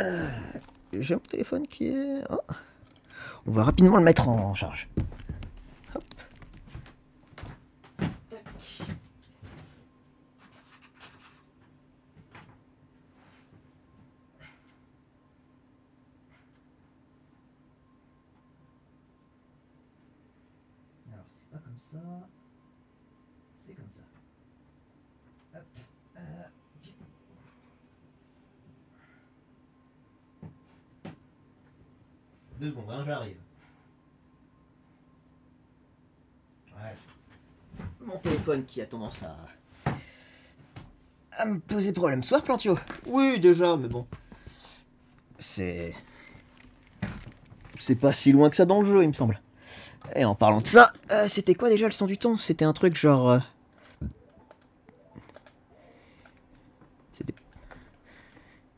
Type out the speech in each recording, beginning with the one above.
Euh, J'ai mon téléphone qui est... oh. On va rapidement le mettre en charge. Hop. Tac. Alors c'est pas comme ça. C'est comme ça. Hop. Euh, tiens. Deux secondes, hein, j'arrive. Ouais. Mon téléphone qui a tendance à. à me poser problème. Soir, Plantio Oui, déjà, mais bon. C'est. C'est pas si loin que ça dans le jeu, il me semble. Et en parlant de ça, euh, c'était quoi déjà le son du ton? C'était un truc genre. euh, C'était.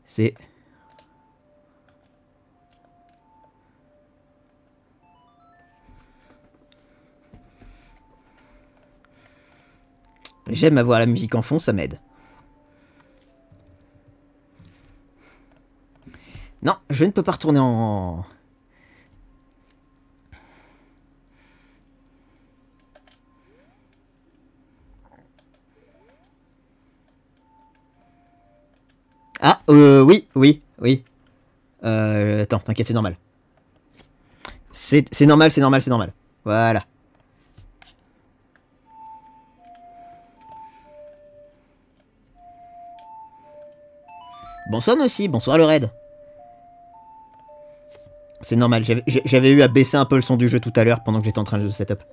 C'est. J'aime avoir la musique en fond, ça m'aide. Non, je ne peux pas retourner en... Ah, euh, oui, oui, oui. Euh, attends, t'inquiète, c'est normal. C'est normal, c'est normal, c'est normal. Voilà. Bonsoir aussi, bonsoir le raid. C'est normal, j'avais- eu à baisser un peu le son du jeu tout à l'heure pendant que j'étais en train de setup.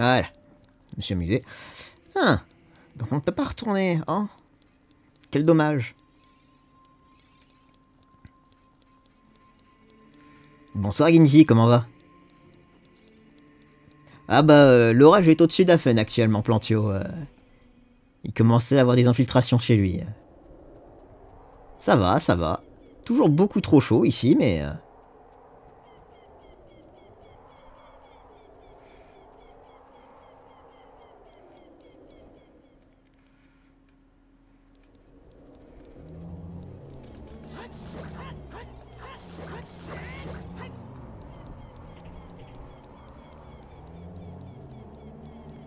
Voilà. Je me suis amusé. Ah. Donc on ne peut pas retourner, hein Quel dommage. Bonsoir Ginji, comment va? Ah bah, euh, l'orage est au-dessus d'Afen actuellement, Plantio. euh. Il commençait à avoir des infiltrations chez lui. Ça va, ça va. Toujours beaucoup trop chaud ici, mais... euh,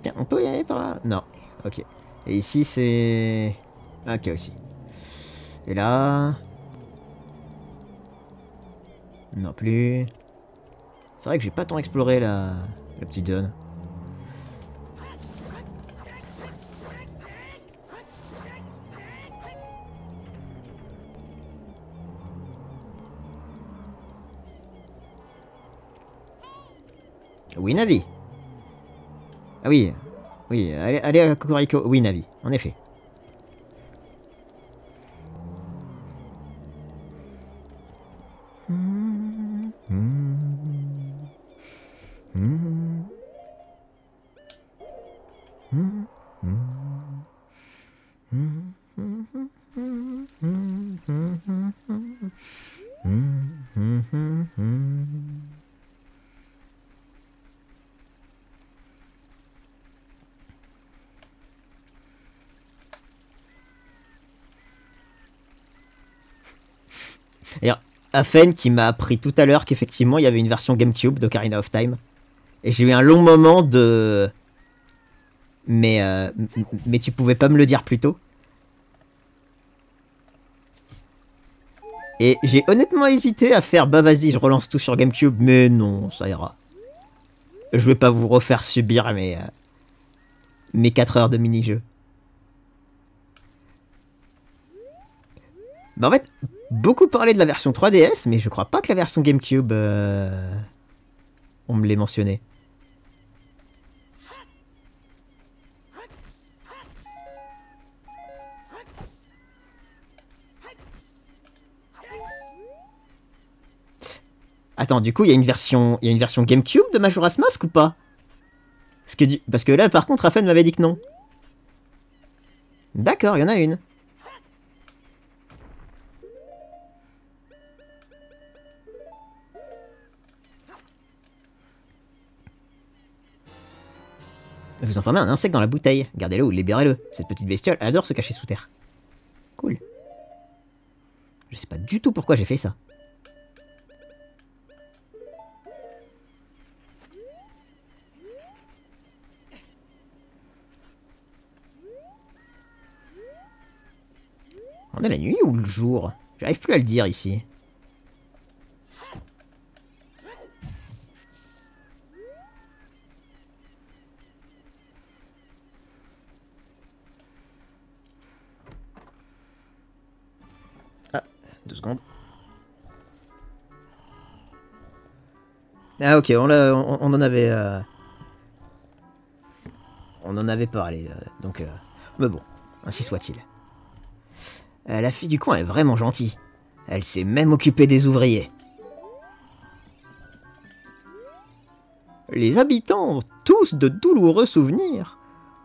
Tiens, on peut y aller par là Non. Ok. Et ici, c'est... Ok aussi. Et là... Non plus. C'est vrai que j'ai pas tant exploré la, la petite zone. Oui, Navi. Ah oui, oui, allez, allez à la Cocorico. Oui, Navi, en effet. Afen qui m'a appris tout à l'heure qu'effectivement il y avait une version GameCube d'Ocarina of Time. Et j'ai eu un long moment de. Mais, euh, mais tu pouvais pas me le dire plus tôt. Et j'ai honnêtement hésité à faire bah vas-y, je relance tout sur GameCube, mais non, ça ira. Je vais pas vous refaire subir mes, euh, mes 4 heures de mini-jeu. Mais en fait, beaucoup parlé de la version 3DS, mais je crois pas que la version GameCube, euh, on me l'ait mentionné. Attends, du coup, il y a une version, il y a une version GameCube de Majora's Mask ou pas? Parce que, parce là, par contre, Raphaël m'avait dit que non. D'accord, il y en a une. Vous enfermez un insecte dans la bouteille. Gardez-le ou libérez-le. Cette petite bestiole adore se cacher sous terre. Cool. Je sais pas du tout pourquoi j'ai fait ça. On est la nuit ou le jour? J'arrive plus à le dire ici. Secondes. Ah ok, on, on, en avait... euh, On en avait parlé, euh, donc... euh, Mais bon, ainsi soit-il. La fille du coin est vraiment gentille. Elle s'est même occupée des ouvriers. Les habitants ont tous de douloureux souvenirs,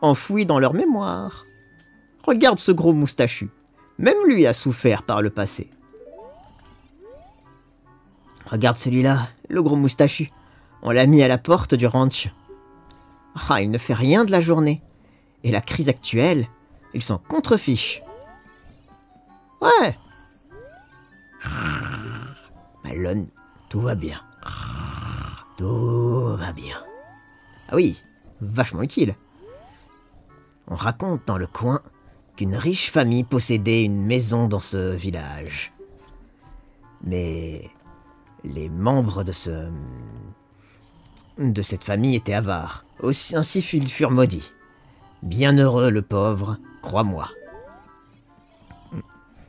enfouis dans leur mémoire. Regarde ce gros moustachu. Même lui a souffert par le passé. Regarde celui-là, le gros moustachu. On l'a mis à la porte du ranch. Ah, il ne fait rien de la journée. Et la crise actuelle, il s'en contrefiche. Ouais. Malone, tout va bien. Tout va bien. Ah oui, vachement utile. On raconte dans le coin qu'une riche famille possédait une maison dans ce village. Mais les membres de ce de cette famille étaient avares. Aussi ainsi ils furent maudits. Bienheureux le pauvre, crois-moi.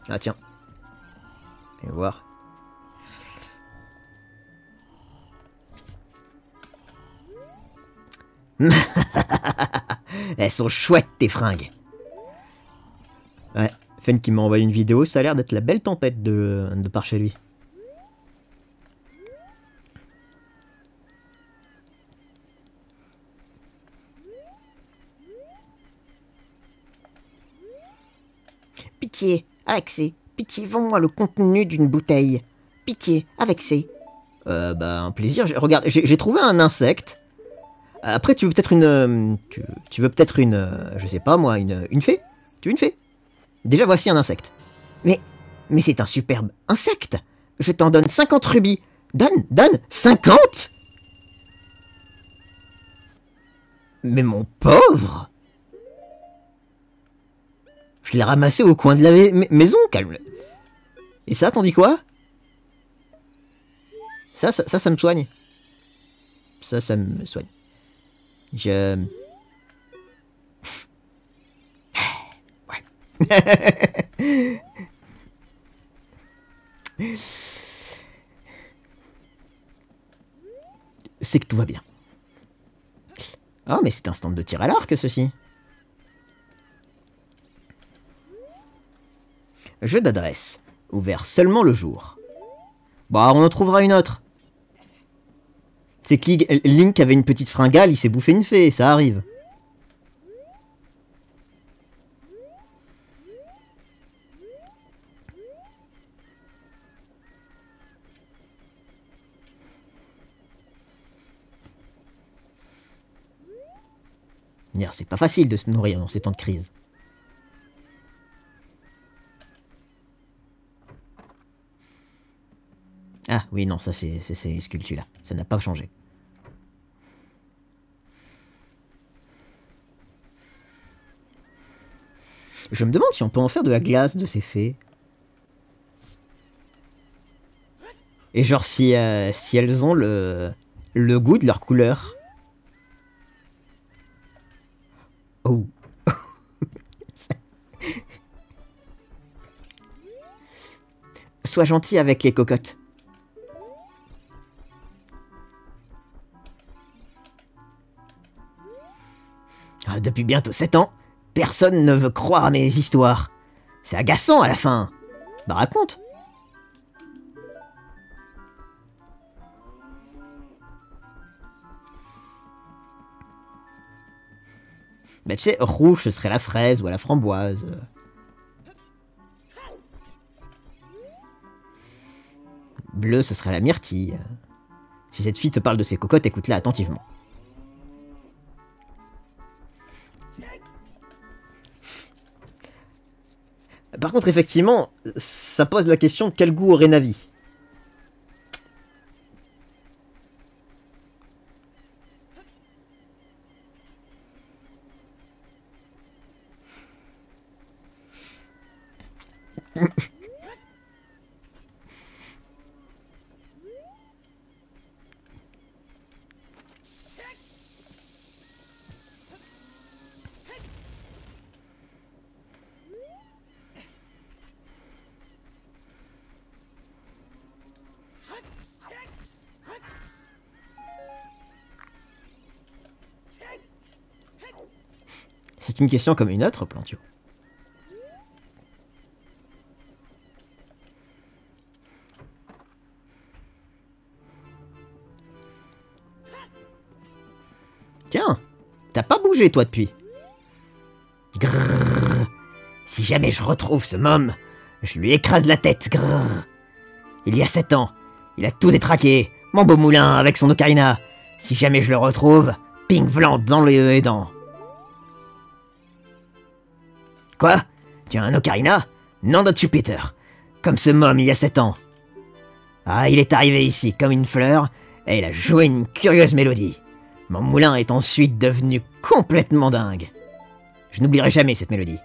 Ah tiens. Et voir. Elles sont chouettes tes fringues. Ouais, Fen qui m'a envoyé une vidéo, ça a l'air d'être la belle tempête de, de par chez lui. Pitié, Alexei, pitié, vends-moi le contenu d'une bouteille. Pitié, Alexei. Euh, bah, un plaisir. Regarde, j'ai j'ai trouvé un insecte. Après, tu veux peut-être une. euh, Tu, tu veux peut-être une. euh, Je sais pas moi, une, une fée Tu veux une fée? Déjà, voici un insecte. Mais. Mais c'est un superbe insecte Je t'en donne 50 rubis Donne, donne 50 Mais mon pauvre Je l'ai ramassé au coin de la mai- maison, calme. Et ça, t'en dis quoi? Ça, ça, ça, ça me soigne. Ça, ça me soigne. Je... Ouais. C'est que tout va bien. Ah, mais c'est un stand de tir à l'arc, ceci. Jeu d'adresse. Ouvert seulement le jour. Bah, on en trouvera une autre. C'est que Link avait une petite fringale, il s'est bouffé une fée, ça arrive. C'est pas facile de se nourrir dans ces temps de crise. Ah oui, non, ça c'est ces sculptures-là. Ça n'a pas changé. Je me demande si on peut en faire de la glace de ces fées. Et genre si, euh, si elles ont le, le goût de leur couleur. Oh. sois gentil avec les cocottes. Depuis bientôt sept ans, personne ne veut croire à mes histoires. C'est agaçant à la fin. Bah raconte. Bah tu sais, rouge ce serait la fraise ou la framboise. Bleu ce serait la myrtille. Si cette fille te parle de ses cocottes, écoute-la attentivement. Par contre, effectivement, ça pose la question quel goût aurait Navi Une question comme une autre, Plantio. Tiens, t'as pas bougé toi depuis. Grrr. Si jamais je retrouve ce môme, je lui écrase la tête. Grrr. Il y a sept ans, il a tout détraqué, mon beau moulin avec son ocarina. Si jamais je le retrouve, ping vlant dans les dents. Quoi? Tu as un ocarina? Non de Jupiter. Comme ce môme il y a sept ans. Ah, il est arrivé ici comme une fleur, et il a joué une curieuse mélodie. Mon moulin est ensuite devenu complètement dingue. Je n'oublierai jamais cette mélodie.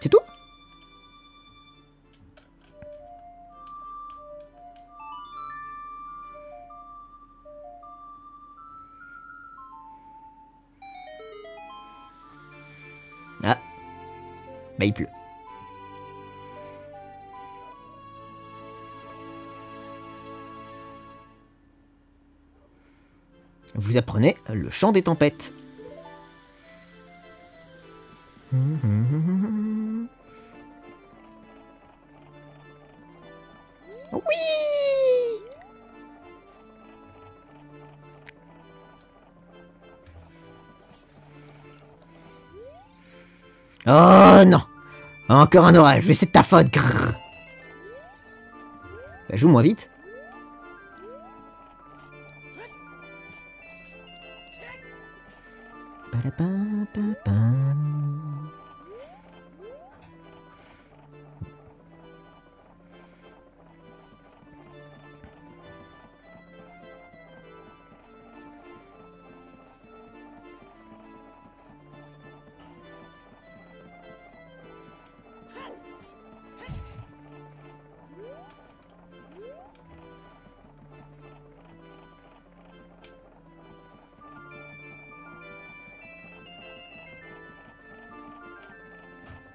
C'est tout? Bah il pleut. Vous apprenez le chant des tempêtes. Oui Oh non Encore un orage, mais c'est ta faute grrr. Bah, joue moins vite.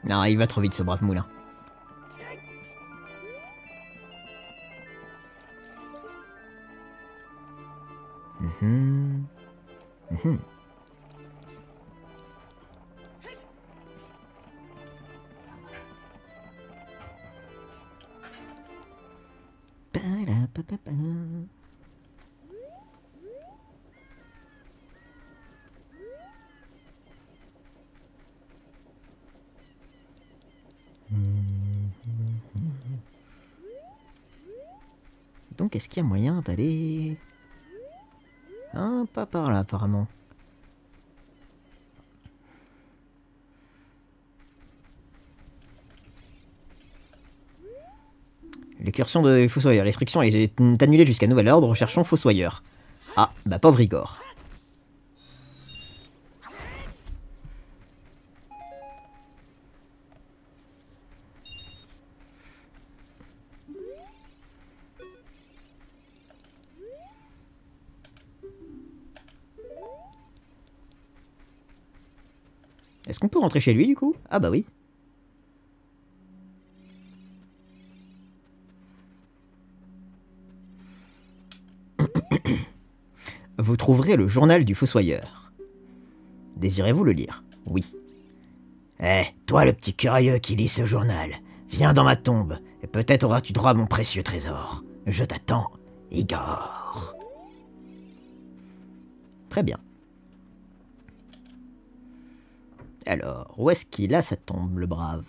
Non, il va trop vite ce brave moulin. Mhm. Mhm. Ba-da-ba-ba-ba. Donc, est-ce qu'il y a moyen d'aller... Hein, pas par là, apparemment. L'excursion de Fossoyeur. Les frictions est annulée jusqu'à nouvel ordre. Recherchons Fossoyeur. Ah, bah pauvre Igor. On peut rentrer chez lui du coup? Ah bah oui. Vous trouverez le journal du fossoyeur. Désirez-vous le lire? Oui. Eh, toi le petit curieux qui lit ce journal, viens dans ma tombe, et peut-être auras-tu droit à mon précieux trésor. Je t'attends, Igor. Très bien. Alors, où est-ce qu'il a sa tombe, le brave?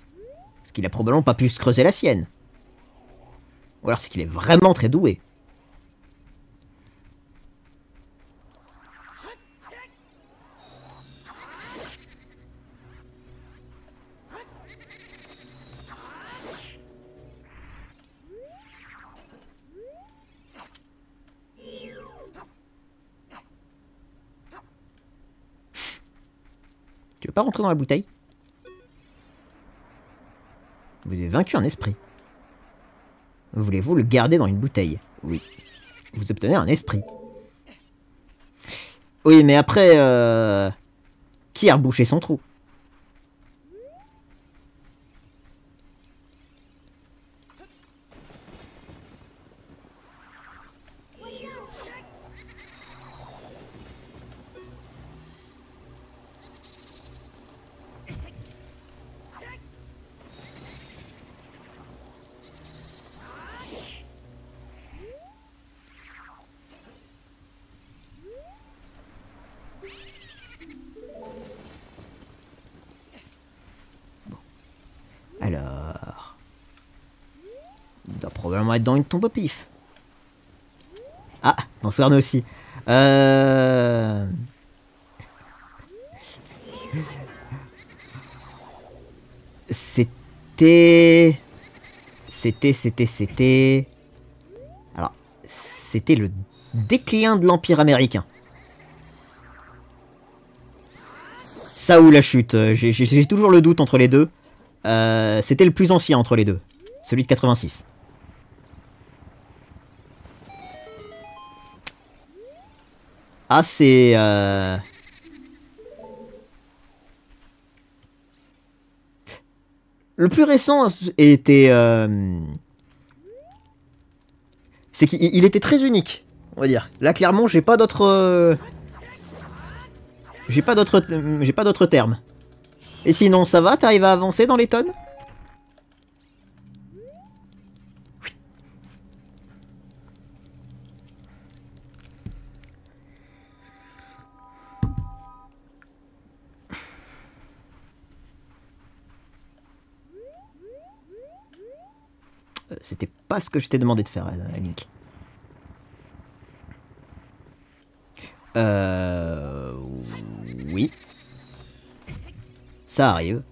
Parce qu'il a probablement pas pu se creuser la sienne? Ou alors c'est qu'il est vraiment très doué? Tu veux pas rentrer dans la bouteille Vous avez vaincu un esprit. Voulez-vous le garder dans une bouteille? Oui. Vous obtenez un esprit. Oui, mais après, euh... qui a rebouché son trou? Il doit probablement être dans une tombe au pif. Ah, bonsoir nous aussi. Euh... C'était... C'était, c'était, c'était... Alors, c'était le déclin de l'Empire américain. Ça ou la chute, j'ai toujours le doute entre les deux. Euh, c'était le plus ancien entre les deux, celui de 86. Ah, c'est... Euh... Le plus récent était... Euh... C'est qu'il était très unique, on va dire. Là, clairement, j'ai pas j'ai pas d'autres... J'ai pas d'autres termes. Et sinon, ça va T'arrives à avancer dans les tonnes euh, C'était pas ce que je t'ai demandé de faire, euh, Link. Euh... Oui. Ça arrive.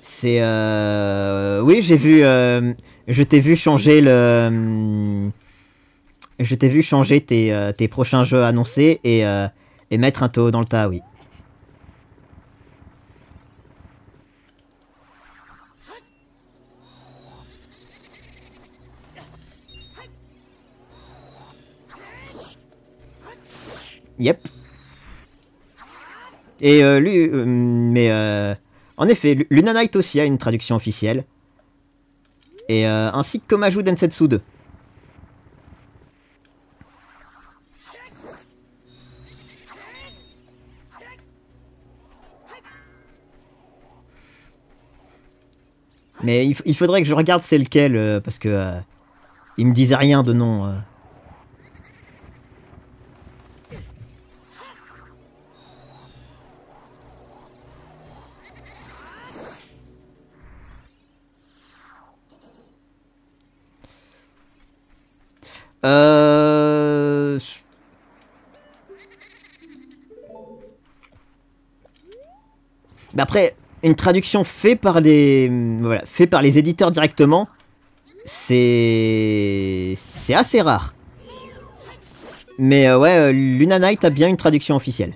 C'est... Euh... Oui, j'ai vu... Euh... Je t'ai vu changer le... Je t'ai vu changer tes, euh, tes, prochains jeux annoncés et, euh, et mettre un taux dans le tas, oui. Yep. Et euh, lui, euh, mais euh, en effet, Luna Knight aussi a une traduction officielle. Et ainsi que Komaju Densetsu 2. Mais il, faudrait que je regarde c'est lequel, parce que il me disait rien de nom. Euh... Mais après, une traduction faite par les, voilà, fait par les éditeurs directement, c'est c'est assez rare. Mais euh, ouais, euh, Luna Knight a bien une traduction officielle.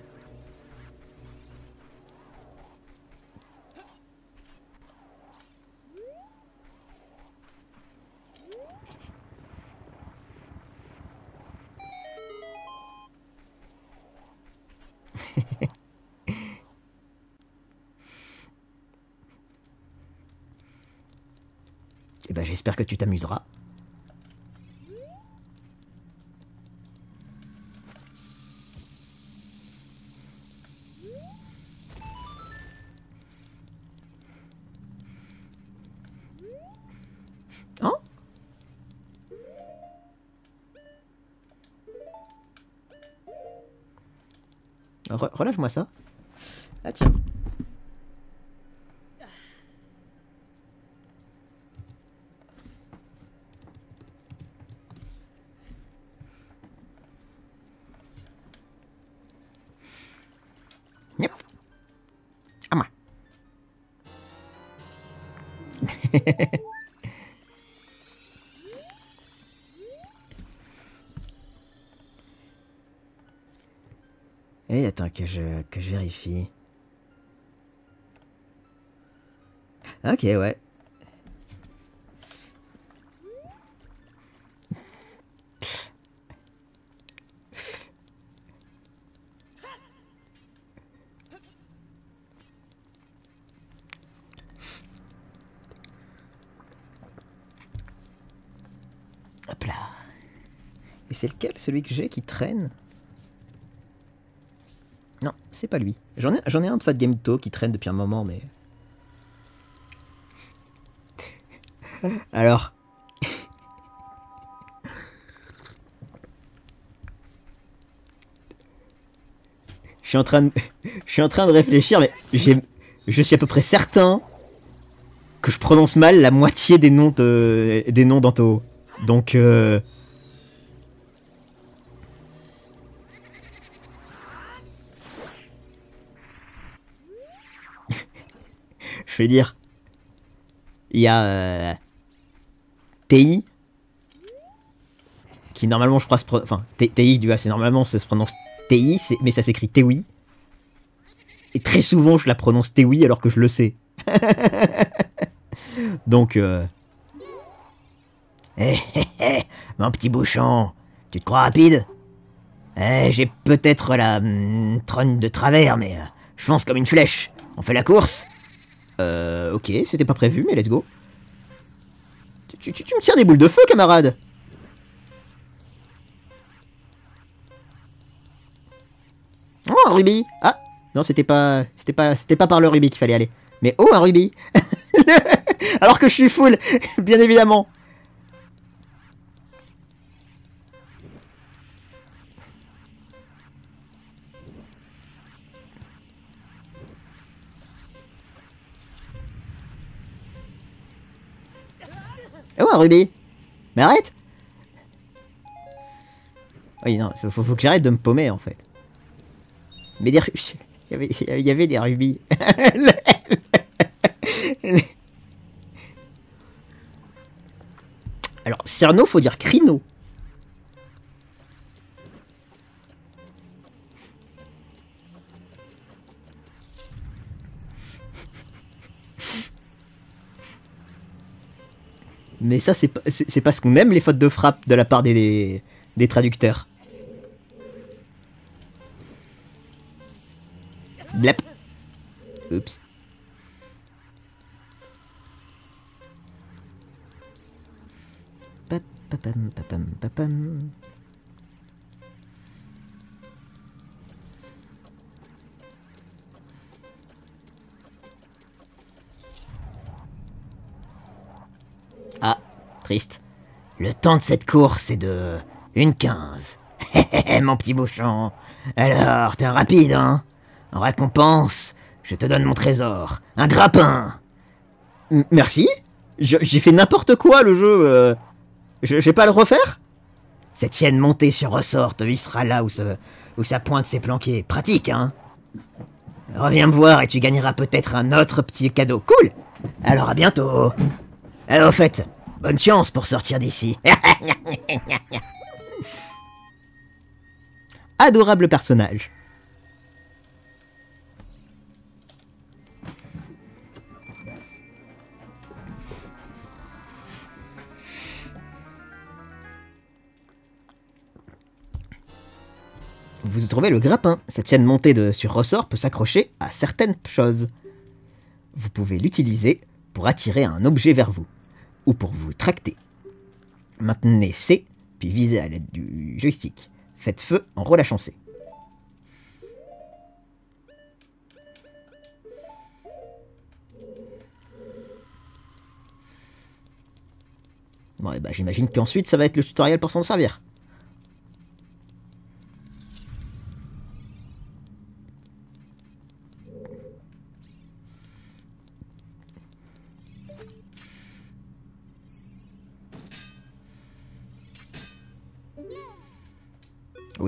Eh ben, j'espère que tu t'amuseras. Hein relâche-moi ça. Ah tiens. Et attends que je, que je vérifie. Ok, ouais. C'est lequel, celui que j'ai qui traîne? Non, c'est pas lui. J'en ai, un de Fat Game To qui traîne depuis un moment, mais... Alors... Je suis en train de, réfléchir, mais je suis à peu près certain que je prononce mal la moitié des noms de, d'Anto. Donc, euh... je vais dire, il y a euh, TI qui normalement je crois se enfin TI du c'est normalement ça se prononce TI mais ça s'écrit TEWI et très souvent je la prononce TEWI alors que je le sais. Donc euh... Hé hé hé, mon petit bouchon, tu te crois rapide? Eh, j'ai peut-être la hum, trône de travers, mais euh, je fonce comme une flèche. On fait la course Euh, ok, c'était pas prévu, mais let's go. Tu, me tires des boules de feu, camarade Oh, un rubis Ah Non, c'était pas, c'était pas, c'était pas par le rubis qu'il fallait aller. Mais oh, un rubis Alors que je suis full, bien évidemment Oh, rubis Mais arrête Oui, non, faut, faut, que j'arrête de me paumer, en fait. Mais des rubis... Il y avait, il y avait des rubis. Alors, Cerno, faut dire crino. Mais ça, c'est parce qu'on aime les fautes de frappe de la part des, traducteurs. Blep. Oups. Papam, papam. Le temps de cette course est de... une quinze. Hé mon petit bouchon. Alors, t'es rapide, hein? En récompense, je te donne mon trésor. Un grappin Merci? J'ai fait n'importe quoi, le jeu. Euh... Je vais pas le refaire? Cette chienne montée sur ressort te vissera là où, où sa pointe s'est planquée. Pratique, hein? Reviens me voir et tu gagneras peut-être un autre petit cadeau. Cool Alors à bientôt alors, au fait, bonne chance pour sortir d'ici. Adorable personnage. Vous trouvez le grappin. Cette chaîne montée de sur ressort peut s'accrocher à certaines choses. Vous pouvez l'utiliser pour attirer un objet vers vous ou pour vous tracter. Maintenez C, puis visez à l'aide du joystick. Faites feu en relâchant C. Bon, et bah j'imagine qu'ensuite ça va être le tutoriel pour s'en servir.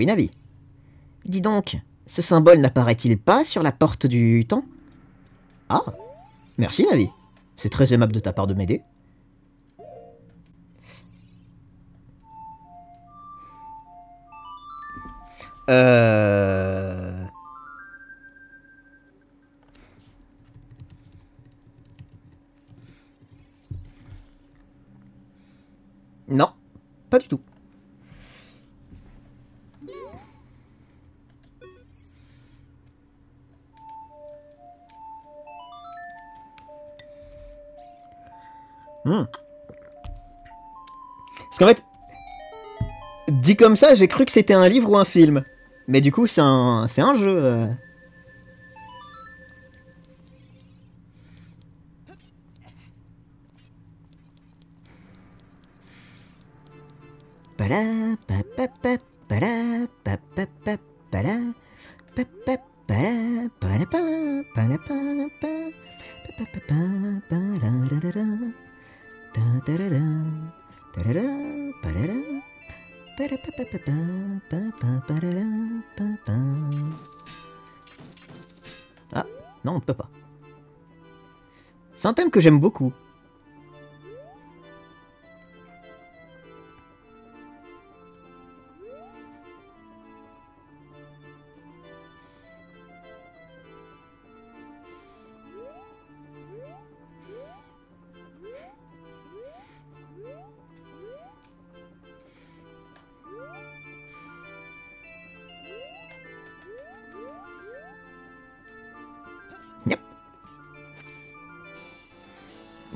Navi. Dis donc, ce symbole n'apparaît-il pas sur la porte du temps? Ah Merci, Navi. C'est très aimable de ta part de m'aider. Euh... Non, pas du tout. Hmm. Parce qu'en fait, dit comme ça, j'ai cru que c'était un livre ou un film. Mais du coup, c'est un, c'est un jeu. euh. Ah, non, on ne peut pas. C'est un thème que j'aime beaucoup.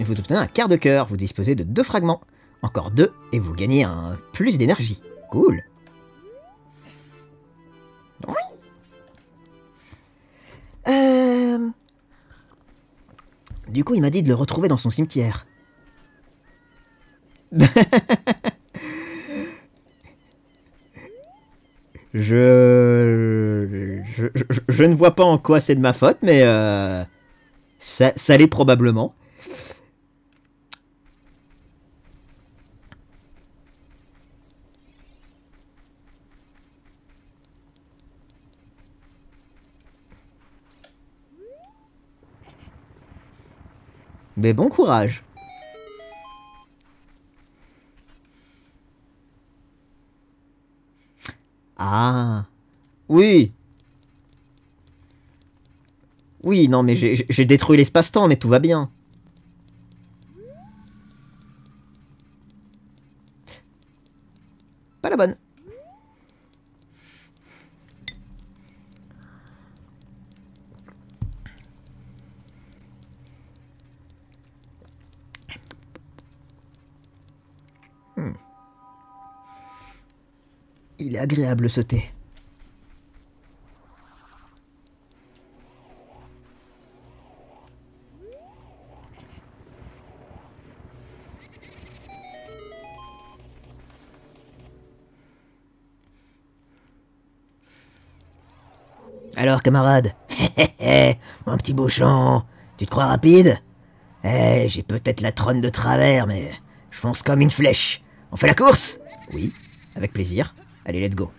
Vous obtenez un quart de cœur. Vous disposez de deux fragments. Encore deux, et vous gagnez un plus d'énergie. Cool. Euh... Du coup, il m'a dit de le retrouver dans son cimetière. Je ne vois pas en quoi c'est de ma faute, mais euh... ça, ça l'est probablement. Mais bon courage. Ah. Oui. Oui, non, mais j'ai détruit l'espace-temps, mais tout va bien. Pas la bonne. Il est agréable ce thé. Alors, camarade? Mon petit bouchon, tu te crois rapide? Eh, j'ai peut-être la trône de travers, mais je fonce comme une flèche. On fait la course? Oui, avec plaisir. Allez, let's go.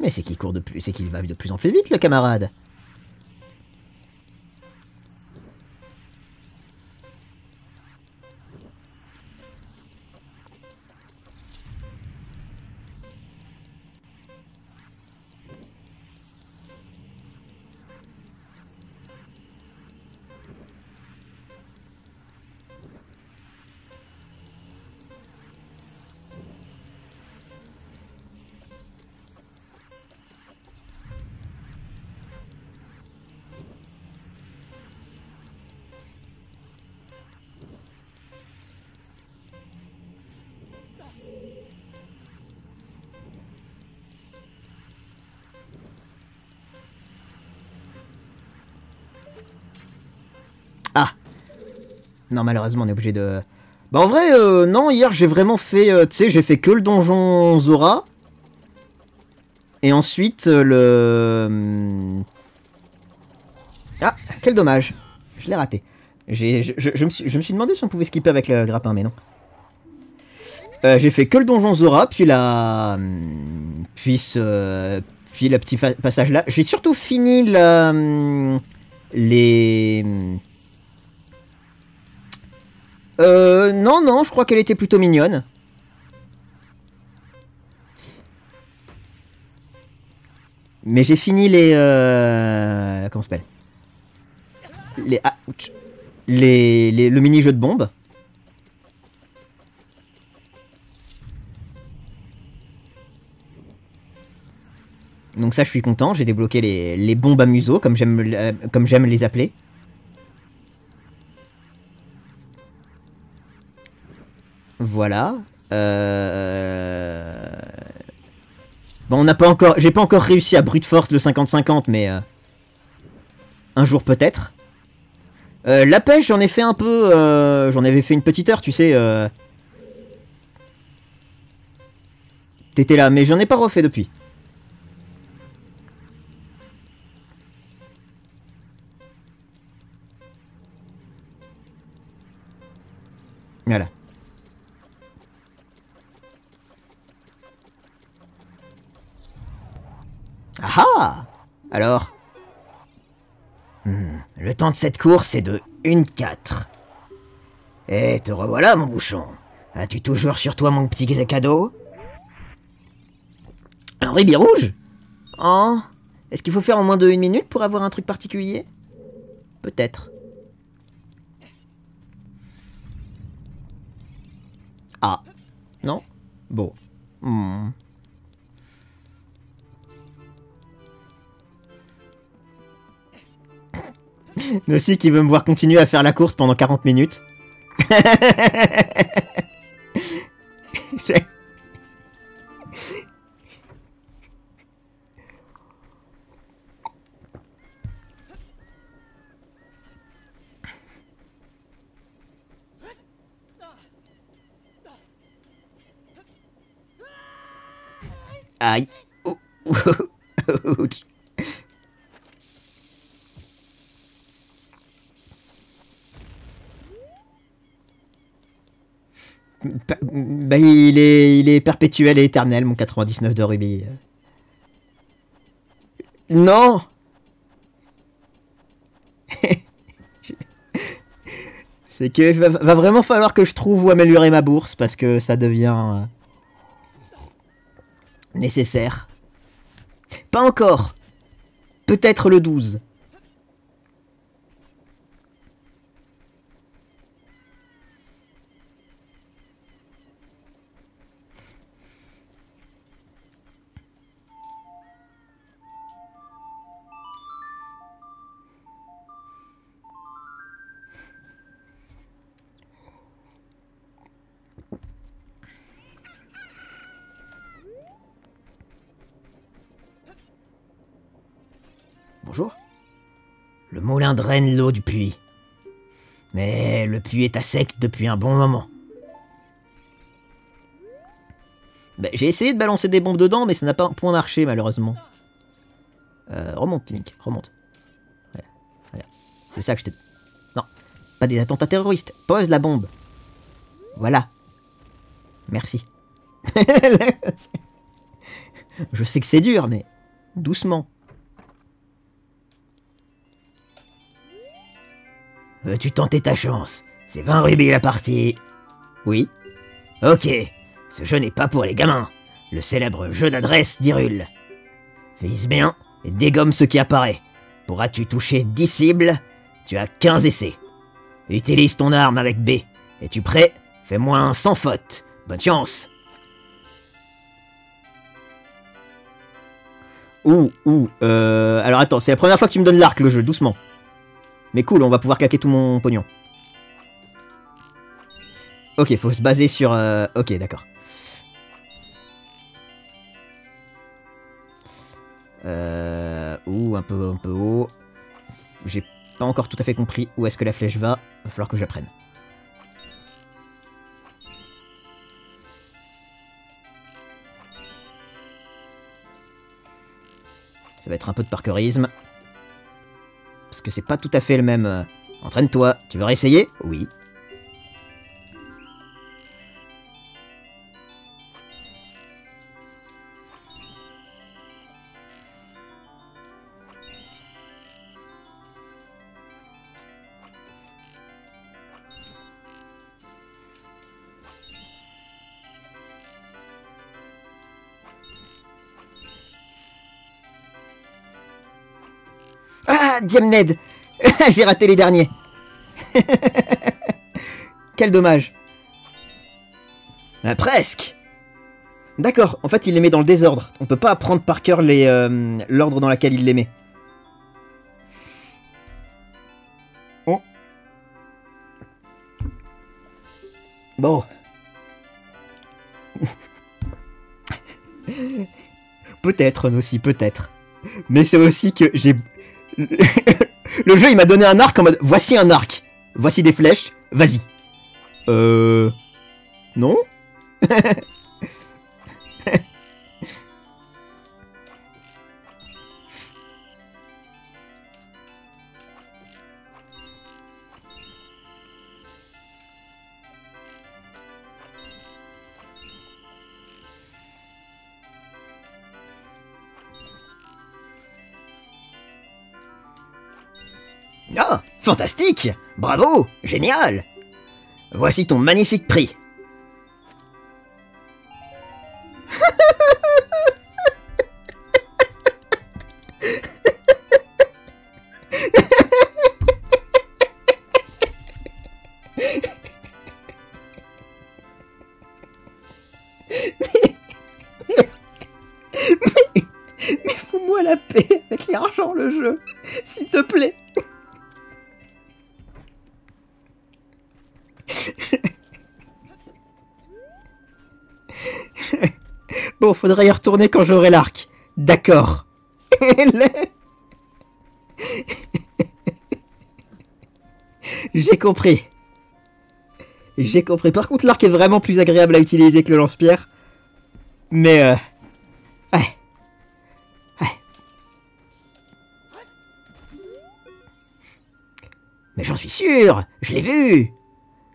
Mais c'est qu'il court de plus, c'est qu'il va de plus en plus vite, le camarade. Non, malheureusement, on est obligé de... Bah en vrai, euh, non, hier j'ai vraiment fait... euh, tu sais, j'ai fait que le donjon Zora. Et ensuite, euh, le... Ah, quel dommage. Je l'ai raté. Je, me suis, je, me suis, demandé si on pouvait skipper avec le grappin, mais non. J'ai fait que le donjon Zora, puis la... Puis, ce... puis le petit passage là. J'ai surtout fini la... Les... Euh, non, non, je crois qu'elle était plutôt mignonne. Mais j'ai fini les... Euh... Comment s'appelle? Les, ah, les, les, Le mini-jeu de bombe. Donc ça, je suis content. J'ai débloqué les, les, bombes à museau, comme j'aime les appeler. Voilà. Euh... Bon, on n'a pas encore... J'ai pas encore réussi à brute force le 50-50, mais... Euh, un jour peut-être. Euh, la pêche, j'en ai fait un peu... Euh, j'en avais fait une petite heure, tu sais. T'étais là, mais j'en ai pas refait depuis. Voilà. Ah ah Alors? Hmm, Le temps de cette course est de 1-4. Eh, te revoilà, mon bouchon. As-tu toujours sur toi mon petit cadeau? Un rubis rouge? Oh Est-ce qu'il faut faire en moins de une minute pour avoir un truc particulier? Peut-être. Ah. Non? Bon. Hmm. Nossi qui veut me voir continuer à faire la course pendant 40 minutes. Aïe. Bah, il est, perpétuel et éternel, mon 99 de rubis. Non C'est que va, vraiment falloir que je trouve où améliorer ma bourse parce que ça devient euh, nécessaire. Pas encore. Peut-être le 12. L'eau du puits. Mais le puits est à sec depuis un bon moment. Ben, j'ai essayé de balancer des bombes dedans, mais ça n'a pas point marché, malheureusement. Euh, remonte, Tunic, remonte. C'est ça que je te... Non, pas des attentats terroristes. Pose la bombe. Voilà. Merci. je sais que c'est dur, mais doucement. Veux-tu tenter ta chance? C'est 20 rubis la partie. Oui. Ok. Ce jeu n'est pas pour les gamins. Le célèbre jeu d'adresse d'Irul. Vise bien et dégomme ce qui apparaît. Pourras-tu toucher 10 cibles? Tu as 15 essais. Utilise ton arme avec B. Es-tu prêt? Fais-moi un sans faute. Bonne chance Ouh, ouh, euh... Alors attends, c'est la première fois que tu me donnes l'arc le jeu, doucement. Mais cool, on va pouvoir claquer tout mon pognon. Ok, faut se baser sur... Euh, ok, d'accord. Euh... Ouh, un peu, un peu haut. J'ai pas encore tout à fait compris où est-ce que la flèche va. Va falloir que j'apprenne. Ça va être un peu de parkourisme. Parce que c'est pas tout à fait le même... euh, Entraîne-toi. Tu veux réessayer? Oui. Diamned J'ai raté les derniers. Quel dommage. Ah, presque. D'accord, en fait il les met dans le désordre. On peut pas apprendre par cœur euh, l'ordre dans lequel il les met. Oh. Bon. peut-être, aussi, peut-être. Mais c'est aussi que j'ai... Le jeu, il m'a donné un arc en mode voici un arc, voici des flèches, vas-y. Euh. Non fantastique Bravo Génial Voici ton magnifique prix. mais, fous-moi la paix avec l'argent, le jeu, s'il te plaît. Bon, faudrait y retourner quand j'aurai l'arc. D'accord. J'ai compris. J'ai compris. Par contre, l'arc est vraiment plus agréable à utiliser que le lance-pierre. Mais, euh... Ouais. Ouais. Mais j'en suis sûr Je l'ai vu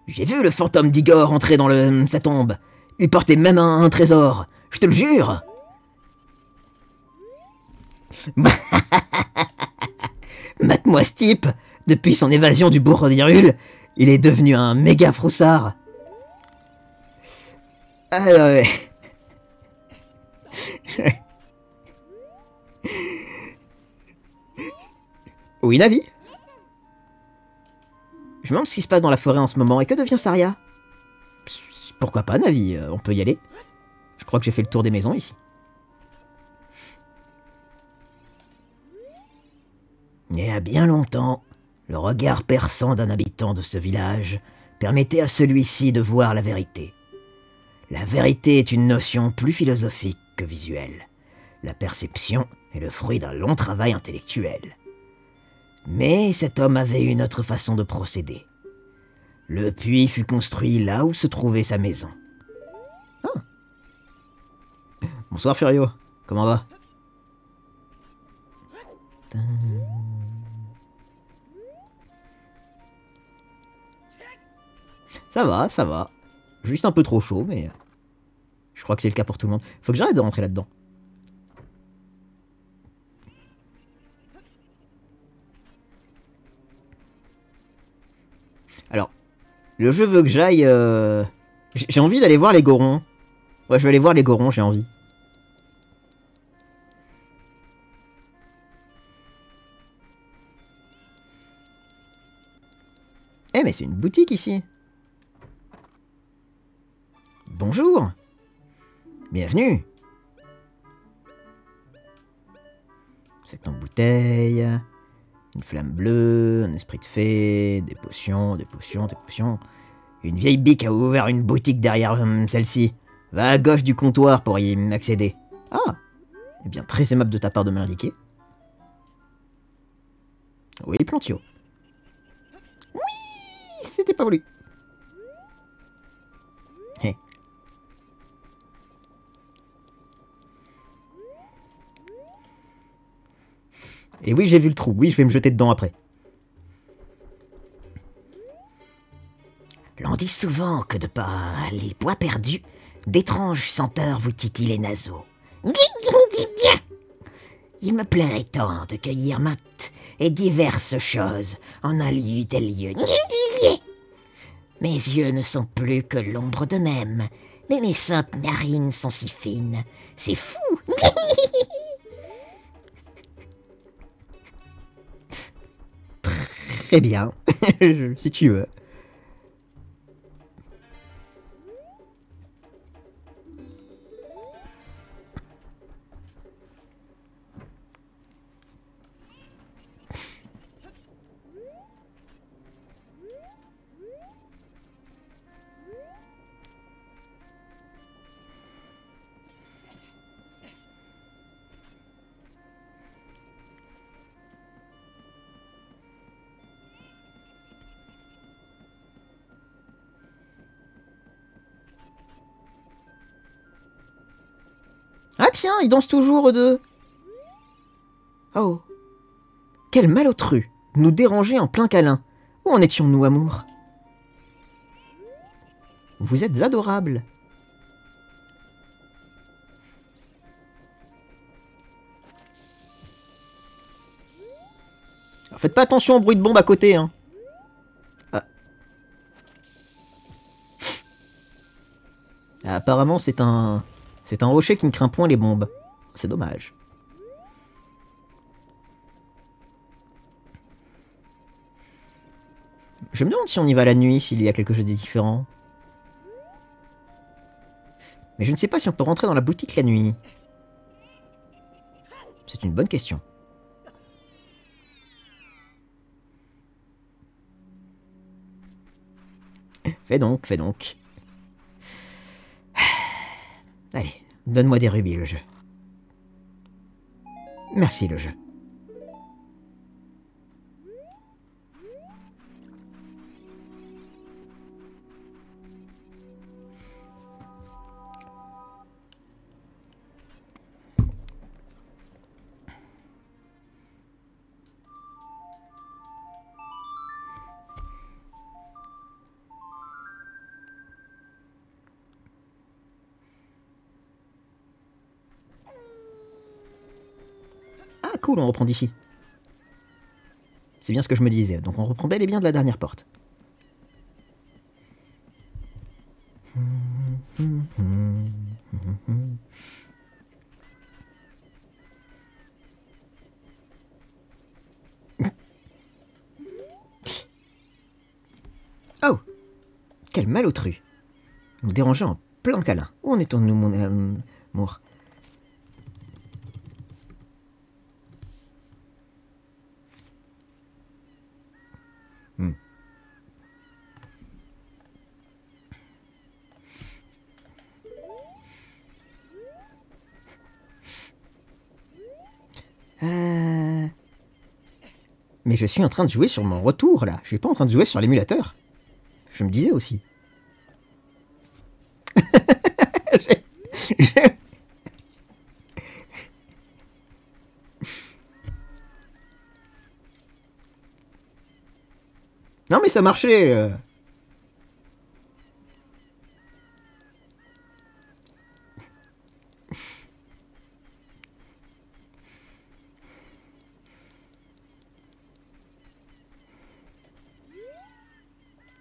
J'ai vu le fantôme d'Igor entrer dans le... sa tombe. Il portait même un, un trésor. Je te le jure Mate-moi ce type Depuis son évasion du bourg d'Irul, il est devenu un méga froussard. Ah non, oui, Navi Je me demande ce qui se passe dans la forêt en ce moment, et que devient Saria? Pourquoi pas, Navi euh, On peut y aller. Je crois que j'ai fait le tour des maisons ici. Il y bien longtemps, le regard perçant d'un habitant de ce village permettait à celui-ci de voir la vérité. La vérité est une notion plus philosophique que visuelle. La perception est le fruit d'un long travail intellectuel. Mais cet homme avait une autre façon de procéder. Le puits fut construit là où se trouvait sa maison. Ah. Bonsoir Furio, comment va? Ça va, ça va. Juste un peu trop chaud, mais... Je crois que c'est le cas pour tout le monde. Faut que j'arrête de rentrer là-dedans. Alors, le jeu veut que j'aille... euh, J'ai envie d'aller voir les gorons. Ouais, je vais aller voir les gorons, j'ai envie. Eh, mais c'est une boutique ici. Bonjour. Bienvenue. C'est en bouteille. Une flamme bleue, un esprit de fée, des potions, des potions, des potions. Une vieille bique a ouvert une boutique derrière hum, celle-ci. Va à gauche du comptoir pour y accéder. Ah Eh bien, très aimable de ta part de me l'indiquer. Oui, Plantio. C'était pas voulu. Hé. Et oui, j'ai vu le trou. Oui, je vais me jeter dedans après. L'on dit souvent que de par les bois perdus, d'étranges senteurs vous titillent les naseaux. Il me plairait tant de cueillir maths et diverses choses en un lieu tel lieu. Mes yeux ne sont plus que l'ombre d'eux-mêmes, mais mes saintes narines sont si fines. C'est fou Très bien, si tu veux. Ils dansent toujours eux deux. Oh. Quel malotru. Nous déranger en plein câlin. Où en étions-nous, amour? Vous êtes adorables. Alors, faites pas attention au bruit de bombe à côté, hein. Ah. Ah, apparemment, c'est un... C'est un rocher qui ne craint point les bombes. C'est dommage. Je me demande si on y va la nuit, s'il y a quelque chose de différent. Mais je ne sais pas si on peut rentrer dans la boutique la nuit. C'est une bonne question. Fais donc, fais donc. Allez, donne-moi des rubis, le jeu. Merci, le jeu. On reprend d'ici. C'est bien ce que je me disais, donc on reprend bel et bien de la dernière porte. Oh Quel malotru Nous déranger en plein câlin. Où en étions-nous, mon euh, amour? Suis en train de jouer sur mon retour là. Je suis pas en train de jouer sur l'émulateur. Je me disais aussi. Non mais ça marchait.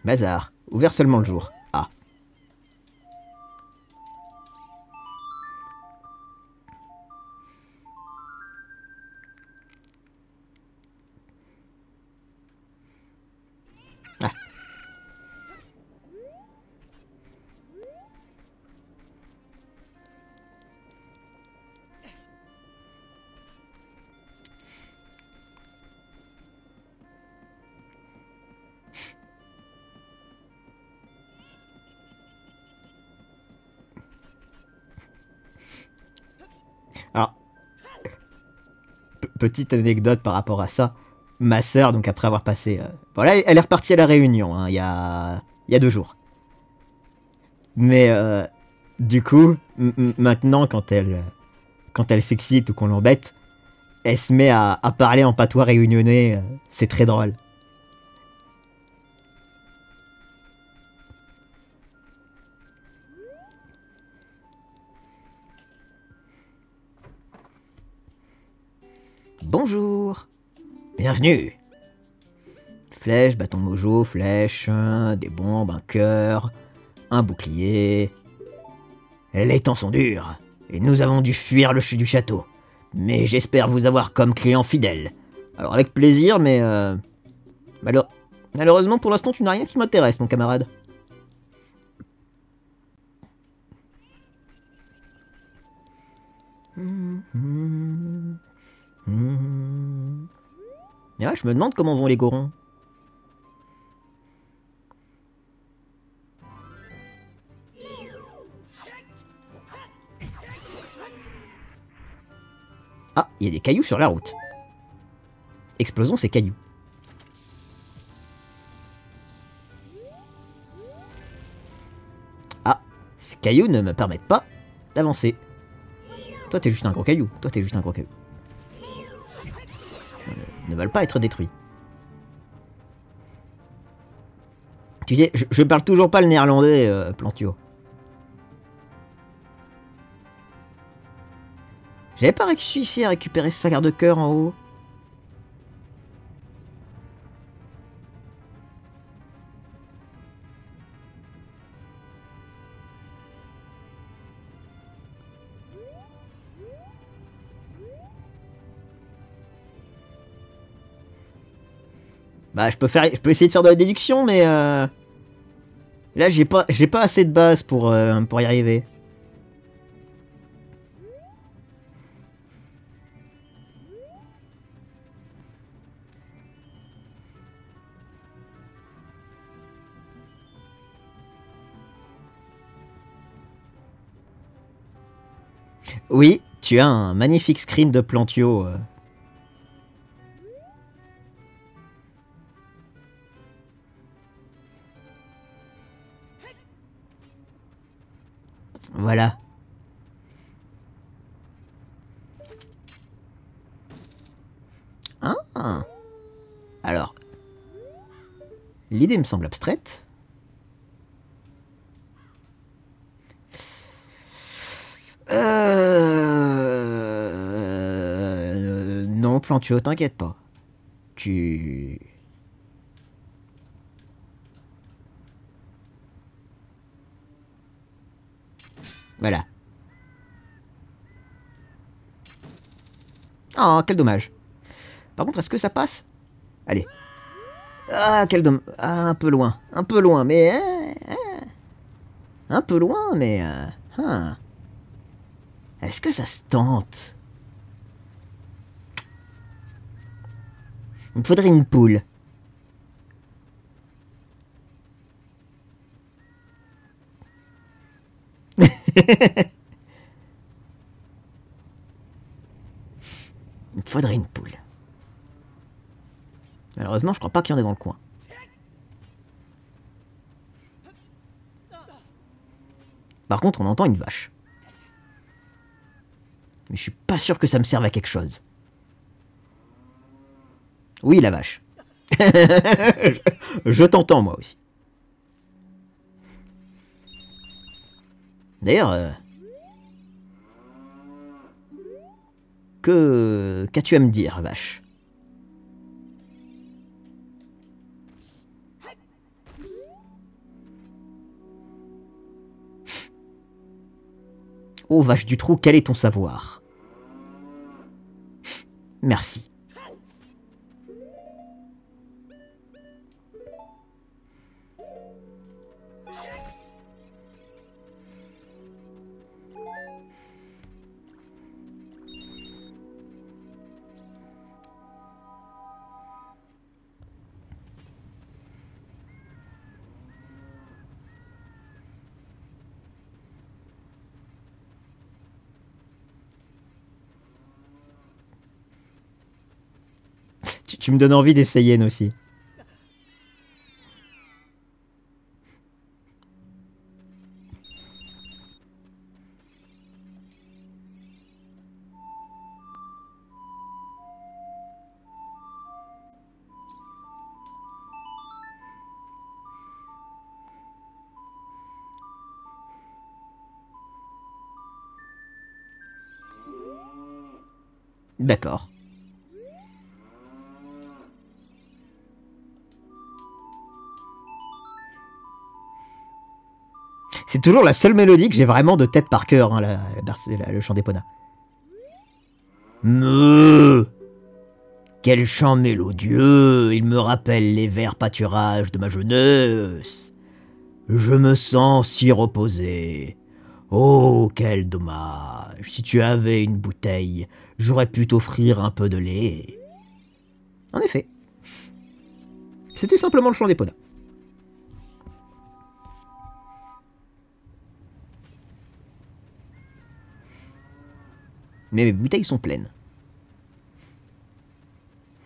Bazar. Ouvert seulement le jour. Petite anecdote par rapport à ça. Ma sœur, donc après avoir passé... euh, Voilà, elle est repartie à la Réunion, hein, il y, a... y a deux jours. Mais euh, du coup, maintenant, quand elle, quand elle s'excite ou qu'on l'embête, elle se met à, à parler en patois réunionnais. euh, C'est très drôle. Bonjour. Bienvenue. Flèche, bâton mojo, flèche, des bombes, un cœur, un bouclier. Les temps sont durs, et nous avons dû fuir le chute du château. Mais j'espère vous avoir comme client fidèle. Alors avec plaisir, mais... Euh... Malheureusement pour l'instant tu n'as rien qui m'intéresse, mon camarade. Mais ouais, je me demande comment vont les gorons. Ah, il y a des cailloux sur la route. Explosons ces cailloux. Ah, ces cailloux ne me permettent pas d'avancer. Toi, t'es juste un gros caillou. Toi, t'es juste un gros caillou. Ne, veulent pas être détruits. Tu sais, je, parle toujours pas le néerlandais, euh, Plantio. J'avais pas réussi à récupérer ce sagar de cœur en haut. Bah, je peux faire, je peux essayer de faire de la déduction, mais euh... là, j'ai pas, pas assez de base pour euh, pour y arriver. Oui, tu as un magnifique screen de Plantio. Voilà. Ah. Alors, l'idée me semble abstraite. Euh... Non, Plantio, t'inquiète pas. Tu... Voilà. Oh, quel dommage. Par contre, est-ce que ça passe? Allez. Ah, quel dommage. Ah, un peu loin. Un peu loin, mais... hein, hein. Un peu loin, mais... euh, hein. Est-ce que ça se tente? Il me faudrait une poule. Il me faudrait une poule. Malheureusement, je crois pas qu'il y en ait dans le coin. Par contre, on entend une vache. Mais je suis pas sûr que ça me serve à quelque chose. Oui, la vache. je t'entends, moi aussi. D'ailleurs, euh, que qu'as-tu à me dire, vache? Ô vache du trou, quel est ton savoir? Merci. Tu, me donnes envie d'essayer aussi. Toujours la seule mélodie que j'ai vraiment de tête par cœur, hein, la- la- la- le chant d'Epona. Quel chant mélodieux Il me rappelle les verts pâturages de ma jeunesse. Je me sens si reposé. Oh, quel dommage Si tu avais une bouteille, j'aurais pu t'offrir un peu de lait. En effet. C'était simplement le chant d'Epona. Mais mes bouteilles sont pleines.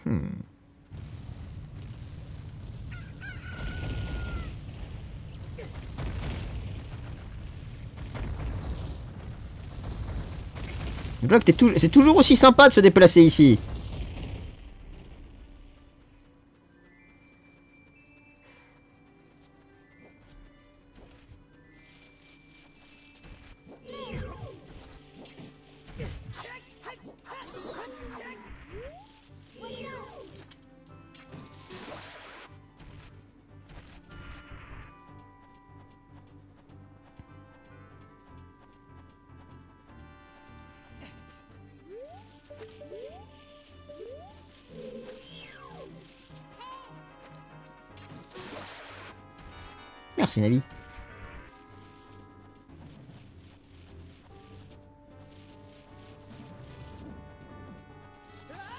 Hmm. C'est toujours aussi sympa de se déplacer ici. Navi.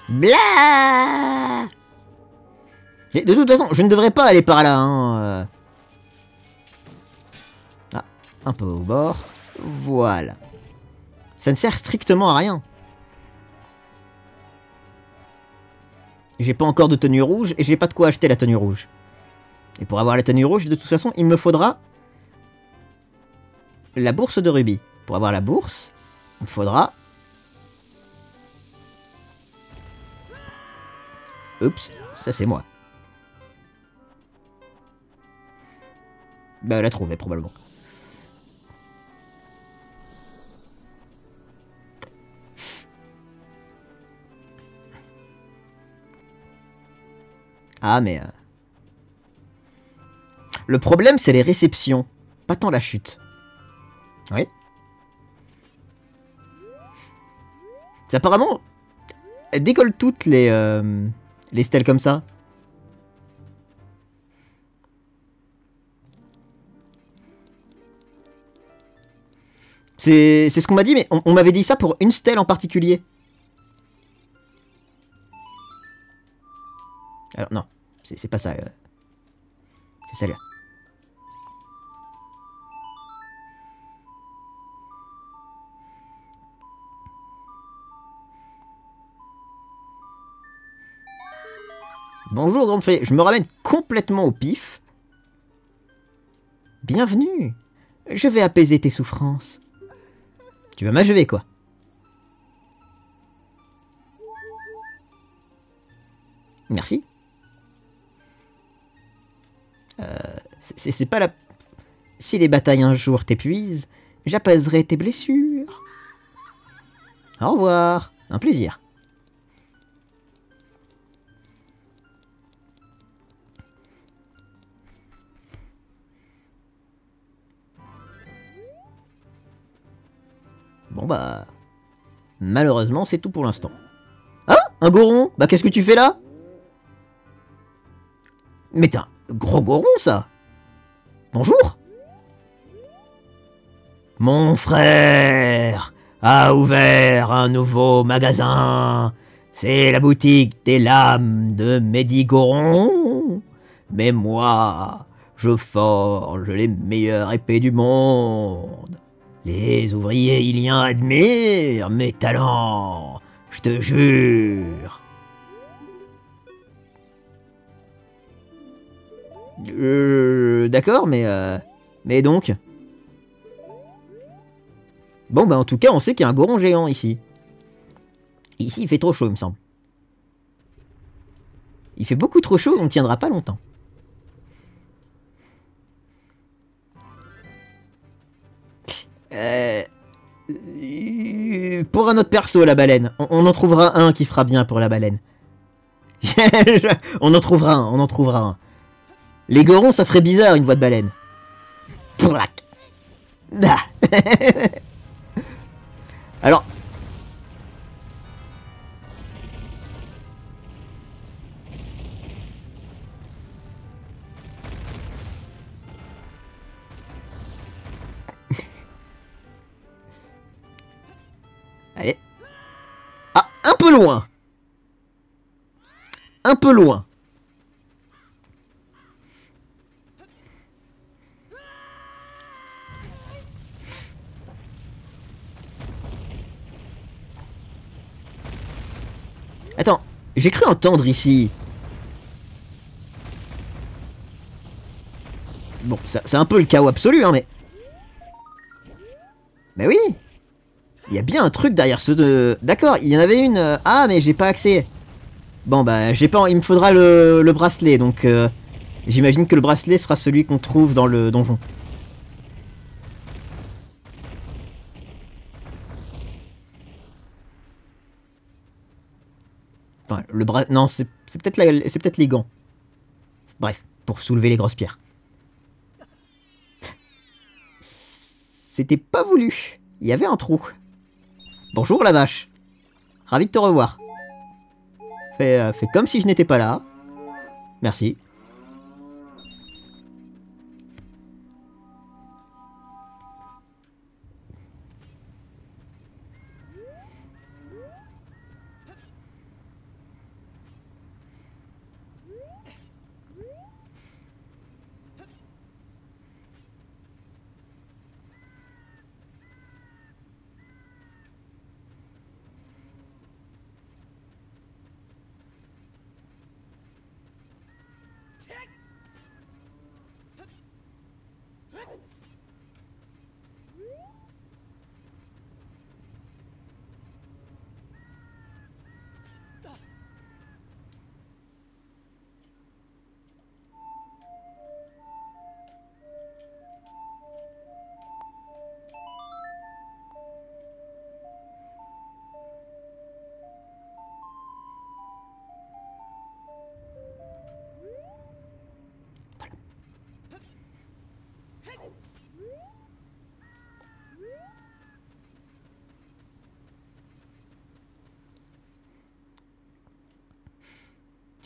Blah Et De toute façon, je ne devrais pas aller par là. Hein. euh. Ah, un peu au bord. Voilà. Ça ne sert strictement à rien. J'ai pas encore de tenue rouge et j'ai pas de quoi acheter la tenue rouge. Et pour avoir la tenue rouge, de toute façon, il me faudra la bourse de rubis. Pour avoir la bourse, il me faudra... Oups, ça c'est moi. Bah, elle a probablement. Ah, mais... euh, Le problème, c'est les réceptions, pas tant la chute. Oui. Apparemment... Elles décollent toutes les, euh, les stèles comme ça. C'est ce qu'on m'a dit, mais on, m'avait dit ça pour une stèle en particulier. Alors non, c'est pas ça. euh. C'est celle-là. Bonjour Grande je me ramène complètement au pif. Bienvenue. Je vais apaiser tes souffrances. Tu vas m'achever quoi Merci. Euh, c'est pas la... Si les batailles un jour t'épuisent, j'apaiserai tes blessures. Au revoir. Un plaisir. Bon bah... Malheureusement, c'est tout pour l'instant. Ah Un goron? Bah qu'est-ce que tu fais là? Mais t'es un gros goron, ça Bonjour Mon frère a ouvert un nouveau magasin. C'est la boutique des lames de Médigoron. Mais moi, je forge les meilleures épées du monde. Les ouvriers iliens admirent mes talents, je te jure. Euh, D'accord, mais... euh, mais donc... Bon, bah en tout cas, on sait qu'il y a un goron géant ici. Ici, il fait trop chaud, il me semble. Il fait beaucoup trop chaud, on ne tiendra pas longtemps. Euh, pour trouvera notre perso, la baleine. On, en trouvera un qui fera bien pour la baleine. on en trouvera un, on en trouvera un. Les gorons, ça ferait bizarre une voix de baleine. Pour la... Ah. Alors... un peu loin. Un peu loin. Attends, j'ai cru entendre ici. Bon, c'est un peu le chaos absolu, hein, mais... Mais oui Il y a bien un truc derrière ce de... D'accord, il y en avait une... euh, Ah, mais j'ai pas accès. Bon, bah, j'ai pas... Il me faudra le, le bracelet, donc... euh, J'imagine que le bracelet sera celui qu'on trouve dans le donjon. Enfin, le bras... Non, c'est peut-être la- c'est peut-être les gants. Bref, pour soulever les grosses pierres. C'était pas voulu. Il y avait un trou. Bonjour la vache. Ravi de te revoir. Fais, euh, fais comme si je n'étais pas là. Merci.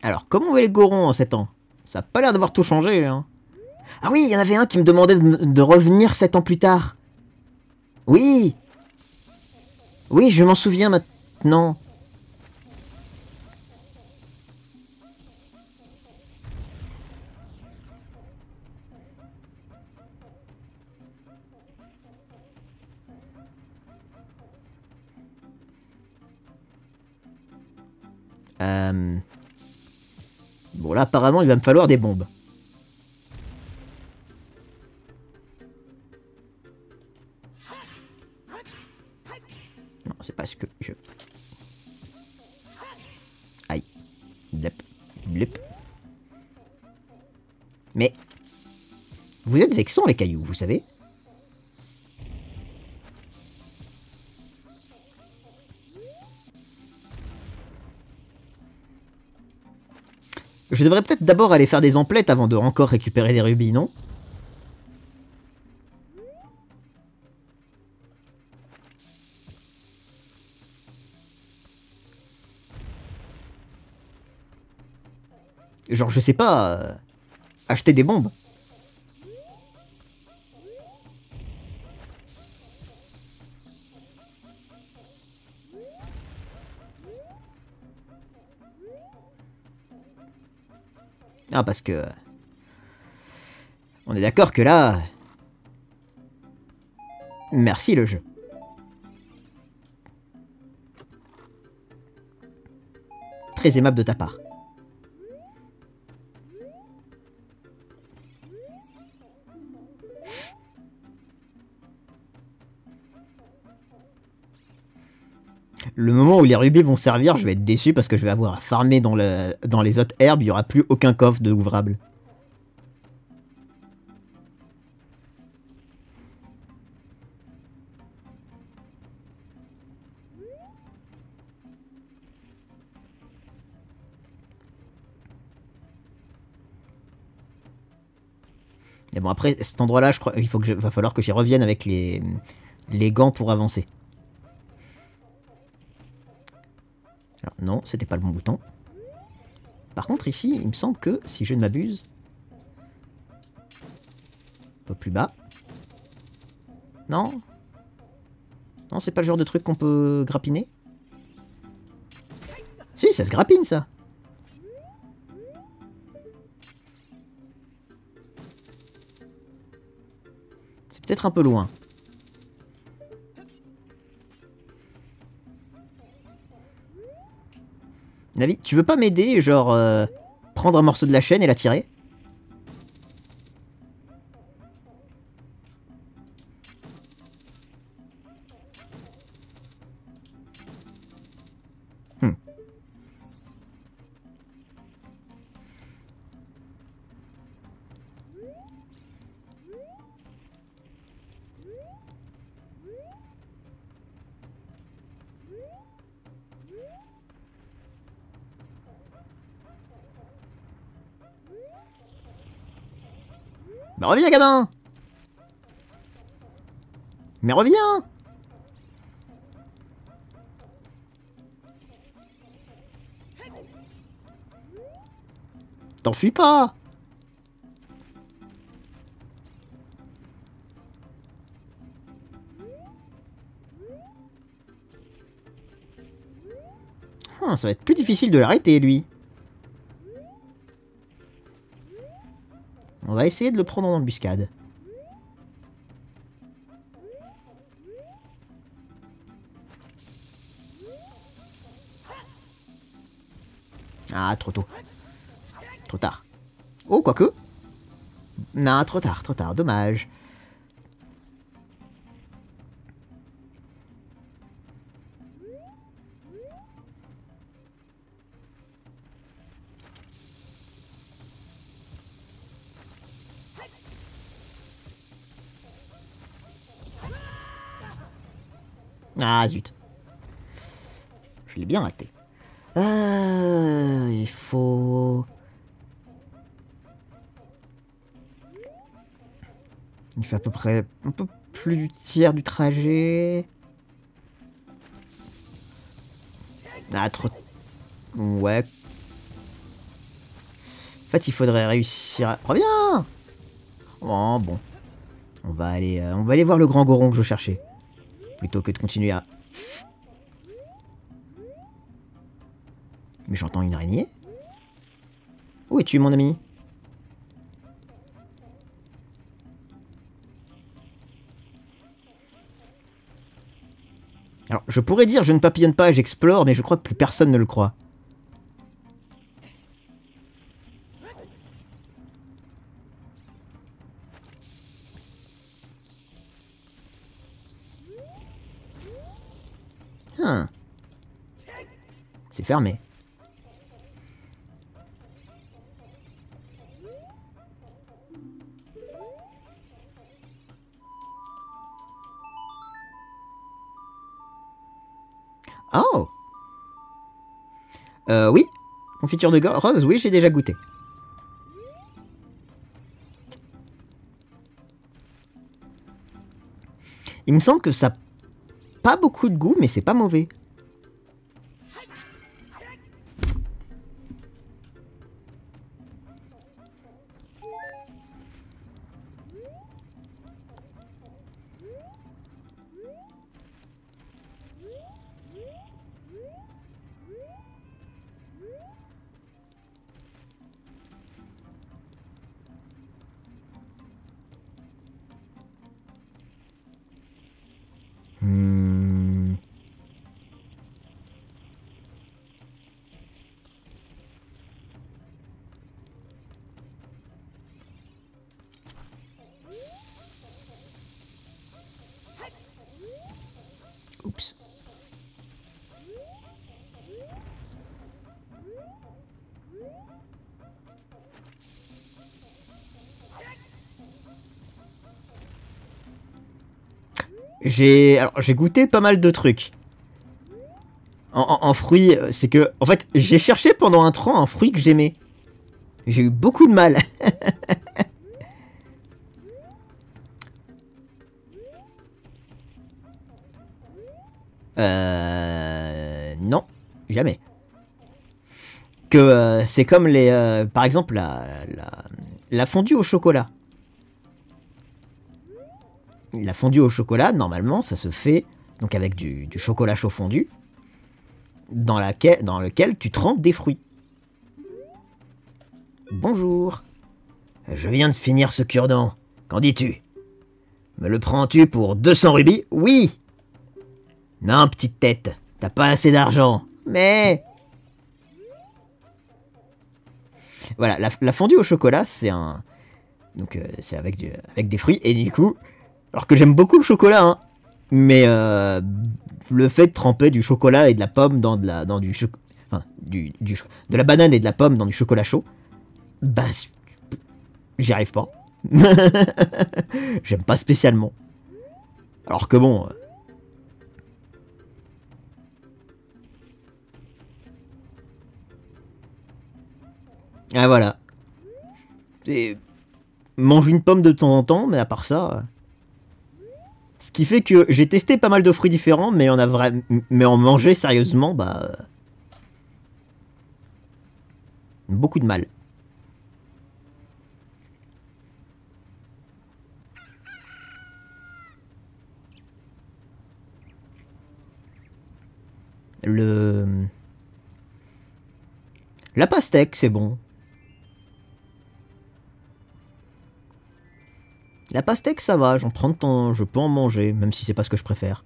Alors, comment vont les gorons en 7 ans? Ça a pas l'air d'avoir tout changé, hein. Ah oui, il y en avait un qui me demandait de, de revenir 7 ans plus tard. Oui Oui, je m'en souviens maintenant. Il va me falloir des bombes. Non, c'est parce que je... Aïe. Blep. Blep. Mais... Vous êtes vexants les cailloux, vous savez Je devrais peut-être d'abord aller faire des emplettes avant de encore récupérer des rubis, non Genre, je sais pas... euh, acheter des bombes. Ah, parce que... On est d'accord que là... Merci le jeu. Très aimable de ta part. le moment où les rubis vont servir, je vais être déçu parce que je vais avoir à farmer dans, les autres herbes, il n'y aura plus aucun coffre de ouvrable. Et bon après cet endroit là je crois il faut que je, va falloir que j'y revienne avec les gants pour avancer. Non, c'était pas le bon bouton. Par contre, ici, il me semble que, si je ne m'abuse... Un peu plus bas. Non Non, c'est pas le genre de truc qu'on peut grappiner Si, ça se grappine, ça C'est peut-être un peu loin. Navi, tu veux pas m'aider, genre euh, prendre un morceau de la chaîne et la tirer? Reviens, gamin. Mais reviens. T'enfuis pas. Ah, ça va être plus difficile de l'arrêter, lui. Essayer de le prendre en embuscade. Ah, trop tôt. Trop tard. Oh, quoique. Non, trop tard, trop tard, dommage. Ah, zut. Je l'ai bien raté. Euh, il faut... Il fait à peu près un peu plus du tiers du trajet. Ah, trop... Ouais. En fait, il faudrait réussir à... Reviens Oh, bon. On va aller, euh, on va aller voir le grand goron que je cherchais. Plutôt que de continuer à... Mais j'entends une araignée Où es-tu, mon ami? Alors, je pourrais dire je ne papillonne pas, j'explore, mais je crois que plus personne ne le croit. Fermé. Oh Euh, oui. Confiture de rose, oui, j'ai déjà goûté. Il me semble que ça pas beaucoup de goût, mais c'est pas mauvais. j'ai goûté pas mal de trucs. En, fruits, euh, c'est que... En fait, j'ai cherché pendant un temps un fruit que j'aimais. J'ai eu beaucoup de mal. euh... Non, jamais. Que euh, c'est comme les... Euh, par exemple, la, la fondue au chocolat. La fondue au chocolat, normalement, ça se fait donc avec du, chocolat chaud fondu, dans, laquelle, lequel tu trempes des fruits. Bonjour. Je viens de finir ce cure-dent. Qu'en dis-tu? Me le prends-tu pour 200 rubis? Oui Non, petite tête, t'as pas assez d'argent. Mais... Voilà, la, fondue au chocolat, c'est un... Donc euh, c'est avec, avec des fruits, et du coup... Alors que j'aime beaucoup le chocolat, hein, mais euh, le fait de tremper du chocolat et de la pomme dans, de la, du, enfin, du, de la banane et de la pomme dans du chocolat chaud, bah, j'y arrive pas. J'aime pas spécialement. Alors que bon. euh, Ah voilà. Mange une pomme de temps en temps, mais à part ça. Qui fait que j'ai testé pas mal de fruits différents, mais on a mais en manger sérieusement, bah, beaucoup de mal. Le la pastèque, c'est bon. La pastèque, ça va, j'en prends de temps, je peux en manger, même si c'est pas ce que je préfère.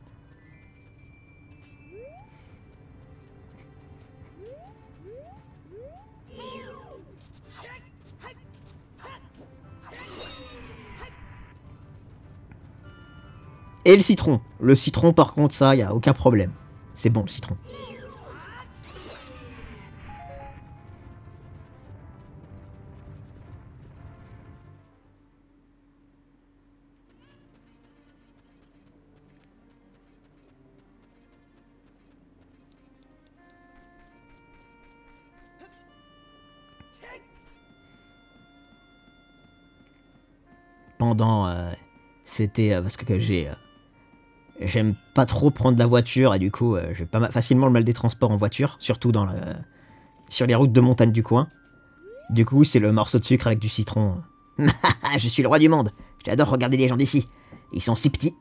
Et le citron. Le citron, par contre, ça, y a aucun problème. C'est bon, le citron. Pendant euh, c'était euh, parce que, euh, j'aime pas trop prendre la voiture et du coup j'ai pas facilement le mal des transports en voiture surtout dans le, sur les routes de montagne du coin. Du coup c'est le morceau de sucre avec du citron. Je suis le roi du monde. J'adore regarder les gens d'ici. Ils sont si petits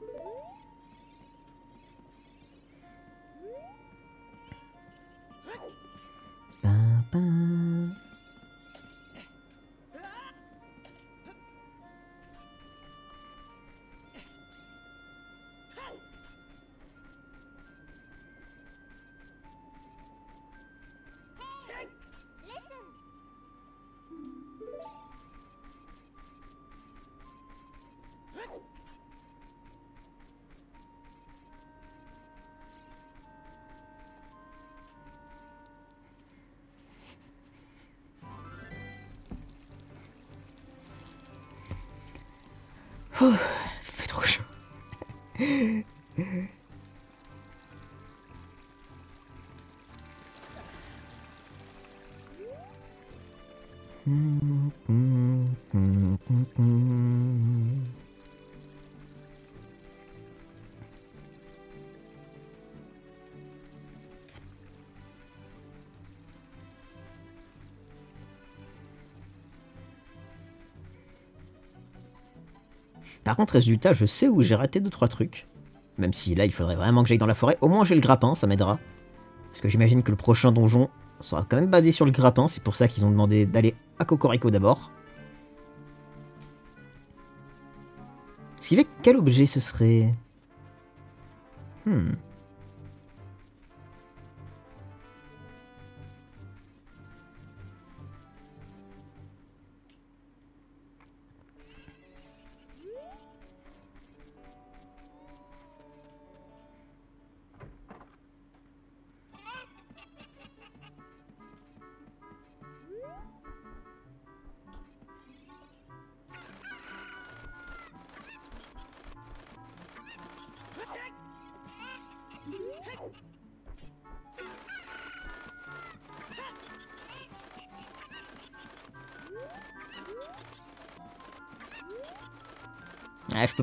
Par contre, résultat, je sais où j'ai raté 2-3 trucs. Même si là, il faudrait vraiment que j'aille dans la forêt. Au moins, j'ai le grappin, ça m'aidera. Parce que j'imagine que le prochain donjon sera quand même basé sur le grappin. C'est pour ça qu'ils ont demandé d'aller à Cocorico d'abord. Ce qui fait que quel objet ce serait? Hmm.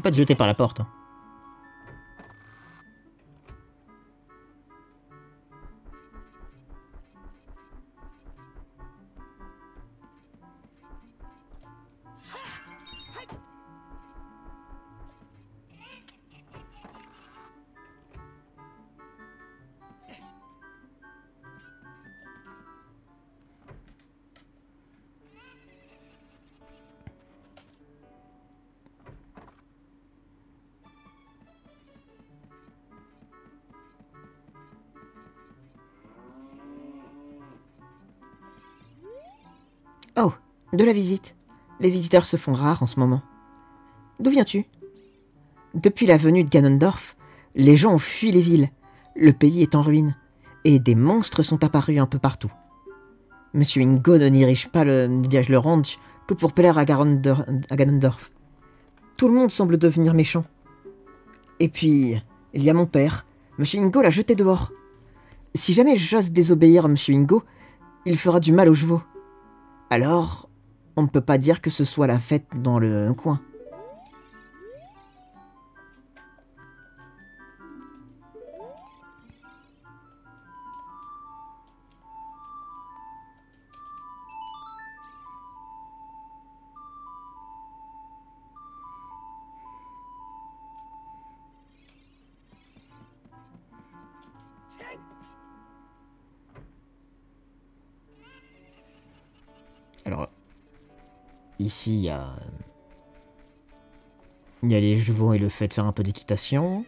Pas te jeter par la porte. De la visite. Les visiteurs se font rares en ce moment. D'où viens-tu? Depuis la venue de Ganondorf, les gens ont fui les villes. Le pays est en ruine. Et des monstres sont apparus un peu partout. Monsieur Ingo ne dirige pas le, dirige le ranch que pour plaire à, à Ganondorf. Tout le monde semble devenir méchant. Et puis, il y a mon père. Monsieur Ingo l'a jeté dehors. Si jamais j'ose désobéir à Monsieur Ingo, il fera du mal aux chevaux. Alors, on ne peut pas dire que ce soit la fête dans le coin. Ici, il y a... Les chevaux et le fait de faire un peu d'équitation.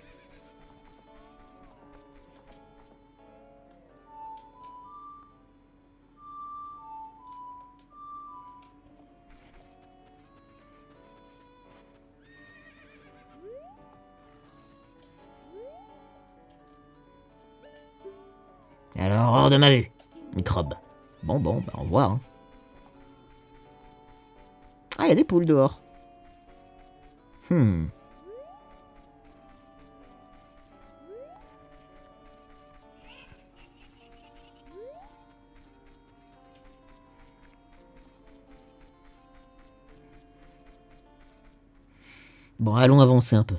Alors, hors de ma vue, microbe. Bon, bon, bah, au revoir. Hein. Il y a des poules dehors. Hmm. Bon, allons avancer un peu.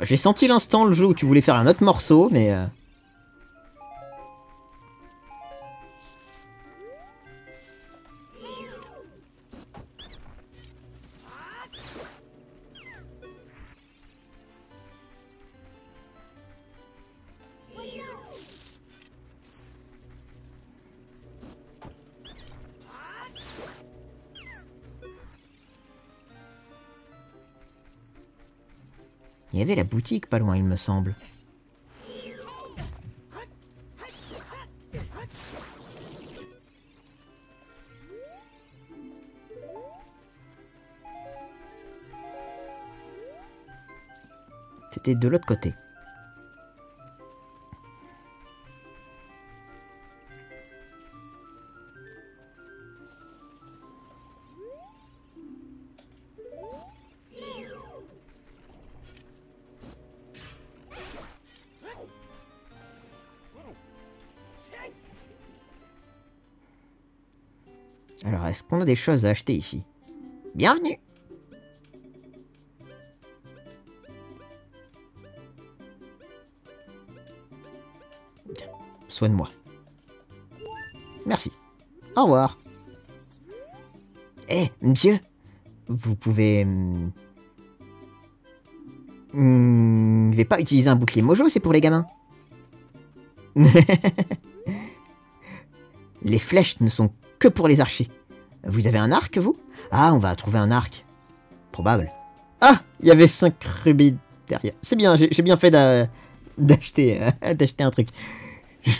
J'ai senti l'instant le jeu où tu voulais faire un autre morceau, mais... la boutique pas loin, il me semble. C'était de l'autre côté. On a des choses à acheter ici. Bienvenue Soigne-moi. Merci. Au revoir. Eh, monsieur Vous pouvez... Hmm, ne vais pas utiliser un bouclier mojo, c'est pour les gamins. les flèches ne sont que pour les archers. Vous avez un arc, vous? Ah, on va trouver un arc. Probable. Ah Il y avait cinq rubis derrière. C'est bien, j'ai bien fait d'acheter euh, un truc.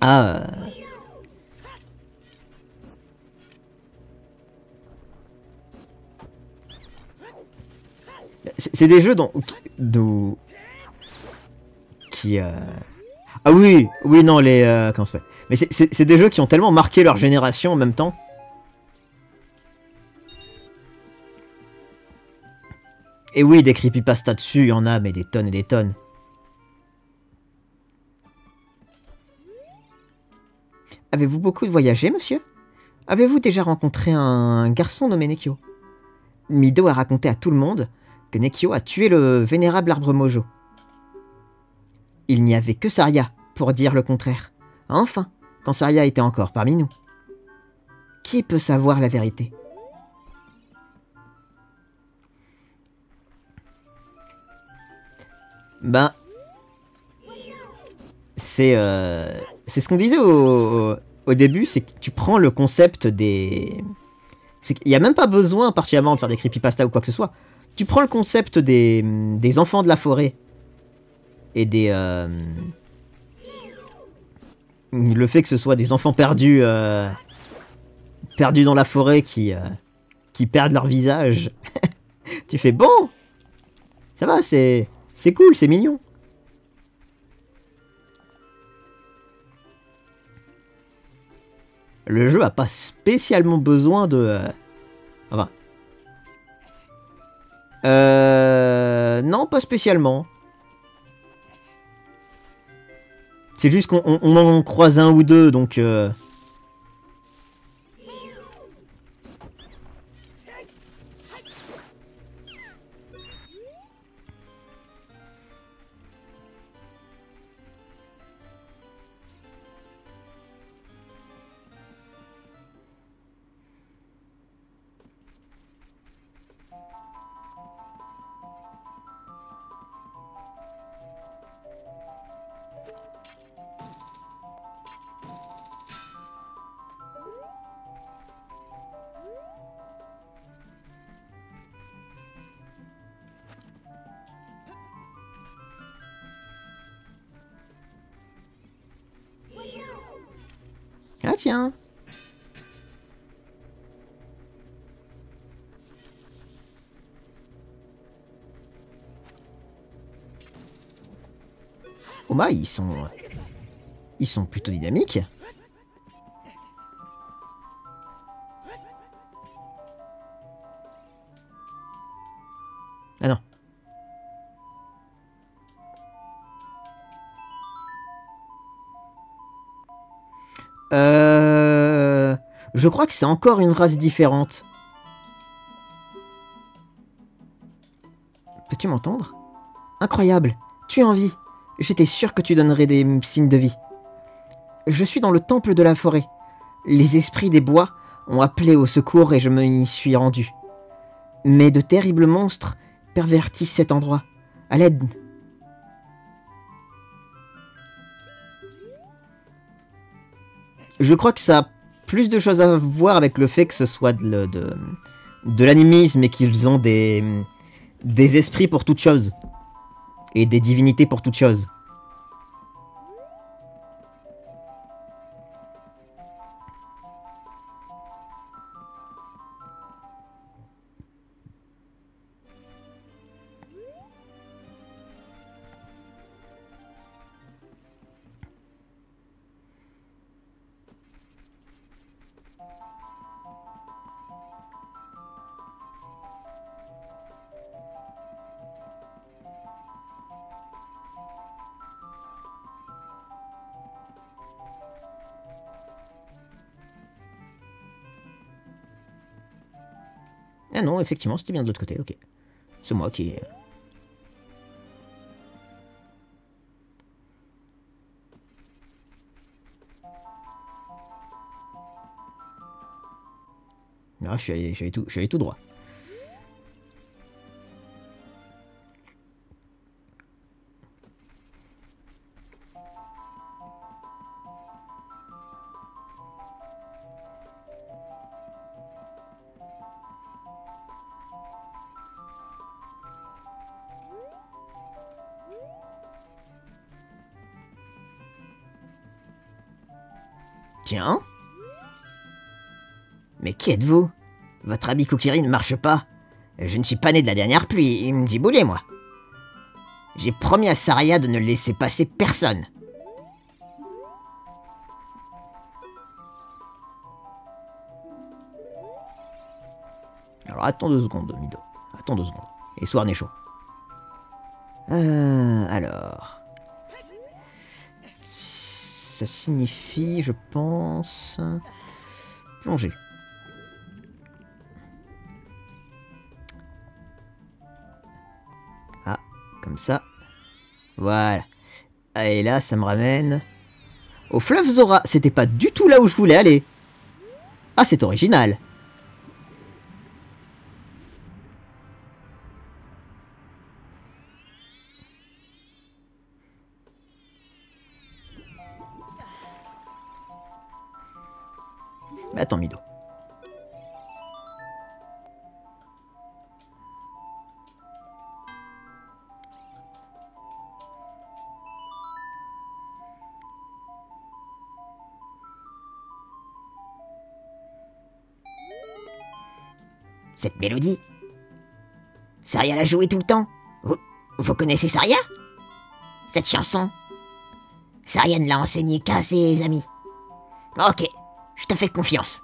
ah. euh. C'est des jeux dont, dont- qui euh, ah oui oui non les euh, mais c'est des jeux qui ont tellement marqué leur génération en même temps. Et oui, des creepypasta dessus, il y en a, mais des tonnes et des tonnes. Avez-vous beaucoup voyagé, monsieur? Avez-vous déjà rencontré un garçon nommé Nekio? Mido a raconté à tout le monde que Nekio a tué le vénérable arbre Mojo. Il n'y avait que Saria pour dire le contraire. Enfin, quand Saria était encore parmi nous. Qui peut savoir la vérité? Ben, c'est euh, c'est ce qu'on disait au, au début, c'est que tu prends le concept des... Il n'y a même pas besoin particulièrement de faire des creepypasta ou quoi que ce soit. Tu prends le concept des, des enfants de la forêt et des... euh, le fait que ce soit des enfants perdus, euh, perdus dans la forêt qui, euh, qui perdent leur visage. tu fais bon, ça va, c'est c'est cool, c'est mignon. Le jeu a pas spécialement besoin de. euh, Enfin. Euh. Non, pas spécialement. C'est juste qu'on on- on en croise un ou deux, donc. euh, Tiens. Oh bah ils sont... Ils sont plutôt dynamiques. Je crois que c'est encore une race différente. Peux-tu m'entendre? Incroyable, tu es en vie. J'étais sûr que tu donnerais des signes de vie. Je suis dans le temple de la forêt. Les esprits des bois ont appelé au secours et je m'y suis rendu. Mais de terribles monstres pervertissent cet endroit. À l'aide. Je crois que ça plus de choses à voir avec le fait que ce soit de, l'animisme et qu'ils ont des, des esprits pour toute chose. Et des divinités pour toute chose. Effectivement, c'était bien de l'autre côté, ok. C'est moi qui... Ah, je suis allé, tout droit. Qui êtes-vous? Votre habit Kokiri ne marche pas. Je ne suis pas né de la dernière pluie, il me dit boulet, moi. J'ai promis à Saria de ne laisser passer personne. Alors attends deux secondes, Mido. Attends deux secondes. Et soir n'est chaud. Euh, alors. Ça signifie, je pense. Plonger. Ça. Voilà. Et là, ça me ramène. Au fleuve Zora. C'était pas du tout là où je voulais aller. Ah, c'est original. Cette mélodie Saria l'a jouée tout le temps vous, connaissez Saria? Cette chanson? Saria ne l'a enseignée qu'à ses amis. Ok, je te fais confiance.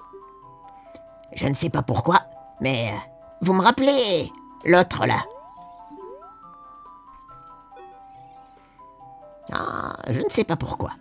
Je ne sais pas pourquoi, mais euh, vous me rappelez l'autre là. Ah, je ne sais pas pourquoi.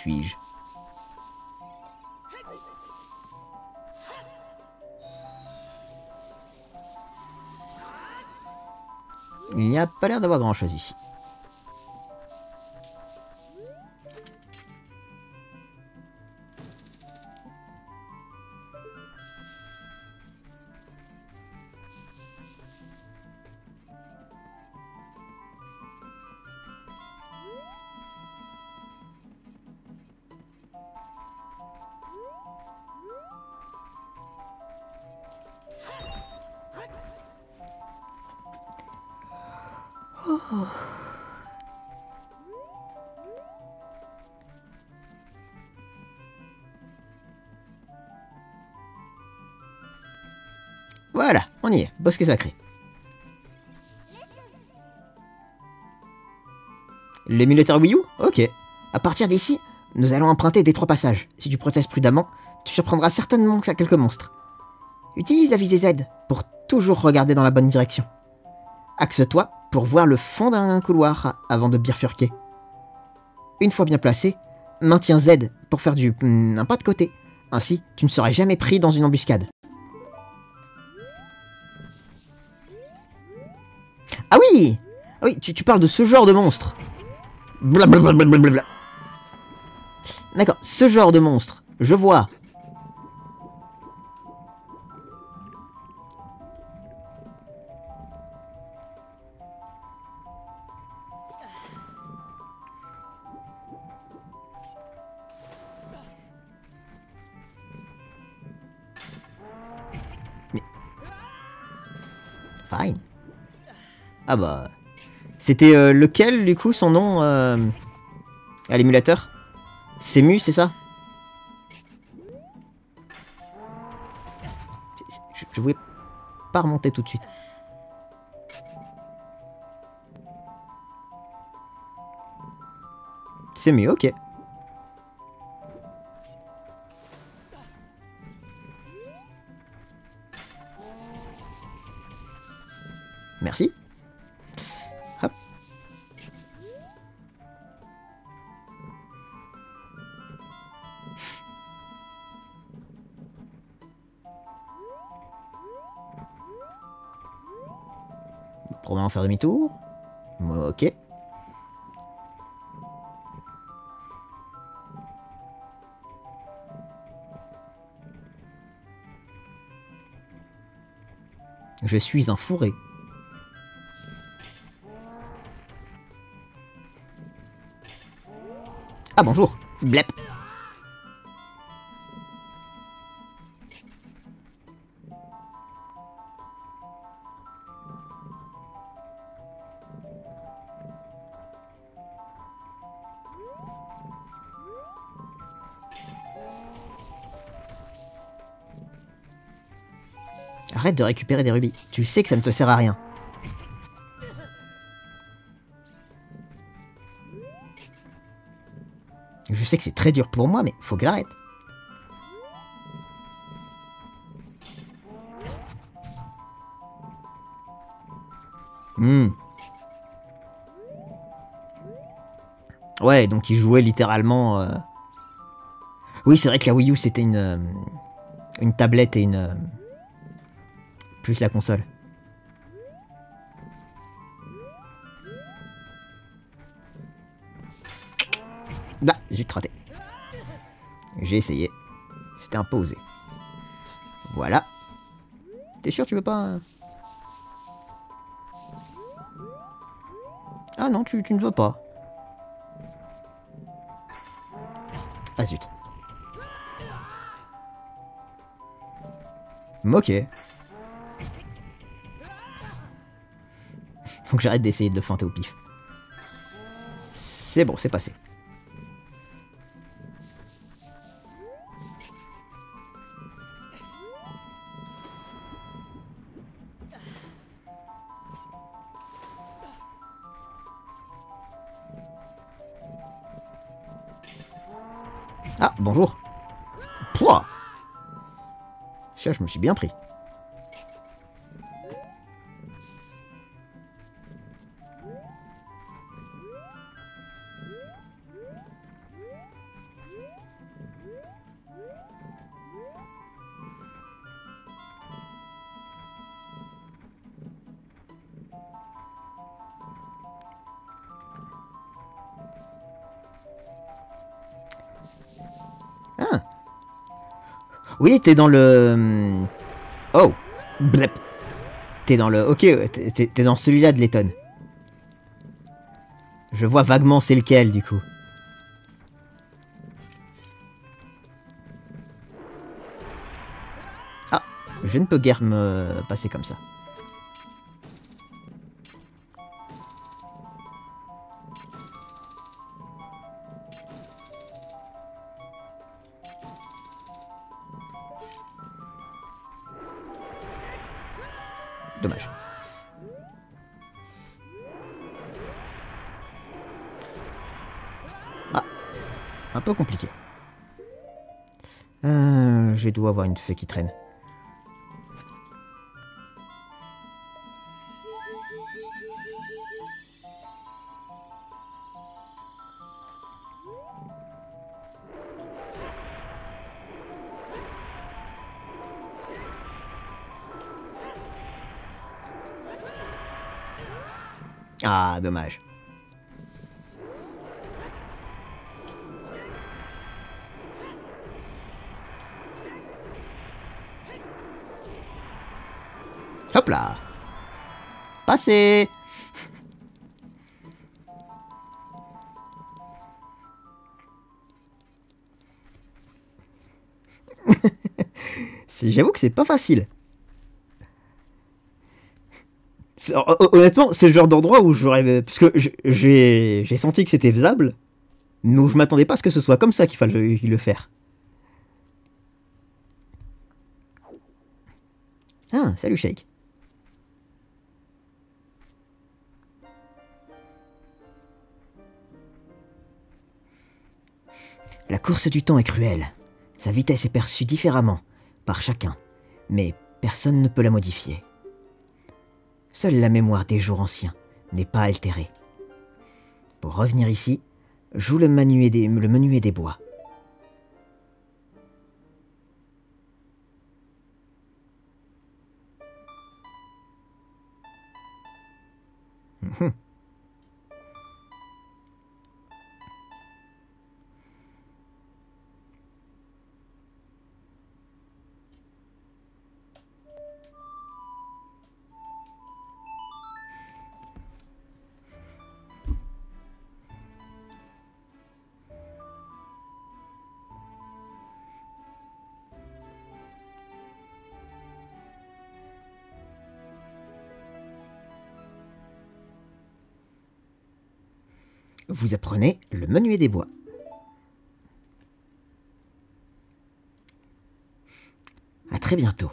Suis-je Il n'y a pas l'air d'avoir grand-chose ici. Bosquet sacré. L'émulateur Wii U Ok. À partir d'ici, nous allons emprunter des trois passages. Si tu protestes prudemment, tu surprendras certainement quelques monstres. Utilise la visée Z pour toujours regarder dans la bonne direction. Axe-toi pour voir le fond d'un couloir avant de bifurquer. Une fois bien placé, maintiens Z pour faire du hmm, un pas de côté. Ainsi, tu ne seras jamais pris dans une embuscade. Tu, tu parles de ce genre de monstre. Blablabla. D'accord, ce genre de monstre. Je vois. C'était euh, lequel, du coup, son nom euh, à l'émulateur? C'est Mu, c'est ça? Je, voulais pas remonter tout de suite. C'est ok. Merci. Faire demi-tour. Ok. Je suis un fourré. Ah bonjour, blep. De récupérer des rubis. Tu sais que ça ne te sert à rien. Je sais que c'est très dur pour moi, mais faut que j'arrête. Hmm. Ouais, donc il jouait littéralement... euh, Oui, c'est vrai que la Wii U, c'était une... euh, Une tablette et une... Plus la console. Bah, j'ai raté. J'ai essayé. C'était un peu osé. Voilà. T'es sûr tu veux pas... Ah non, tu, tu ne veux pas. Ah zut. Ok. J'arrête d'essayer de le feinter au pif. C'est bon, c'est passé. Ah, bonjour. Pouah Tiens, je me suis bien pris. T'es dans le... hum, Oh. Blep. T'es dans le... Ok, t'es dans celui-là de Letton. Je vois vaguement c'est lequel, du coup. Ah, je ne peux guère me passer comme ça. J'ai dû avoir une fée qui traîne. Ah, dommage. J'avoue que c'est pas facile. Hon- hon- Honnêtement, c'est le genre d'endroit où j'aurais. Parce que j'ai senti que c'était faisable, mais où je m'attendais pas à ce que ce soit comme ça qu'il fallait le faire. Ah, salut Shake. Course du temps est cruelle. Sa vitesse est perçue différemment par chacun, mais personne ne peut la modifier. Seule la mémoire des jours anciens n'est pas altérée. Pour revenir ici, joue le des, le menuet des bois. Vous apprenez le menuet des bois. À très bientôt.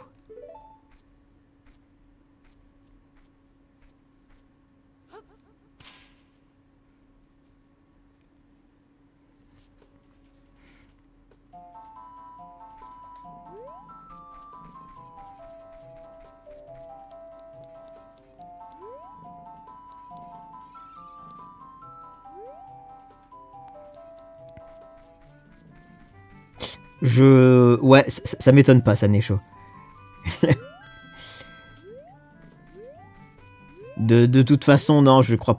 Je... Ouais, ça, m'étonne pas, ça n'est chaud. de, toute façon, non, je crois...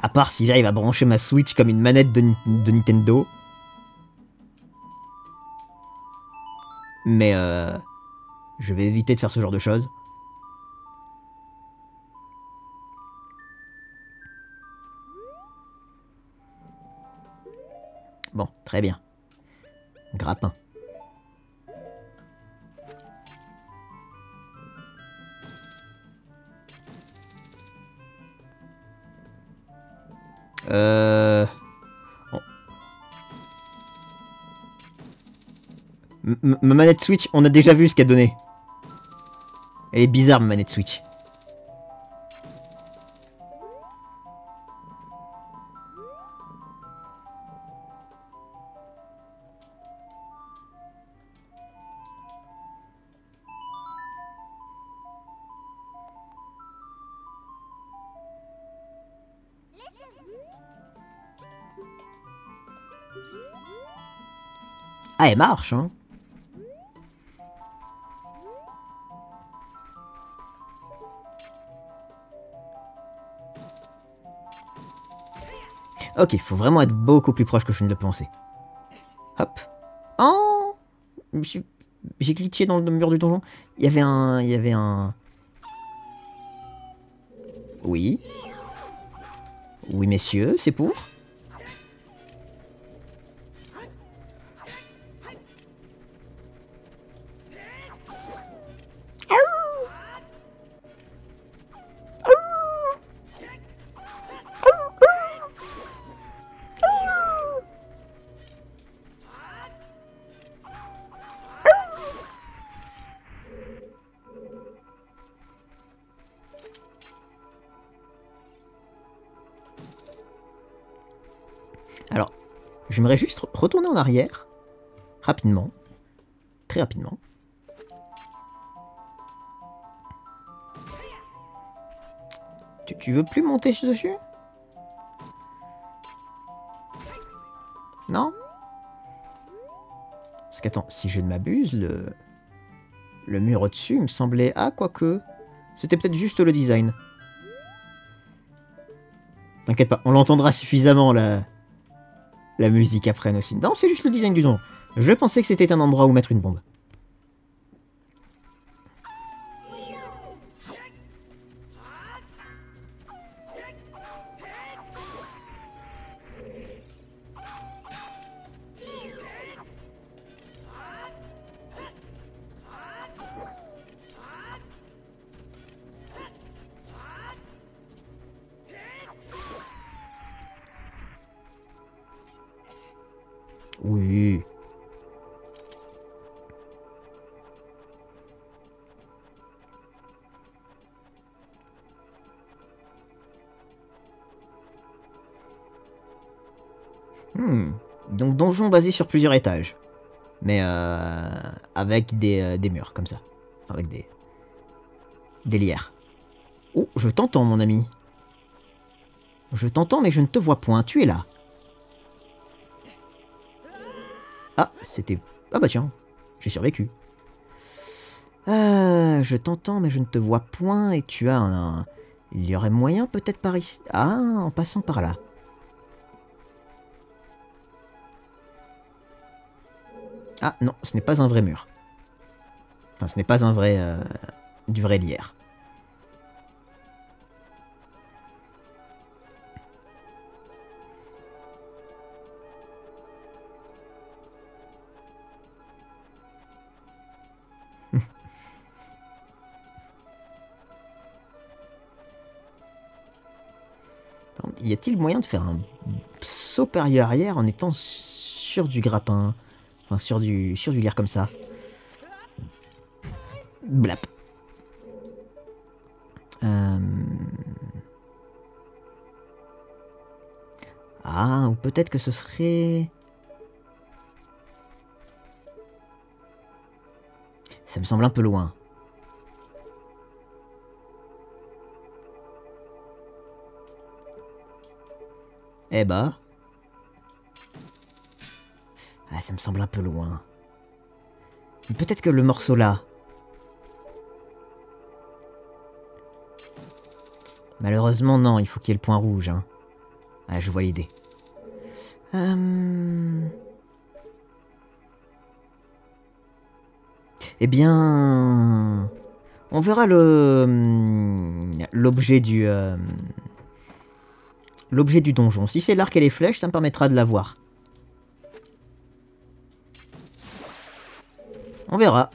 À part si j'arrive à brancher ma Switch comme une manette de, de Nintendo. Mais euh, je vais éviter de faire ce genre de choses. Bon, très bien. Grappin. Euh... Ma manette Switch, on a déjà vu ce qu'elle donnait. Elle est bizarre, ma manette Switch. Elle marche, hein Ok, faut vraiment être beaucoup plus proche que je ne le pensais. Hop. Oh J'ai glitché dans le mur du donjon. Il y avait un... Il y avait un... Oui. Oui, messieurs, c'est pour arrière, rapidement, très rapidement. Tu, veux plus monter dessus? Non? Parce qu'attends, si je ne m'abuse, le... le mur au-dessus me semblait... Ah, quoique... C'était peut-être juste le design. T'inquiète pas, on l'entendra suffisamment là la musique apprenne aussi. Non, c'est juste le design du don. Je pensais que c'était un endroit où mettre une bombe. Donc donjon basé sur plusieurs étages. Mais euh, avec des, euh, des, murs comme ça. avec des, des lierres. je t'entends, mon ami. Je t'entends, mais je ne te vois point. Tu es là. Ah, c'était... Ah bah tiens, j'ai survécu. Euh, je t'entends, mais je ne te vois point, et tu as un... Il y aurait moyen peut-être par ici... Ah, en passant par là. Ah non, ce n'est pas un vrai mur. Enfin, ce n'est pas un vrai... Euh, du vrai lierre. y a-t-il moyen de faire un saut période arrière en étant sur du grappin? Enfin, sur du, sur du lierre comme ça. Blap. Euh. Ah, ou peut-être que ce serait... Ça me semble un peu loin. Eh bah. Ah, ça me semble un peu loin. Peut-être que le morceau là. Malheureusement, non, il faut qu'il y ait le point rouge. Hein. Ah, je vois l'idée. Euh... Eh bien... On verra le... Hum, l'objet du... Euh, l'objet du donjon. Si c'est l'arc et les flèches, ça me permettra de l'avoir. On verra.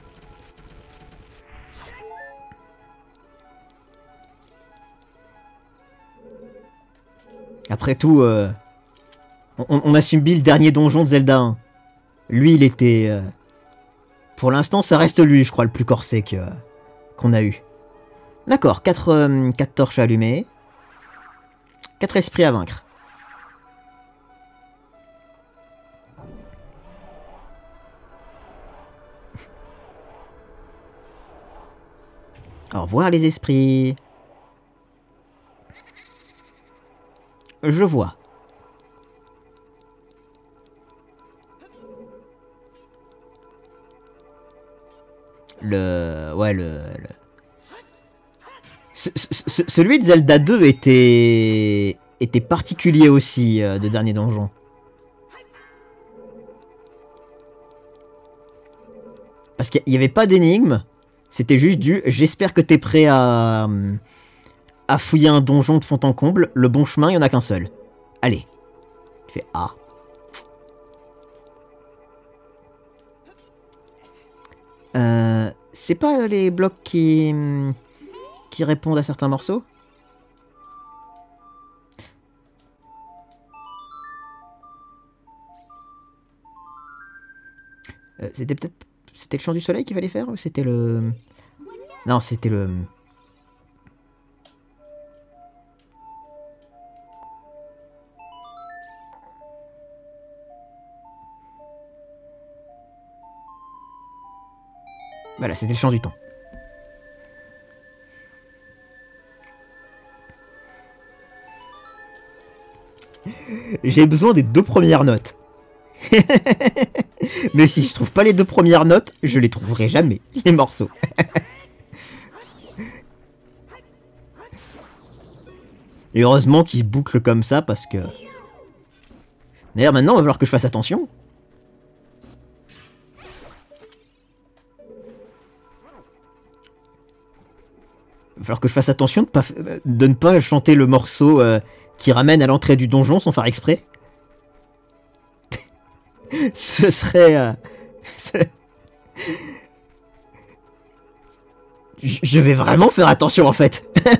Après tout, euh, on, a subi le dernier donjon de Zelda 1. Lui, il était... Euh, pour l'instant, ça reste lui, je crois, le plus corsé qu'on a eu. D'accord, 4 euh, torches allumées. Quatre esprits à vaincre. Au revoir les esprits. Je vois. Le... Ouais, le celui de Zelda 2 était, était particulier aussi, euh, de Dernier Donjon. Parce qu'il n'y avait pas d'énigme, c'était juste du « j'espère que t'es prêt à, à fouiller un donjon de fond en comble, le bon chemin, il n'y en a qu'un seul. Allez. » Tu fais « Ah ». Euh, c'est pas les blocs qui qui répondent à certains morceaux? Euh, C'était peut-être... C'était le chant du soleil qu'il fallait faire ou c'était le... Non, c'était le... Voilà, c'était le chant du temps. J'ai besoin des deux premières notes. Mais si je trouve pas les deux premières notes, je les trouverai jamais, les morceaux. Et heureusement qu'ils bouclent comme ça parce que... D'ailleurs maintenant il va falloir que je fasse attention. Il va falloir que je fasse attention de, de ne pas chanter le morceau euh, qui ramène à l'entrée du donjon sans faire exprès. Ce serait... Euh, je vais vraiment faire attention en fait.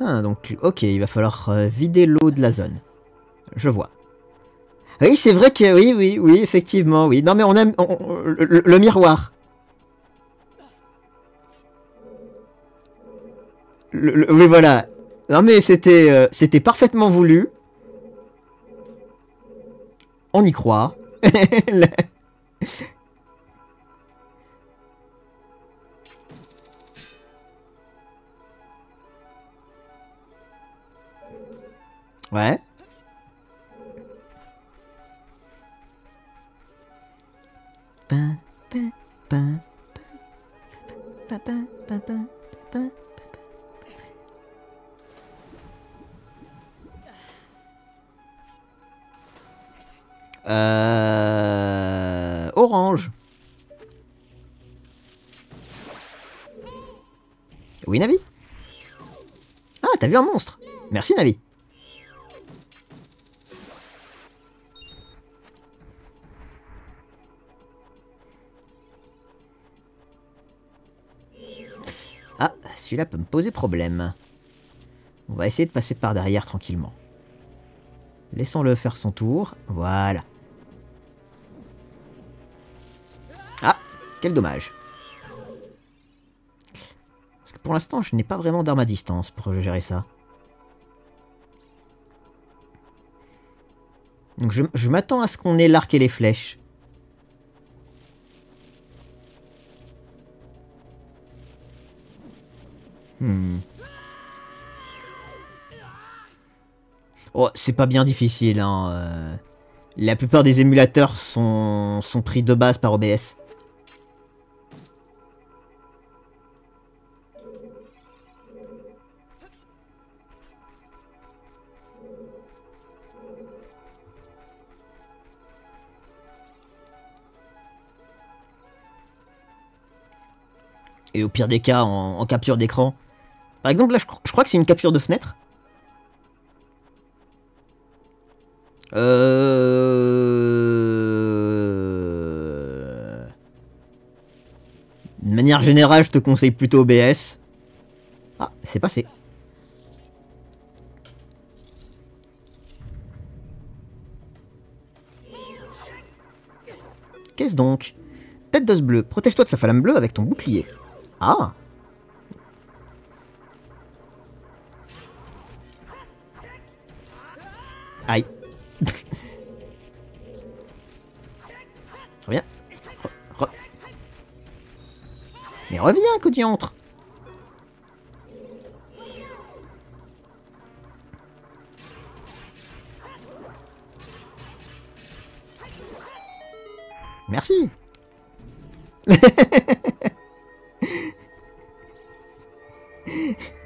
ah, donc, ok, il va falloir euh, vider l'eau de la zone je vois. Oui, c'est vrai que oui, oui, oui, effectivement, oui. Non, mais on aime le, miroir. oui, voilà. Non mais c'était euh, c'était parfaitement voulu. On y croit. ouais. Euh... Orange. Oui, Navi? Ah, t'as vu un monstre Merci, Navi. Ah, celui-là peut me poser problème. On va essayer de passer par derrière tranquillement. Laissons-le faire son tour. Voilà. Ah, quel dommage. Parce que pour l'instant, je n'ai pas vraiment d'arme à distance pour gérer ça. Donc je, m'attends à ce qu'on ait l'arc et les flèches. Hmm. Oh, c'est pas bien difficile. Hein. euh. La plupart des émulateurs sont, pris de base par OBS. Et au pire des cas, en capture d'écran. Par exemple, là, je, cro- je crois que c'est une capture de fenêtre. Euh... De manière générale, je te conseille plutôt OBS. Ah, c'est passé. Qu'est-ce donc? Tête d'os bleu, protège-toi de sa flamme bleue avec ton bouclier. Ah Reviens. Re- re- Mais reviens, que tu entres. Merci.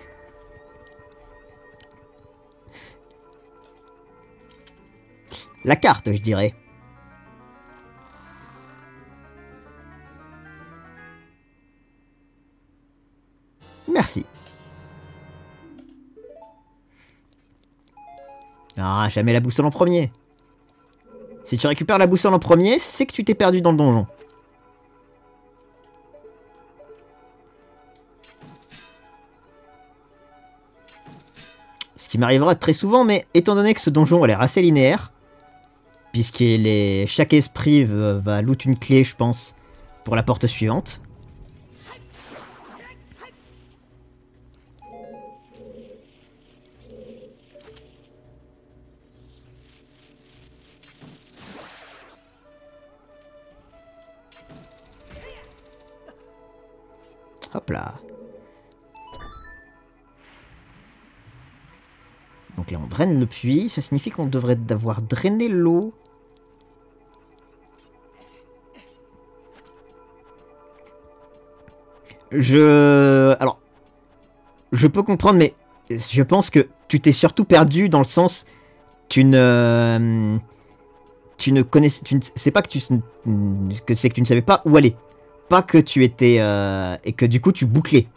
La carte, je dirais. Merci. Ah, jamais la boussole en premier. Si tu récupères la boussole en premier, c'est que tu t'es perdu dans le donjon. Ce qui m'arrivera très souvent, mais étant donné que ce donjon a l'air assez linéaire, puisque chaque esprit va, va loot une clé, je pense, pour la porte suivante. Hop là. Donc là, on draine le puits. Ça signifie qu'on devrait avoir drainé l'eau. Je... Alors... Je peux comprendre, mais je pense que tu t'es surtout perdu dans le sens... Tu ne... Tu ne connaissais... Tu. C'est pas que tu... c'est que tu ne savais pas où aller. Pas que tu étais... euh, Et que du coup, tu bouclais.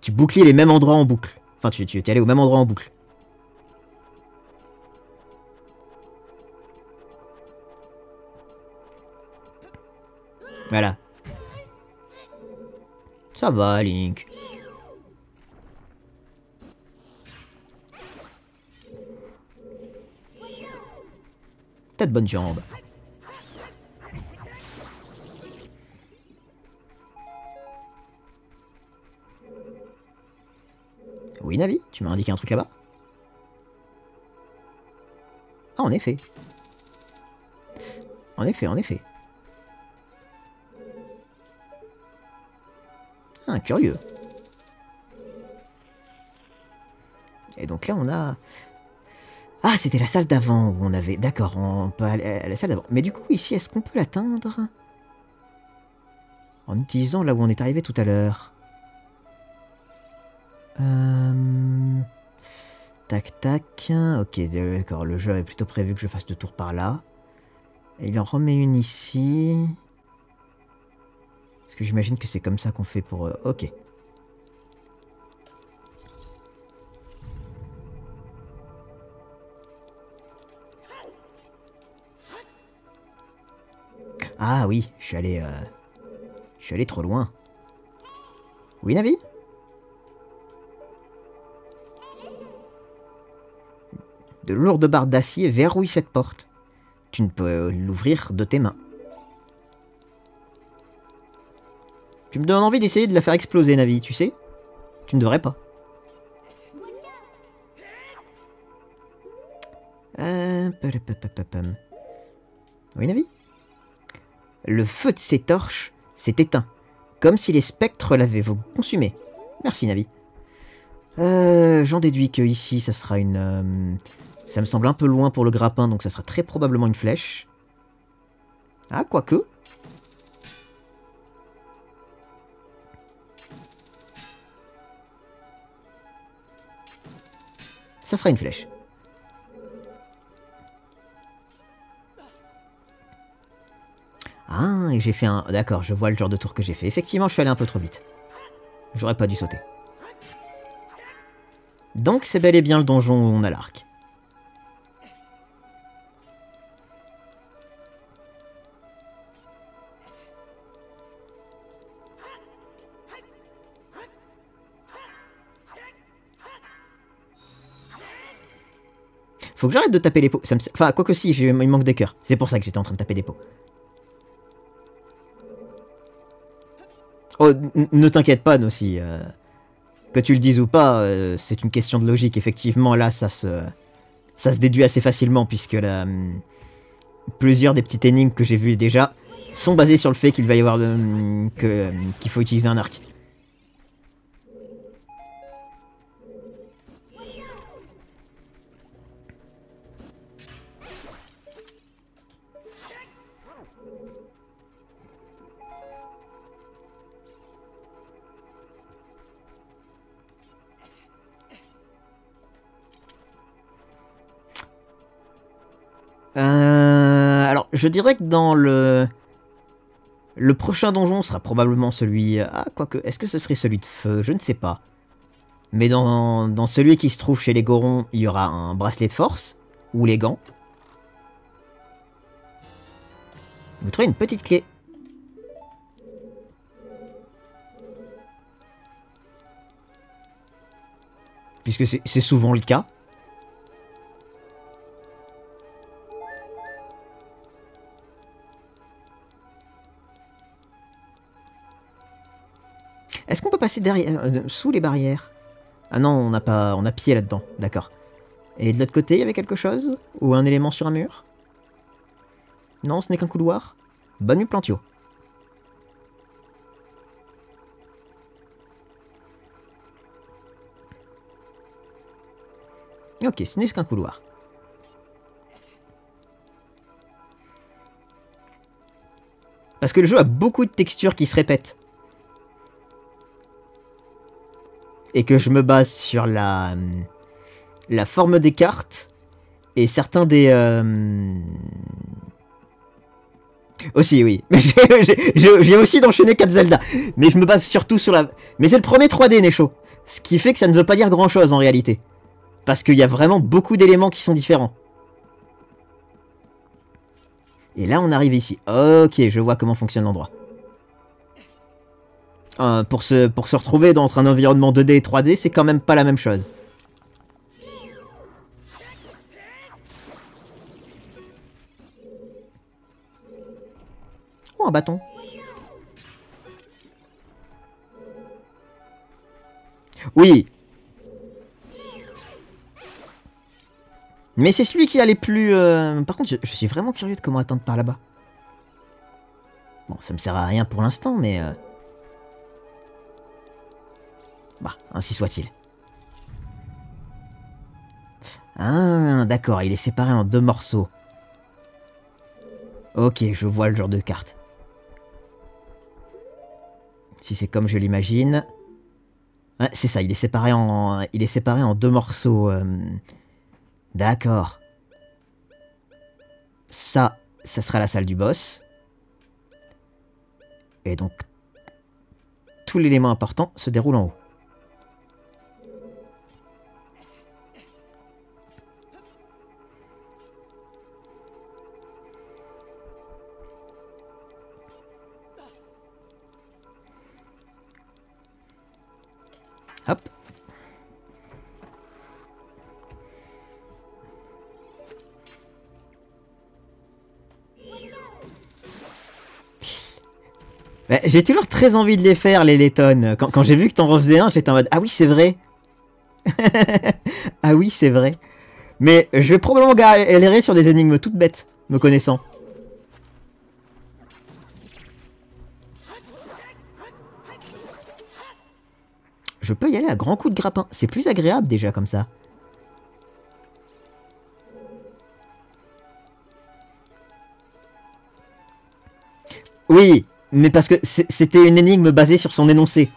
Tu bouclais les mêmes endroits en boucle. Enfin, tu, tu étais allé au même endroit en boucle. Voilà. Ça va, Link. T'as de bonnes jambes. Oui, Navi, tu m'as indiqué un truc là-bas Ah, en effet. En effet, en effet. Ah, curieux. Et donc là, on a... Ah, c'était la salle d'avant où on avait... D'accord, on peut aller à la salle d'avant. Mais du coup, ici, est-ce qu'on peut l'atteindre En utilisant là où on est arrivé tout à l'heure? Euh... Tac, tac. Ok, d'accord, le jeu avait plutôt prévu que je fasse deux tours par là. Et il en remet une ici. Parce que j'imagine que c'est comme ça qu'on fait pour... Euh, ok. Ah oui, je suis allé... Euh, je suis allé trop loin. Oui, Navi? De lourdes barres d'acier verrouillent cette porte. Tu ne peux l'ouvrir de tes mains. Tu me donnes envie d'essayer de la faire exploser, Navi, tu sais Tu ne devrais pas. Euh... Oui, Navi Le feu de ces torches s'est éteint, comme si les spectres l'avaient consumé. Merci, Navi. Euh, J'en déduis que ici, ça sera une... Euh, ça me semble un peu loin pour le grappin, donc ça sera très probablement une flèche. Ah, quoique. Ça sera une flèche. Ah, et j'ai fait un... D'accord, je vois le genre de tour que j'ai fait. Effectivement, je suis allé un peu trop vite. J'aurais pas dû sauter. Donc c'est bel et bien le donjon où on a l'arc. Faut que j'arrête de taper les pots. Enfin, quoi que si, il manque des cœurs. C'est pour ça que j'étais en train de taper des pots. Oh, ne t'inquiète pas, aussi. Euh, que tu le dises ou pas, euh, c'est une question de logique. Effectivement, là, ça se, ça se déduit assez facilement, puisque hum, plusieurs des petites énigmes que j'ai vues déjà sont basées sur le fait qu'il va y avoir hum, hum, qu'il faut utiliser un arc. Euh, alors, je dirais que dans le... Le prochain donjon sera probablement celui... Ah, quoique, est-ce que ce serait celui de feu? Je ne sais pas. Mais dans, celui qui se trouve chez les Gorons, il y aura un bracelet de force, ou les gants. Vous trouvez une petite clé. Puisque c'est souvent le cas. Est-ce qu'on peut passer derrière, euh, sous les barrières? Ah non, on n'a pas, on a pied là-dedans, d'accord. Et de l'autre côté, il y avait quelque chose? Ou un élément sur un mur? Non, ce n'est qu'un couloir? Bonne nuit, Plantio. Ok, ce n'est qu'un couloir. Parce que le jeu a beaucoup de textures qui se répètent. Et que je me base sur la, la forme des cartes et certains des... Euh, aussi, oui. J'ai aussi d'enchaîner 4 Zelda. Mais je me base surtout sur la... Mais c'est le premier 3D, Necho. Ce qui fait que ça ne veut pas dire grand-chose en réalité. Parce qu'il y a vraiment beaucoup d'éléments qui sont différents. Et là, on arrive ici. Ok, je vois comment fonctionne l'endroit. Euh, pour, se, pour se retrouver dans un environnement 2D et 3D, c'est quand même pas la même chose. Oh, un bâton. Oui. Mais c'est celui qui a les plus... euh, Par contre, je, je suis vraiment curieux de comment atteindre par là-bas. Bon, ça me sert à rien pour l'instant, mais... euh, Bah, ainsi soit-il. Ah, d'accord, il est séparé en deux morceaux. Ok, je vois le genre de carte. Si c'est comme je l'imagine... Ouais, c'est ça, il est séparé en, il est séparé en deux morceaux. euh, D'accord. Ça, ça sera la salle du boss. Et donc, tout l'élément important se déroule en haut. Hop. Bah, j'ai toujours très envie de les faire, les Letton. Quand, quand j'ai vu que t'en refaisais un, j'étais en mode Ah oui, c'est vrai. ah oui, c'est vrai. Mais je vais probablement galérer sur des énigmes toutes bêtes, me connaissant. Je peux y aller à grands coups de grappin. C'est plus agréable déjà comme ça. Oui, mais parce que c'était une énigme basée sur son énoncé.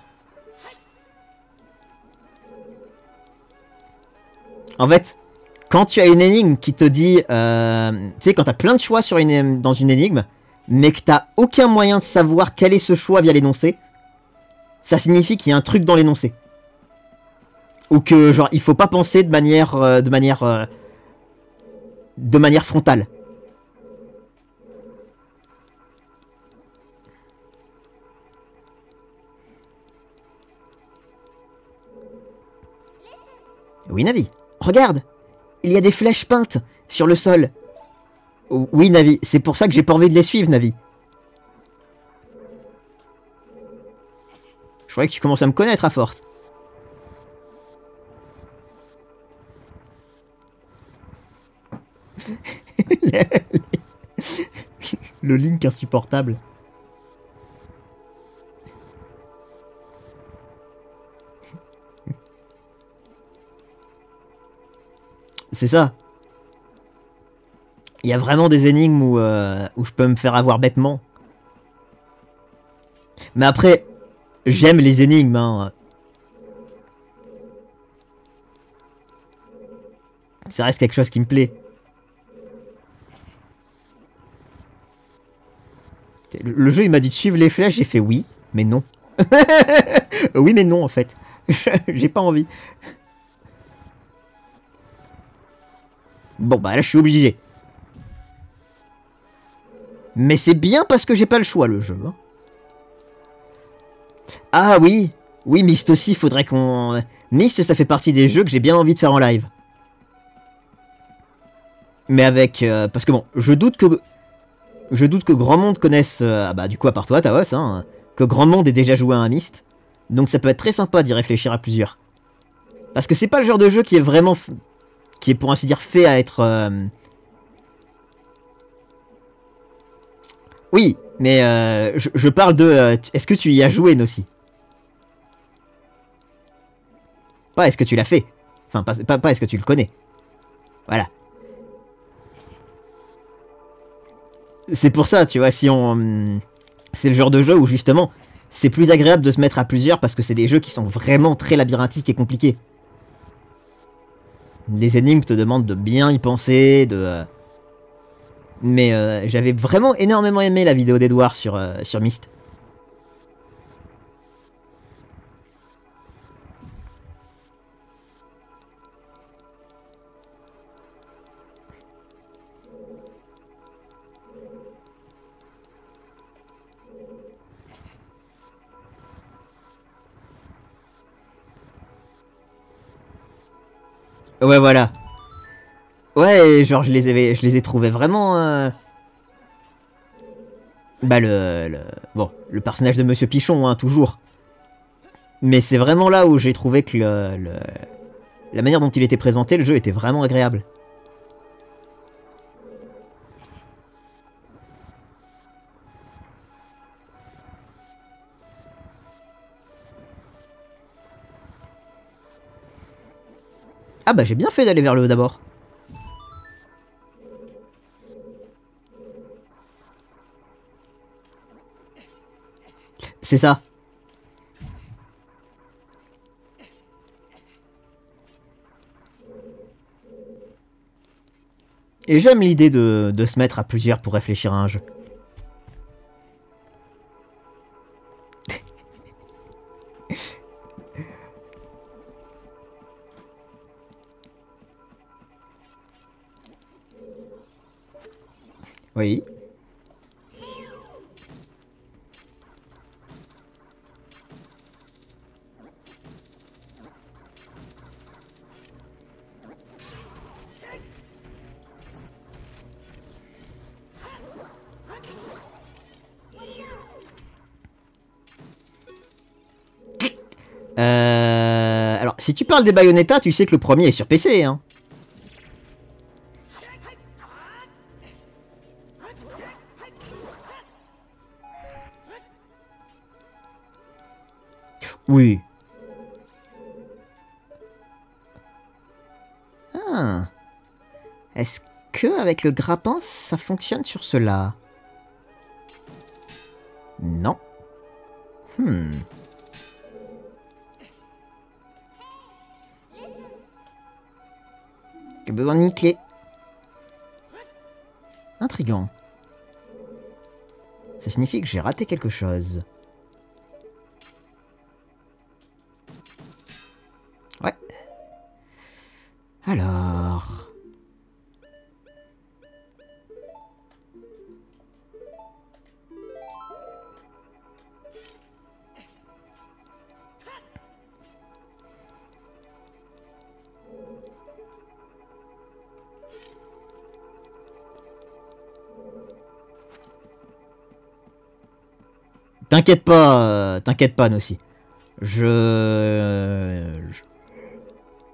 En fait, quand tu as une énigme qui te dit... euh, tu sais, quand tu as plein de choix dans une énigme, mais que tu aucun moyen de savoir quel est ce choix via l'énoncé, ça signifie qu'il y a un truc dans l'énoncé. Ou que, genre, il faut pas penser de manière... euh, de manière... euh, de manière frontale. Oui, Navi. Regarde Il y a des flèches peintes sur le sol. Oui, Navi. C'est pour ça que j'ai pas envie de les suivre, Navi. Je croyais que tu commences à me connaître à force. Le link insupportable. C'est ça. Il y a vraiment des énigmes où, euh, où je peux me faire avoir bêtement. Mais après, j'aime les énigmes. Hein. Ça reste quelque chose qui me plaît. Le jeu, il m'a dit de suivre les flèches, j'ai fait oui, mais non. oui, mais non, en fait. j'ai pas envie. Bon, bah là, je suis obligé. Mais c'est bien parce que j'ai pas le choix, le jeu. hein. Ah oui, oui, Myst aussi, faudrait qu'on... Myst, ça fait partie des jeux que j'ai bien envie de faire en live. Mais avec... euh, parce que bon, je doute que... Je doute que grand monde connaisse... euh, ah bah du coup, à part toi, Taos, hein, que grand monde ait déjà joué à un Myst. Donc ça peut être très sympa d'y réfléchir à plusieurs. Parce que c'est pas le genre de jeu qui est vraiment... Qui est pour ainsi dire fait à être... euh, Oui, mais euh, je, parle de... euh, est-ce que tu y as joué, Nossi? Pas est-ce que tu l'as fait. Enfin, pas, pas, est-ce que tu le connais. Voilà. C'est pour ça, tu vois, si on... hum, C'est le genre de jeu où, justement, c'est plus agréable de se mettre à plusieurs parce que c'est des jeux qui sont vraiment très labyrinthiques et compliqués. Les énigmes te demandent de bien y penser, de... Mais euh, j'avais vraiment énormément aimé la vidéo d'Edouard sur, euh, sur Myst. Ouais, voilà. Ouais, genre je les ai, je les ai trouvés vraiment. Euh, bah le, le, bon, le personnage de Monsieur Pichon, hein, toujours. Mais c'est vraiment là où j'ai trouvé que le, la manière dont il était présenté, le jeu était vraiment agréable. Ah bah j'ai bien fait d'aller vers le haut d'abord. C'est ça. Et j'aime l'idée de, se mettre à plusieurs pour réfléchir à un jeu. Oui. Euh, alors, si tu parles des Bayonetta, tu sais que le premier est sur PC, hein. Oui. Ah. Est-ce que avec le grappin, ça fonctionne sur cela? Non. Hmm. J'ai besoin d'une clé. Intrigant. Ça signifie que j'ai raté quelque chose. Ouais. Alors... T'inquiète pas, euh, t'inquiète pas, aussi. Je... je-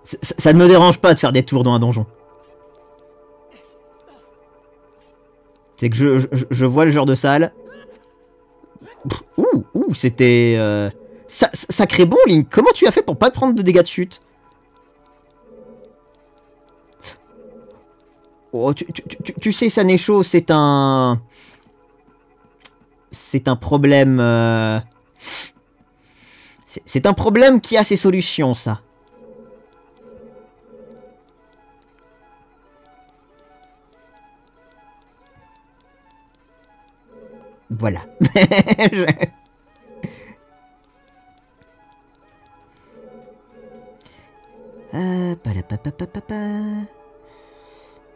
Ça, ça ne me dérange pas de faire des tours dans un donjon. C'est que je, je, vois le genre de salle. Ouh, ouh, c'était... euh, sa- sa- sacré bon, Link. Comment tu as fait pour pas te prendre de dégâts de chute? Oh, tu, tu, tu, tu sais, Sanécho, c'est un... C'est un problème... euh, C'est un problème qui a ses solutions, ça. Voilà. Palapapapapa.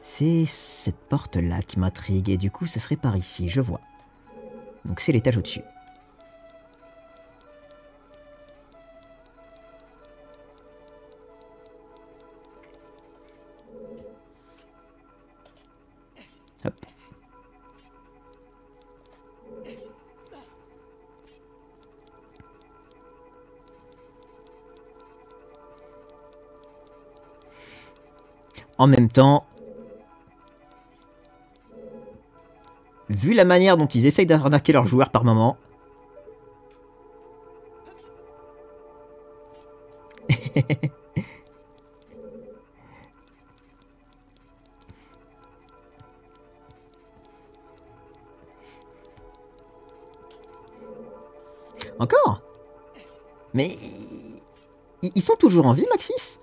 C'est cette porte-là qui m'intrigue, et du coup, ça serait par ici, je vois. Donc c'est l'étage au-dessus. En même temps, vu la manière dont ils essayent d'arnaquer leurs joueurs par moment, Encore? Mais ils sont toujours en vie, Maxis?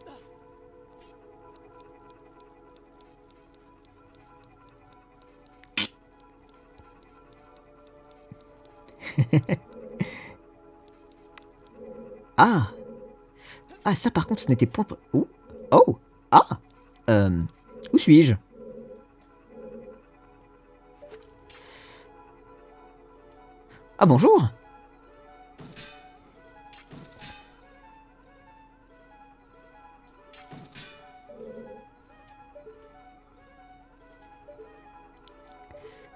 Ah. Ah, ça par contre, ce n'était point... Ouh Oh. Ah. Euh... Où suis-je? Ah, bonjour.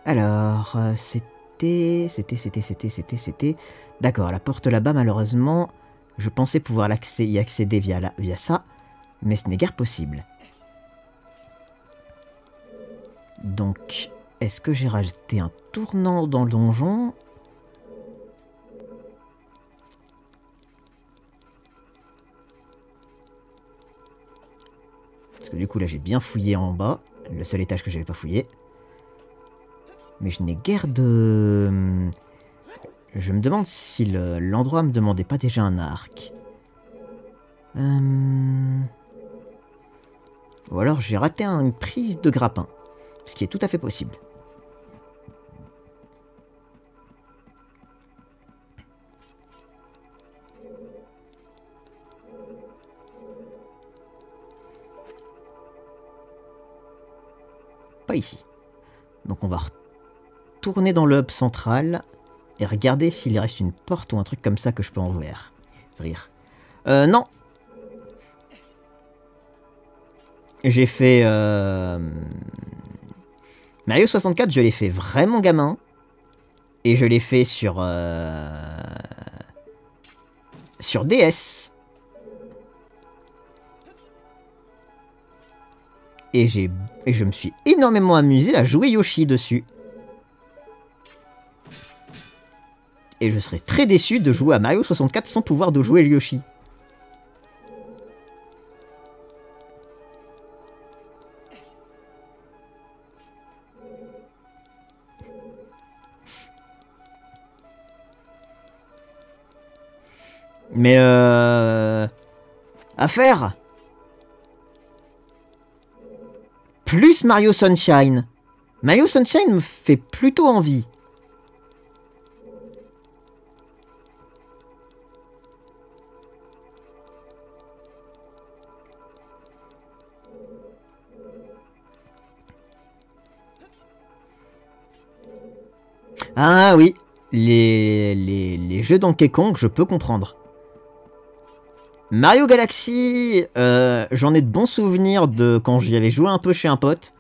Alors, euh, c'était... C'était, c'était, c'était, c'était, c'était... D'accord, la porte là-bas, malheureusement, je pensais pouvoir y accéder via, ça, mais ce n'est guère possible. Donc, est-ce que j'ai rajouté un tournant dans le donjon? Du coup là j'ai bien fouillé en bas, le seul étage que j'avais pas fouillé. Mais je n'ai guère de... Je me demande si l'endroit me demandait pas déjà un arc. Euh, ou alors j'ai raté une prise de grappin, ce qui est tout à fait possible. Pas ici. Donc on va retourner dans le central et regarder s'il reste une porte ou un truc comme ça que je peux ouvrir. Euh, non, J'ai fait... Euh... Mario 64, je l'ai fait vraiment gamin. Et je l'ai fait sur... Euh... Sur DS. Et, et je me suis énormément amusé à jouer Yoshi dessus. Et je serais très déçu de jouer à Mario 64 sans pouvoir de jouer Yoshi. Mais euh... À faire Plus Mario Sunshine. Mario Sunshine me fait plutôt envie. Ah oui, les, les, les jeux Donkey Kong, je peux comprendre. Mario Galaxy, euh, j'en ai de bons souvenirs de quand j'y avais joué un peu chez un pote.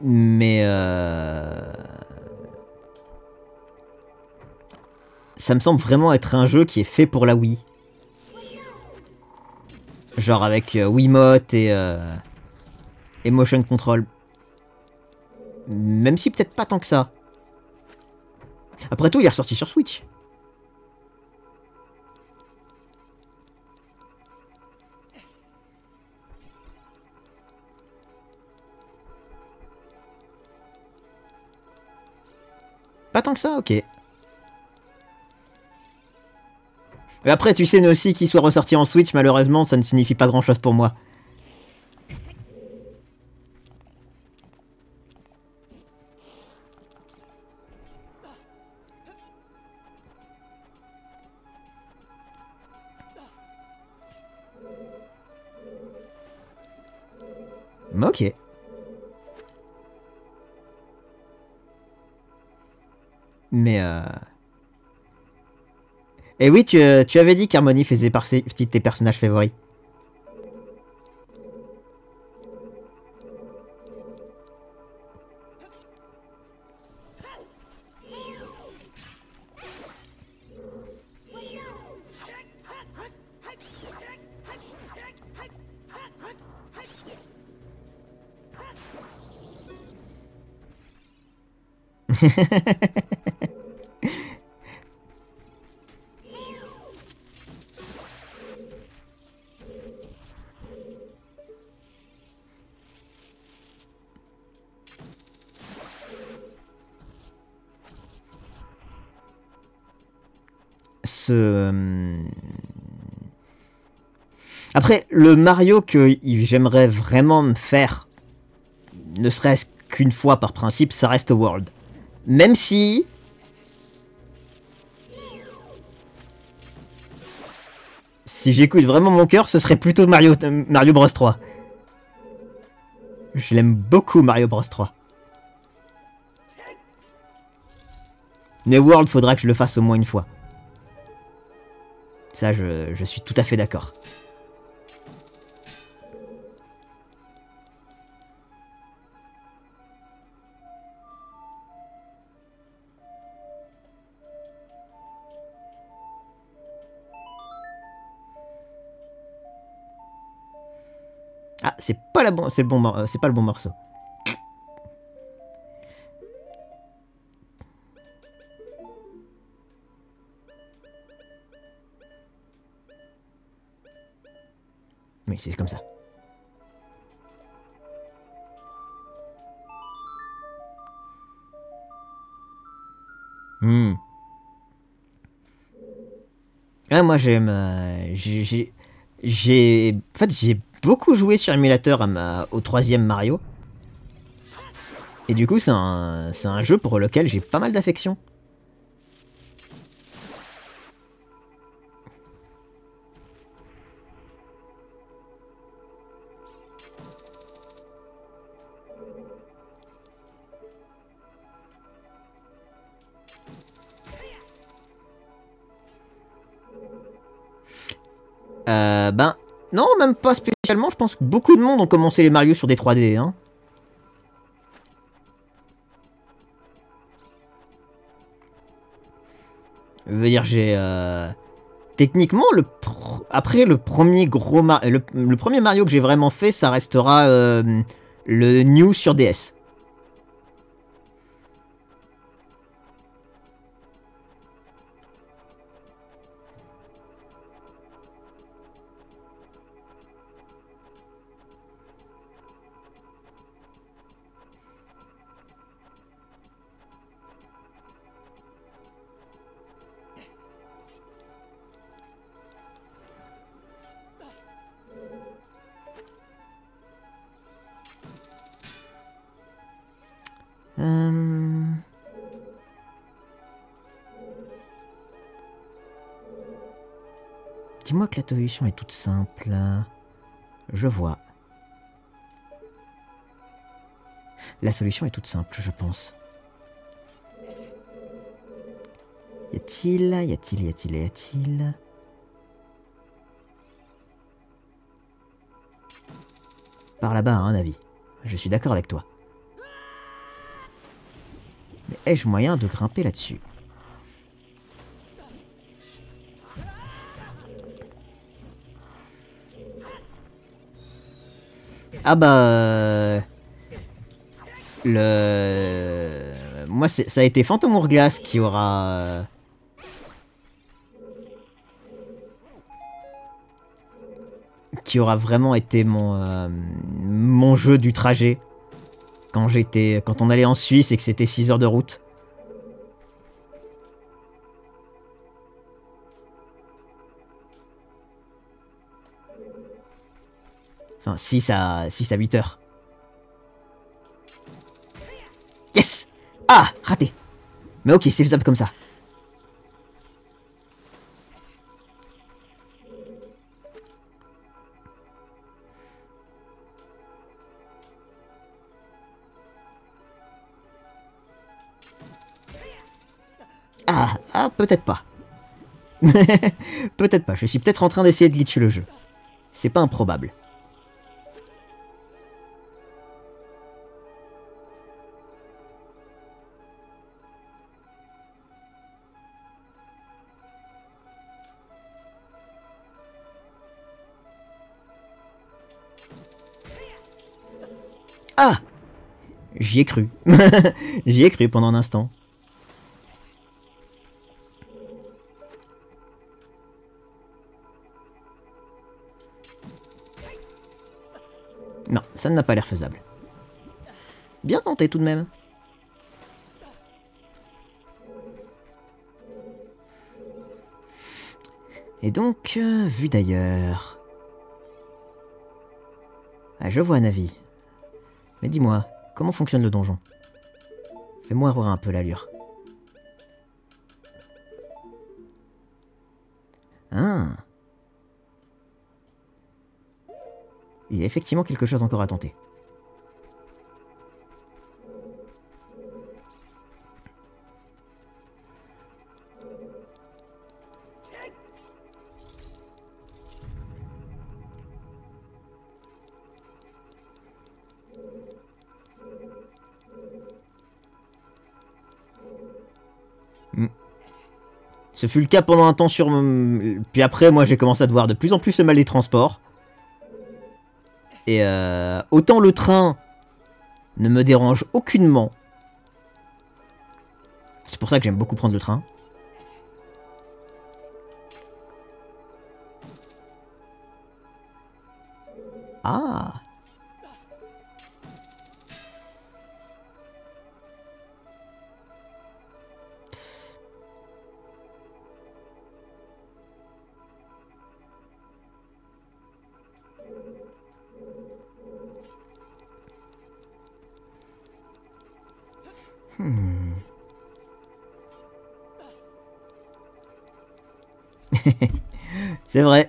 Mais... Euh... Ça me semble vraiment être un jeu qui est fait pour la Wii. Genre avec euh, Wiimote et, euh, et Motion Control. Même si peut-être pas tant que ça. Après tout, il est ressorti sur Switch. Pas tant que ça, ok. Après, tu sais, aussi qu'il soit ressorti en Switch, malheureusement, ça ne signifie pas grand-chose pour moi. Ok. Mais... Euh... Et oui, tu, euh, tu avais dit qu'Harmony faisait partie de tes personnages favoris. Euh, après, le Mario que j'aimerais vraiment me faire, ne serait-ce qu'une fois par principe, ça reste World. Même si... Si j'écoute vraiment mon cœur, ce serait plutôt Mario, euh, Mario Bros 3. Je l'aime beaucoup Mario Bros 3. Mais World, faudra que je le fasse au moins une fois. Ça, je, suis tout à fait d'accord. Ah, c'est pas, la bon, le bon, euh, c'est pas le bon morceau. Mais c'est comme ça. Mmh. Ah, moi j'aime. Euh, j'ai. J'ai. En fait, j'ai beaucoup joué sur émulateur ma- au troisième Mario. Et du coup, c'est un, un jeu pour lequel j'ai pas mal d'affection. Euh, ben, non, même pas. Je pense que beaucoup de monde ont commencé les Mario sur des 3D. Hein. Je veux dire, j'ai. euh, Techniquement, le pr- après le premier gros le premier Mario que j'ai vraiment fait, ça restera euh, le New sur DS. Euh, Dis-moi que la solution est toute simple. Je vois. La solution est toute simple, je pense. Y a-t-il, y a-t-il, y a-t-il, y a-t-il? Par là-bas, un avis. Je suis d'accord avec toi. Ai-je moyen de grimper là-dessus? Ah bah... Le... Moi, ça a été Phantom Hourglass qui aura... Qui aura vraiment été mon, euh, mon jeu du trajet. Quand on allait en Suisse et que c'était 6 heures de route. Enfin, 6 à, 6 à 8 heures. Yes Ah Raté Mais ok, c'est faisable comme ça. Peut-être pas. peut-être pas, je suis peut-être en train d'essayer de glitcher le jeu. C'est pas improbable. Ah J'y ai cru. J'y ai cru pendant un instant. Ça ne m'a pas l'air faisable. Bien tenté tout de même. Et donc, euh, vu d'ailleurs... Ah, je vois un avis. Mais dis-moi, comment fonctionne le donjon? Fais-moi voir un peu l'allure. Il y a effectivement quelque chose encore à tenter. Hmm. Ce fut le cas pendant un temps sur... mon- Puis après, moi, j'ai commencé à devoir de plus en plus mal des transports. Et euh, autant le train ne me dérange aucunement. C'est pour ça que j'aime beaucoup prendre le train. Ah C'est vrai.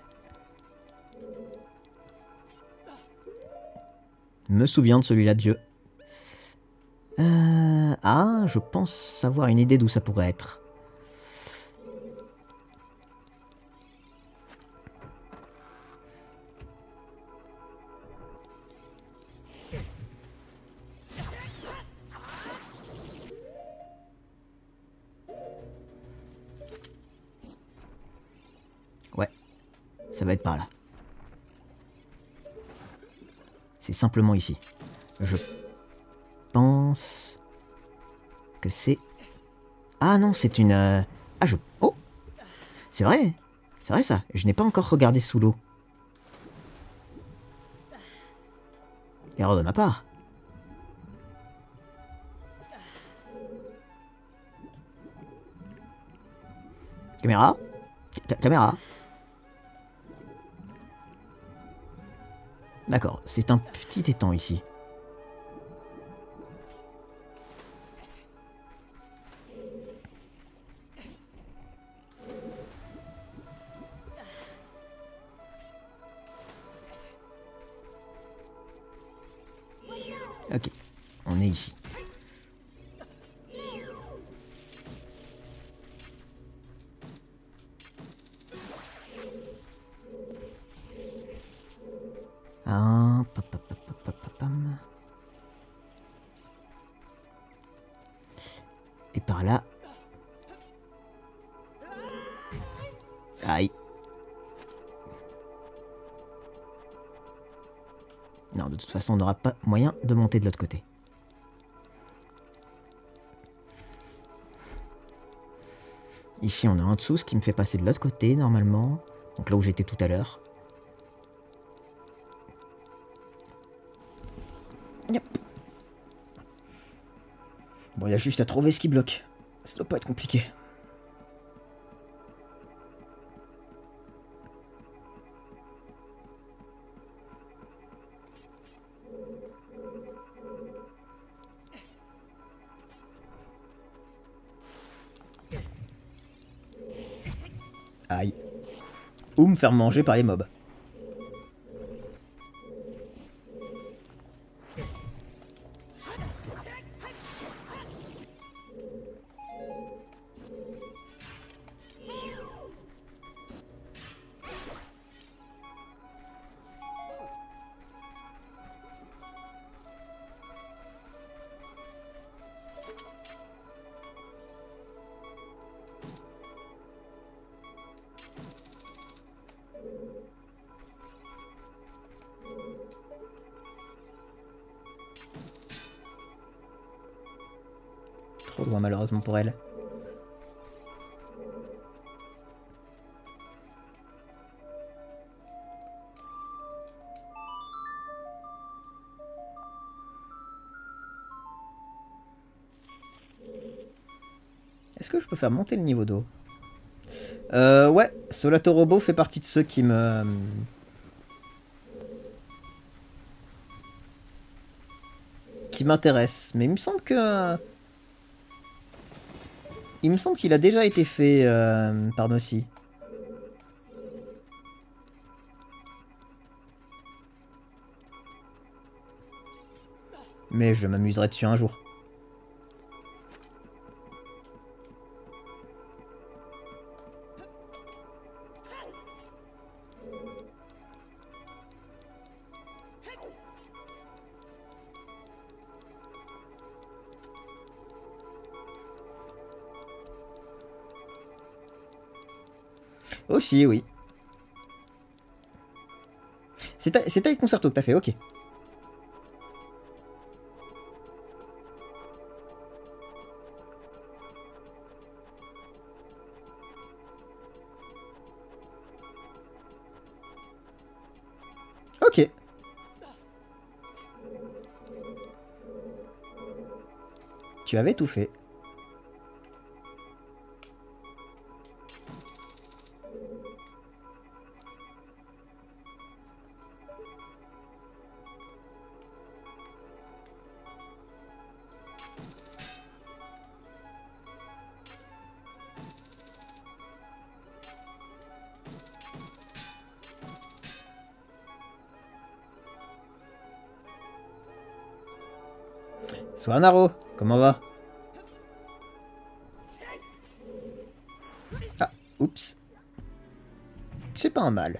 Me souviens de celui-là, Dieu. Euh, ah, je pense avoir une idée d'où ça pourrait être. Simplement ici. Je pense que c'est... Ah non, c'est une... euh, Ah, je... Oh C'est vrai C'est vrai ça Je n'ai pas encore regardé sous l'eau. Erreur de ma part. Caméra Ca- Caméra D'accord, c'est un petit étang ici. On n'aura pas moyen de monter de l'autre côté. Ici, on est en dessous, ce qui me fait passer de l'autre côté, normalement. Donc là où j'étais tout à l'heure. Yep. Bon, il y a juste à trouver ce qui bloque. Ça doit pas être compliqué. Faire manger par les mobs. Monter le niveau d'eau Euh ouais, Solato Robo fait partie de ceux qui me... qui m'intéressent. Mais il me semble que... Il me semble qu'il a déjà été fait euh, par Nossi. Mais je m'amuserai dessus un jour. Aussi, oui. C'est ta- taille concerto que t'as fait, ok. Ok. Tu avais tout fait. Soir Naro, comment va? Ah, oups. C'est pas un mal.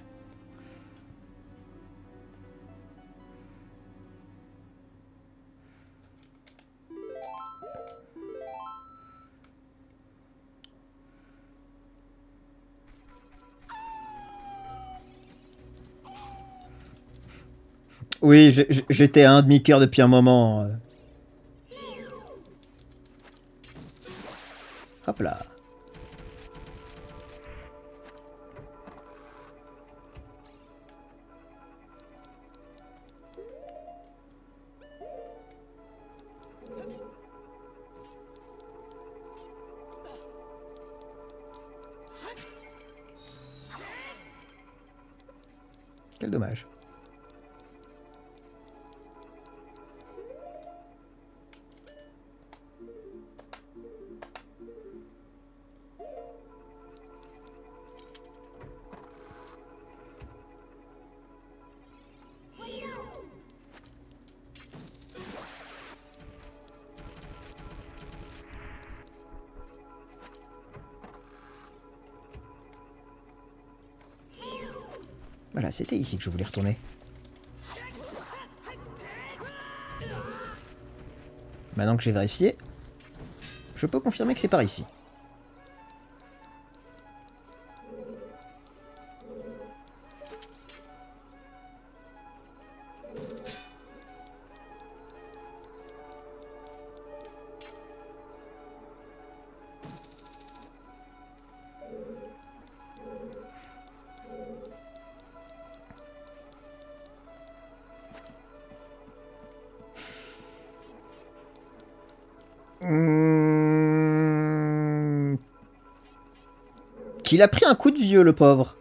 Oui, j'étais à un demi-cœur depuis un moment. Que je voulais retourner. Maintenant que j'ai vérifié, je peux confirmer que c'est par ici. Il a pris un coup de vieux, le pauvre.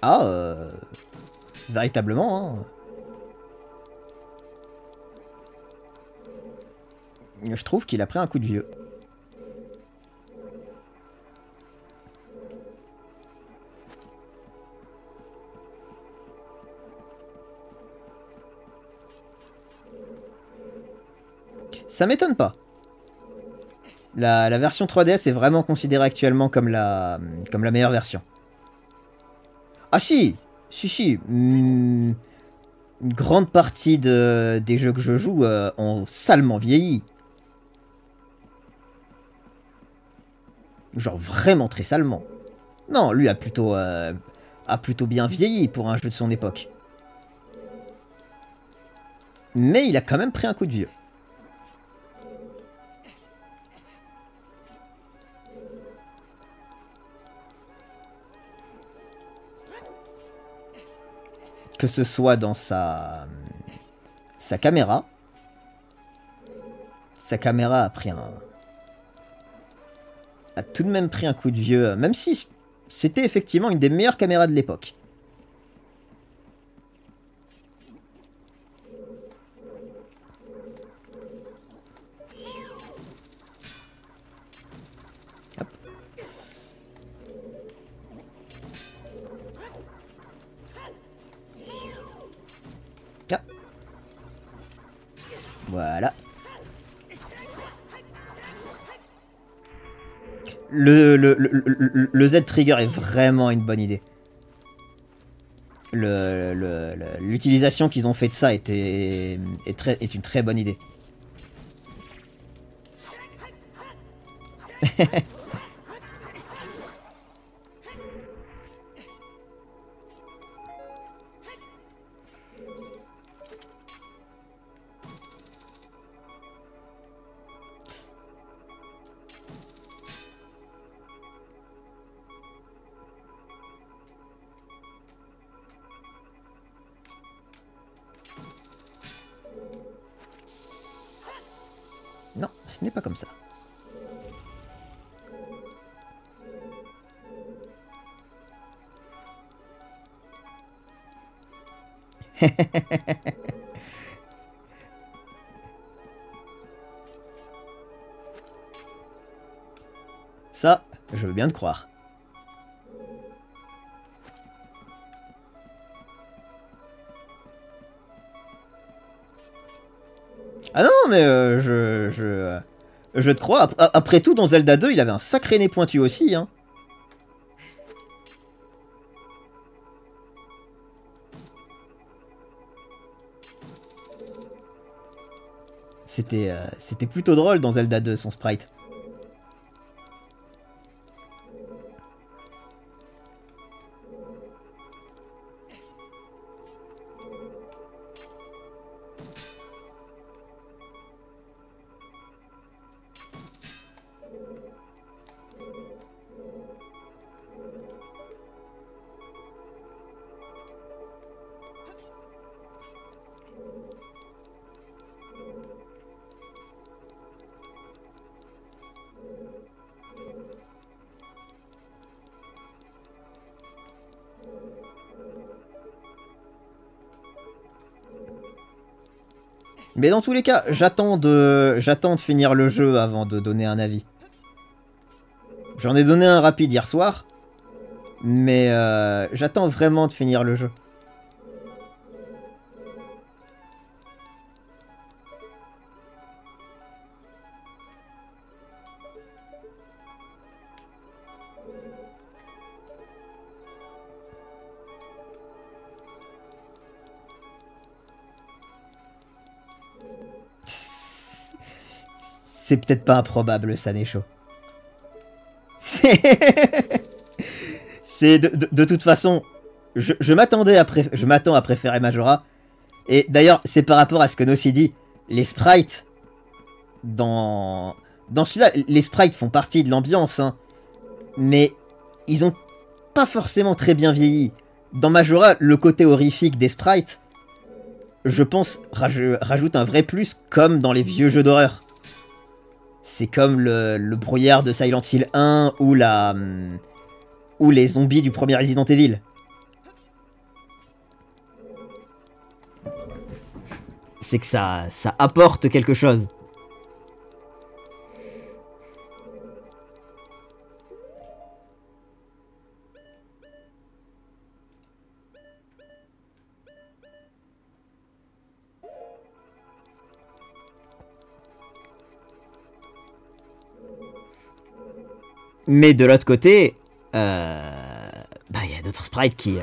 Ah, euh, véritablement. Hein. Je trouve qu'il a pris un coup de vieux. Ça m'étonne pas. La, version 3DS est vraiment considérée actuellement comme la, meilleure version. Ah si Si, si. Hmm, une grande partie de, des jeux que je joue euh, ont salement vieilli. Genre vraiment très salement. Non, lui euh, a plutôt bien vieilli pour un jeu de son époque. Mais il a quand même pris un coup de vieux. Que ce soit dans sa, sa caméra. Sa caméra a pris un... a tout de même pris un coup de vieux, même si c'était effectivement une des meilleures caméras de l'époque. Voilà. Le, Z-Trigger est vraiment une bonne idée. L'utilisation qu'ils ont fait de ça était, est, est une très bonne idée. ce n'est pas comme ça. Ça, je veux bien te croire. Ah non, mais euh, je, je, euh, je te crois. Ap- Après tout, dans Zelda 2, il avait un sacré nez pointu aussi. Hein. C'était euh, c'était plutôt drôle dans Zelda 2, son sprite. Mais dans tous les cas, j'attends de, finir le jeu avant de donner un avis. J'en ai donné un rapide hier soir, mais euh, j'attends vraiment de finir le jeu. C'est peut-être pas improbable, ça, Nécho. C'est... De, de- de toute façon, je, m'attendais à m'attends à préférer Majora. Et d'ailleurs, c'est par rapport à ce que Nossi dit. Les sprites dans dans celui-là, les sprites font partie de l'ambiance, hein, mais ils ont pas forcément très bien vieilli. Dans Majora, le côté horrifique des sprites, je pense, raj- rajoute un vrai plus, comme dans les vieux jeux d'horreur. C'est comme le, brouillard de Silent Hill 1 ou la hum, ou les zombies du premier Resident Evil. C'est que ça, ça apporte quelque chose. Mais de l'autre côté, euh, bah il y a d'autres sprites qui, euh,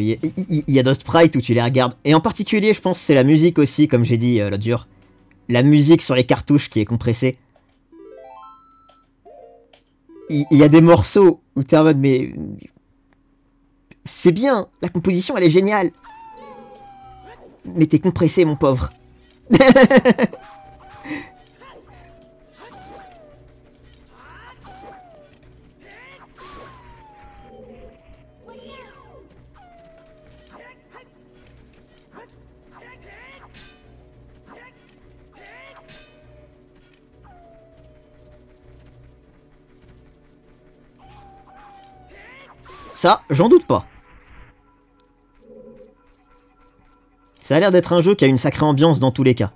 il y, a- y d'autres sprites où tu les regardes. Et en particulier, je pense, c'est la musique aussi, comme j'ai dit euh, l'autre jour. La musique sur les cartouches qui est compressée. Il il y, a des morceaux où t'es en mode, mais c'est bien, la composition elle est géniale. Mais t'es compressé, mon pauvre. Ça, j'en doute pas. Ça a l'air d'être un jeu qui a une sacrée ambiance dans tous les cas.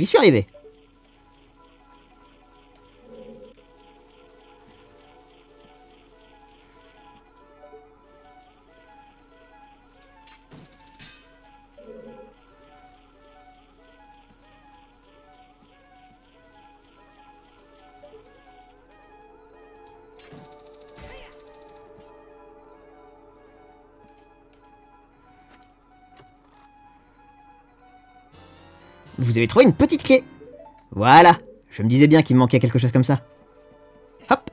J'y suis arrivé. vous avez trouvé une petite clé. Voilà, je me disais bien qu'il me manquait quelque chose comme ça. Hop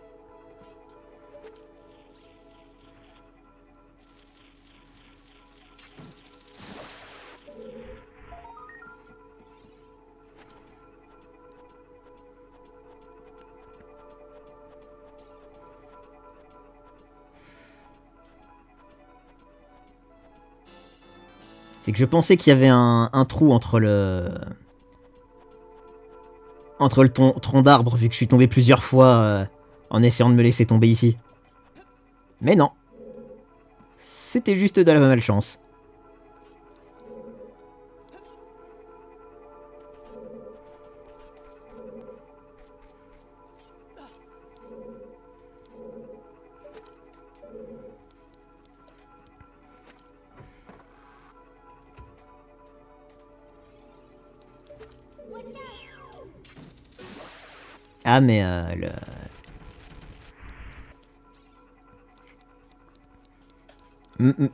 C'est que je pensais qu'il y avait un, un, trou entre le, entre le tronc d'arbre, vu que je suis tombé plusieurs fois euh, en essayant de me laisser tomber ici. Mais non. C'était juste de la malchance. Mais euh, le...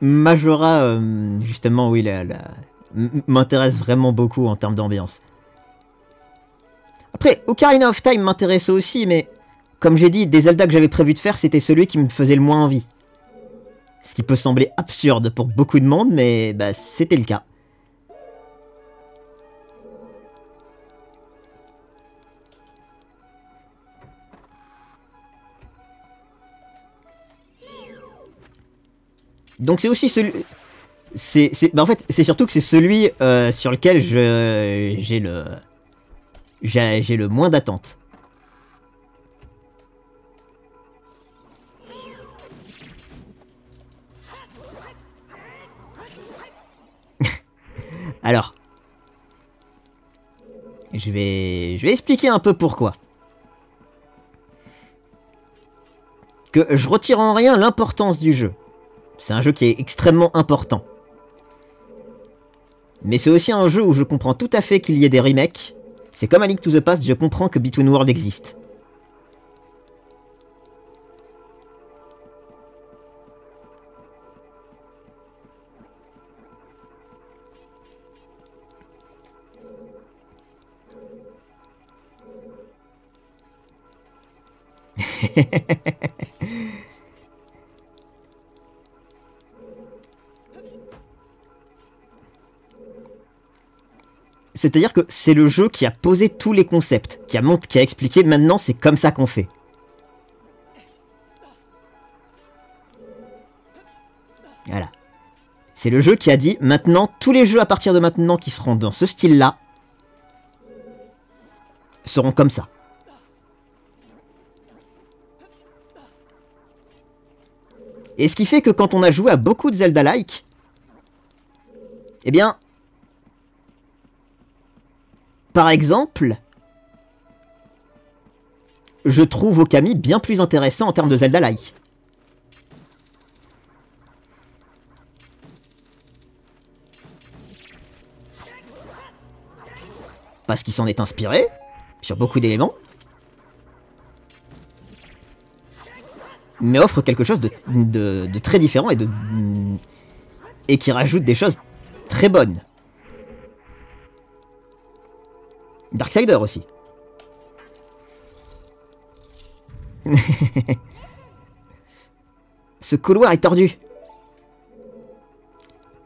Majora, euh, justement, oui, m'intéresse vraiment beaucoup en termes d'ambiance. Après, Ocarina of Time m'intéressait aussi, mais comme j'ai dit, des Zelda que j'avais prévu de faire, c'était celui qui me faisait le moins envie. Ce qui peut sembler absurde pour beaucoup de monde, mais bah, c'était le cas. Donc c'est aussi celui... C'est, bah en fait, c'est surtout que c'est celui euh, sur lequel je, j'ai le, j'ai, j'ai le moins d'attente. Alors, je vais, je vais expliquer un peu pourquoi. Que je retire en rien l'importance du jeu. C'est un jeu qui est extrêmement important. Mais c'est aussi un jeu où je comprends tout à fait qu'il y ait des remakes. C'est comme A Link to the Past, je comprends que Between Worlds existe. C'est-à-dire que c'est le jeu qui a posé tous les concepts, qui a, mont- qui a expliqué maintenant c'est comme ça qu'on fait. Voilà. C'est le jeu qui a dit maintenant tous les jeux à partir de maintenant qui seront dans ce style-là seront comme ça. Et ce qui fait que quand on a joué à beaucoup de Zelda-like, eh bien, par exemple, je trouve Okami bien plus intéressant en termes de Zelda-like. Parce qu'il s'en est inspiré sur beaucoup d'éléments, mais offre quelque chose de, très différent et qui rajoute des choses très bonnes. Darksider aussi. Ce couloir est tordu.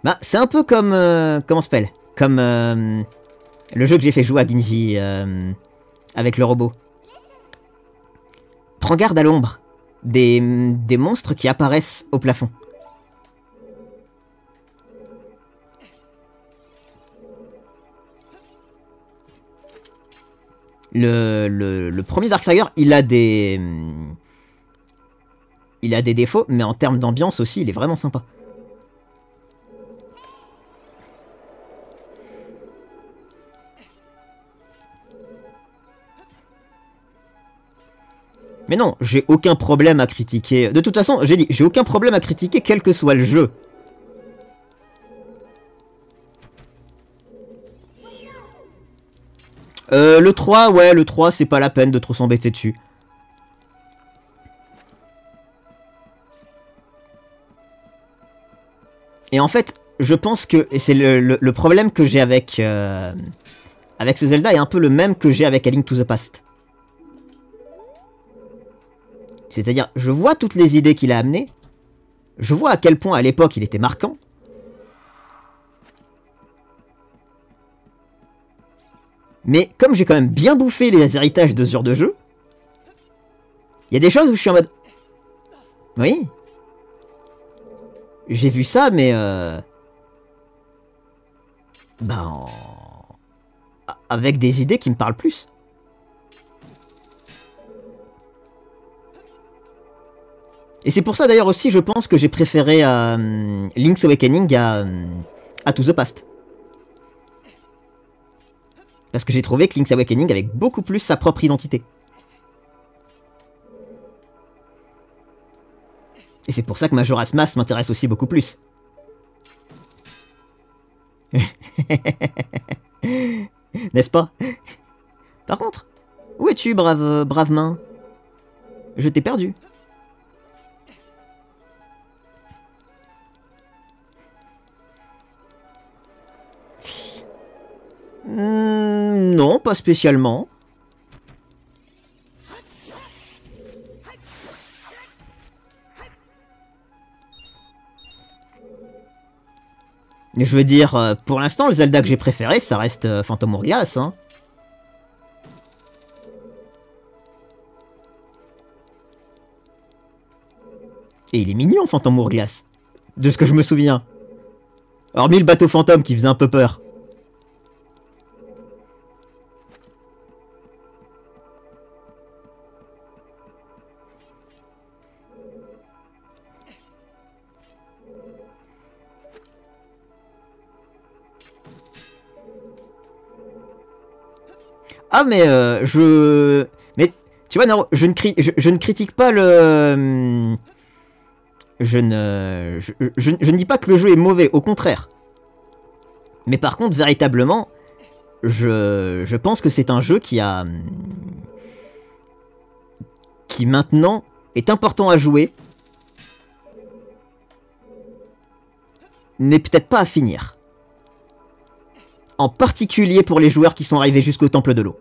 Bah, c'est un peu comme... euh, comment s'appelle? Comme euh, le jeu que j'ai fait jouer à Ginji euh, avec le robot. Prends garde à l'ombre des, des monstres qui apparaissent au plafond. Le, le, premier Darksider, il a des... Il a des défauts, mais en termes d'ambiance aussi, il est vraiment sympa. Mais non, j'ai aucun problème à critiquer. De toute façon, j'ai dit, j'ai aucun problème à critiquer quel que soit le jeu. Euh, le 3, ouais, le 3, c'est pas la peine de trop s'embêter dessus. Et en fait, je pense que, c'est le problème que j'ai avec, euh, avec ce Zelda est un peu le même que j'ai avec A Link to the Past. C'est-à-dire, je vois toutes les idées qu'il a amenées, je vois à quel point à l'époque il était marquant, mais comme j'ai quand même bien bouffé les héritages de ce genre de jeu, il y a des choses où je suis en mode... Oui J'ai vu ça, mais... euh, Ben... Avec des idées qui me parlent plus. Et c'est pour ça d'ailleurs aussi, je pense que j'ai préféré euh, Link's Awakening à, à To The Past. Parce que j'ai trouvé que Awakening avait beaucoup plus sa propre identité. Et c'est pour ça que Majora's Mask m'intéresse aussi beaucoup plus. N'est-ce pas? Par contre, où es-tu, brave, brave main? Je t'ai perdu. Hmm, non, pas spécialement. Je veux dire, euh, pour l'instant, le Zelda que j'ai préféré, ça reste euh, Phantom Hourglass, hein. Et il est mignon, Phantom Hourglass. De ce que je me souviens. Hormis le bateau fantôme qui faisait un peu peur. Ah mais euh, je... Mais tu vois, non, je ne, je, ne critique pas le... Euh, je ne... Je, ne dis pas que le jeu est mauvais, au contraire. Mais par contre, véritablement, je, je pense que c'est un jeu qui a... Qui maintenant est important à jouer. N'est peut-être pas à finir en particulier pour les joueurs qui sont arrivés jusqu'au Temple de l'eau.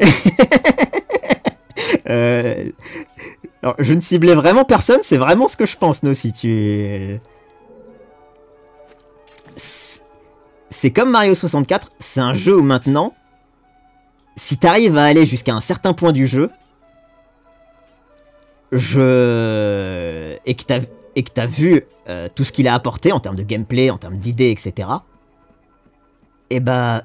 Euh, alors, je ne ciblais vraiment personne, c'est vraiment ce que je pense, si Tu c'est comme Mario 64, c'est un jeu où maintenant, si t'arrives à aller jusqu'à un certain point du jeu, je... et que t'as vu euh, tout ce qu'il a apporté en termes de gameplay, en termes d'idées, etc. Et bah...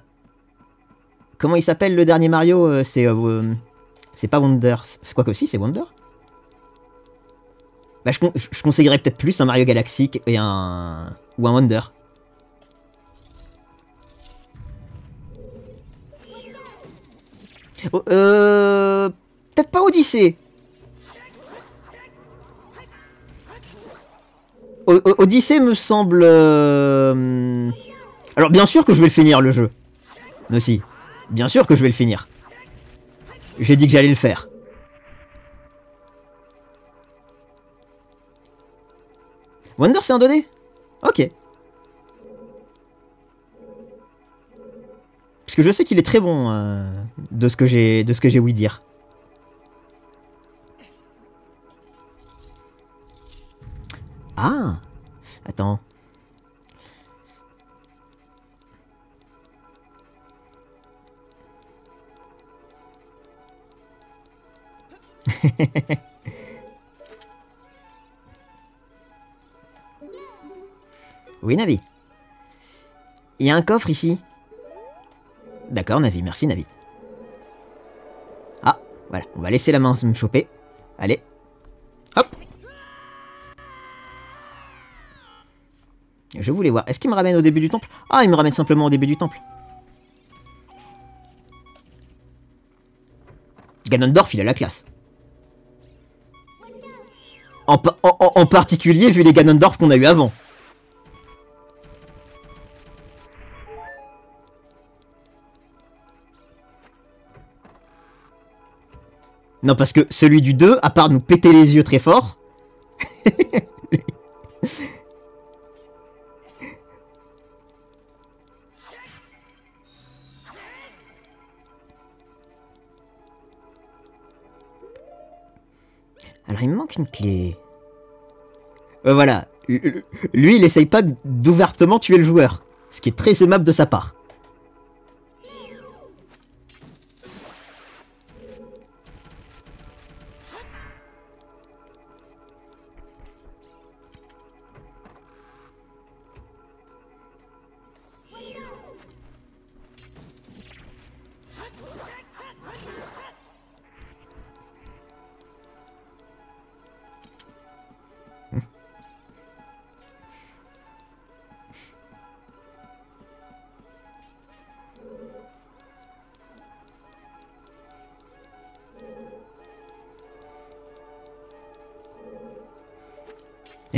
Comment il s'appelle le dernier Mario euh, C'est... Euh, c'est pas Wonder... C'est quoi que aussi, c'est Wonder? Bah je, je conseillerais peut-être plus un Mario Galaxy et un... Ou un Wonder. Euh... Peut-être pas Odyssée. Odyssée me semble... Euh, alors bien sûr que je vais le finir le jeu. Aussi. Bien sûr que je vais le finir. J'ai dit que j'allais le faire. Wonder c'est un donné Ok. Parce que je sais qu'il est très bon euh, de ce que j'ai de ce que j'ai ouï dire. Ah Attends. oui, Navi. Il y a un coffre ici. D'accord, Navi, merci Navi. Ah, voilà, on va laisser la main me choper. Allez. Hop Je voulais voir, est-ce qu'il me ramène au début du temple? Ah, il me ramène simplement au début du temple. Ganondorf, il a la classe. En, en particulier vu les Ganondorf qu'on a eu avant. Non, parce que celui du 2, à part nous péter les yeux très fort... Alors, il me manque une clé. Euh, voilà, Lui, il essaye pas d'ouvertement tuer le joueur. Ce qui est très aimable de sa part.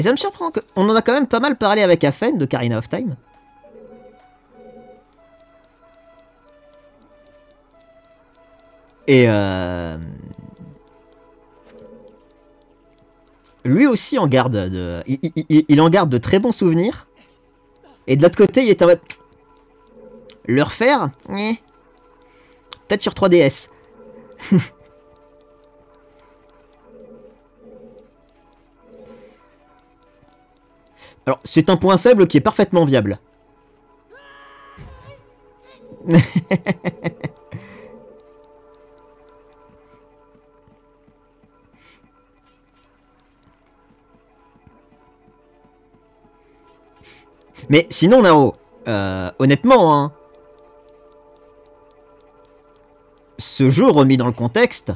Et ça me surprend qu'on en a quand même pas mal parlé avec Afen de Karina of Time. Et euh... lui aussi en garde de, il, en garde de très bons souvenirs. Et de l'autre côté, il est en mode le refaire, eh. peut-être sur 3DS. Alors, c'est un point faible qui est parfaitement viable. Mais sinon, Naro, euh, honnêtement, hein, ce jeu remis dans le contexte,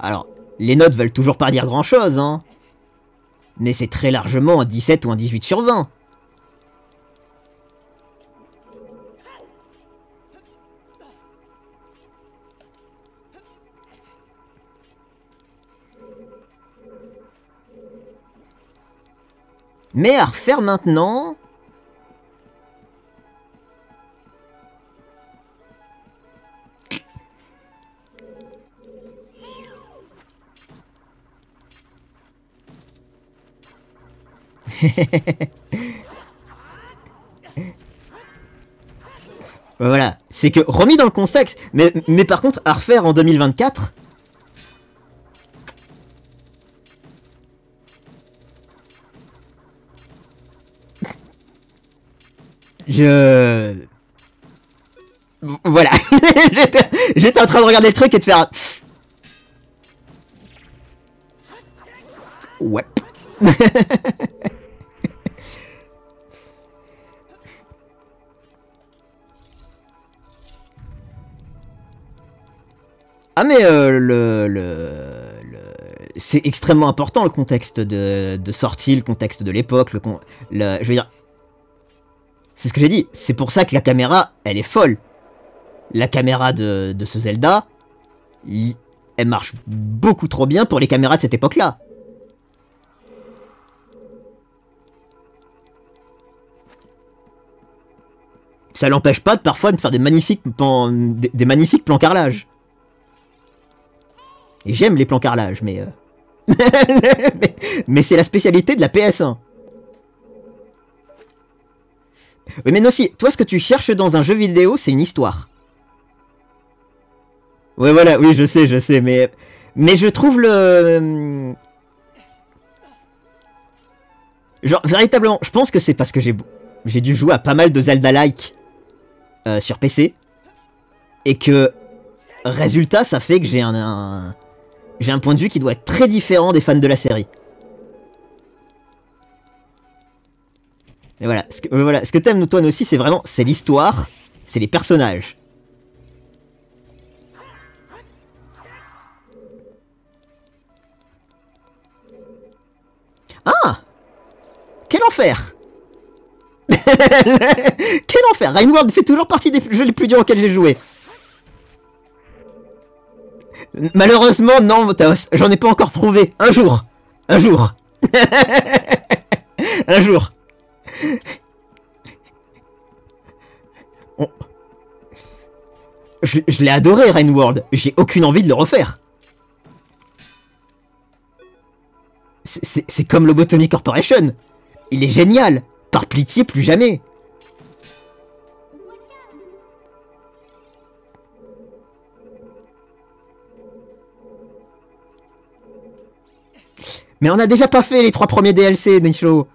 alors, les notes veulent toujours pas dire grand-chose, hein, mais c'est très largement un 17 ou un 18 sur 20. Mais à refaire maintenant... voilà, c'est que remis dans le contexte, mais, par contre à refaire en 2024... Je... Voilà, j'étais en train de regarder le truc et de faire... Ouais. Ah mais euh, le, le, c'est extrêmement important le contexte de, sortie, le contexte de l'époque, le, je veux dire, c'est ce que j'ai dit. C'est pour ça que la caméra, elle est folle. La caméra de, ce Zelda, elle marche beaucoup trop bien pour les caméras de cette époque-là. Ça l'empêche pas de parfois de faire des magnifiques, des, magnifiques plans carrelage. J'aime les plans carrelage, mais... Euh, mais, c'est la spécialité de la PS1. Oui, mais non, si, toi, ce que tu cherches dans un jeu vidéo, c'est une histoire. Ouais, voilà, oui, je sais, je sais, mais... Mais je trouve le... Genre, véritablement, je pense que c'est parce que j'ai j'ai dû jouer à pas mal de Zelda-like euh, sur PC. Et que, résultat, ça fait que j'ai un, j'ai un point de vue qui doit être très différent des fans de la série. Et voilà, ce que, euh, t'aimes toi aussi, c'est vraiment, c'est l'histoire, c'est les personnages. Ah Quel enfer Quel enfer Rainworld fait toujours partie des jeux les plus durs auxquels j'ai joué. Malheureusement, non, j'en ai pas encore trouvé. Un jour. Un jour. Un jour. Je, l'ai adoré, Rain World. J'ai aucune envie de le refaire. C'est comme Lobotomy Corporation. Il est génial. Par pitié, plus jamais. Mais on a déjà pas fait les trois premiers DLC, Nicho.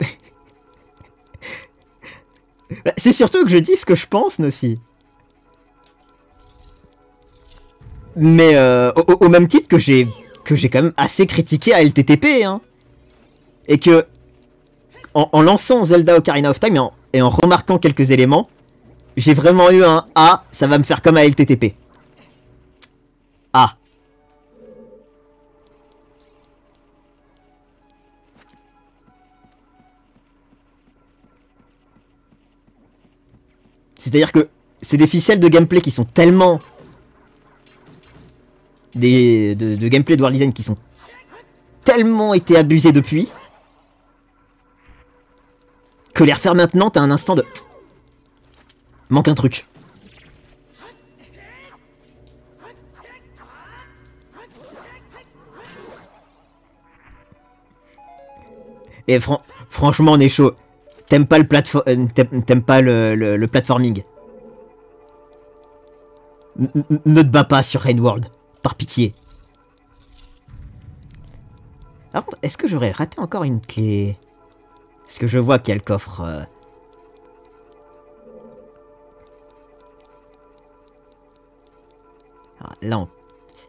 C'est surtout que je dis ce que je pense, aussi. Mais euh, au, même titre que j'ai que j'ai quand même assez critiqué à LTTP, hein. Et que en, lançant Zelda Ocarina of Time et en, remarquant quelques éléments, j'ai vraiment eu un Ah, ça va me faire comme à LTTP. Ah. C'est-à-dire que c'est des ficelles de gameplay qui sont tellement... Des, de, gameplay de World qui sont tellement été abusés depuis que les refaire maintenant, t'as un instant de... Manque un truc. Et franchement, on est chaud. T'aimes pas le platforming. ne te bats pas sur Rainworld, par pitié. Par contre, est-ce que j'aurais raté encore une clé? Est-ce que je vois qu'il y a le coffre euh. Ah, Là,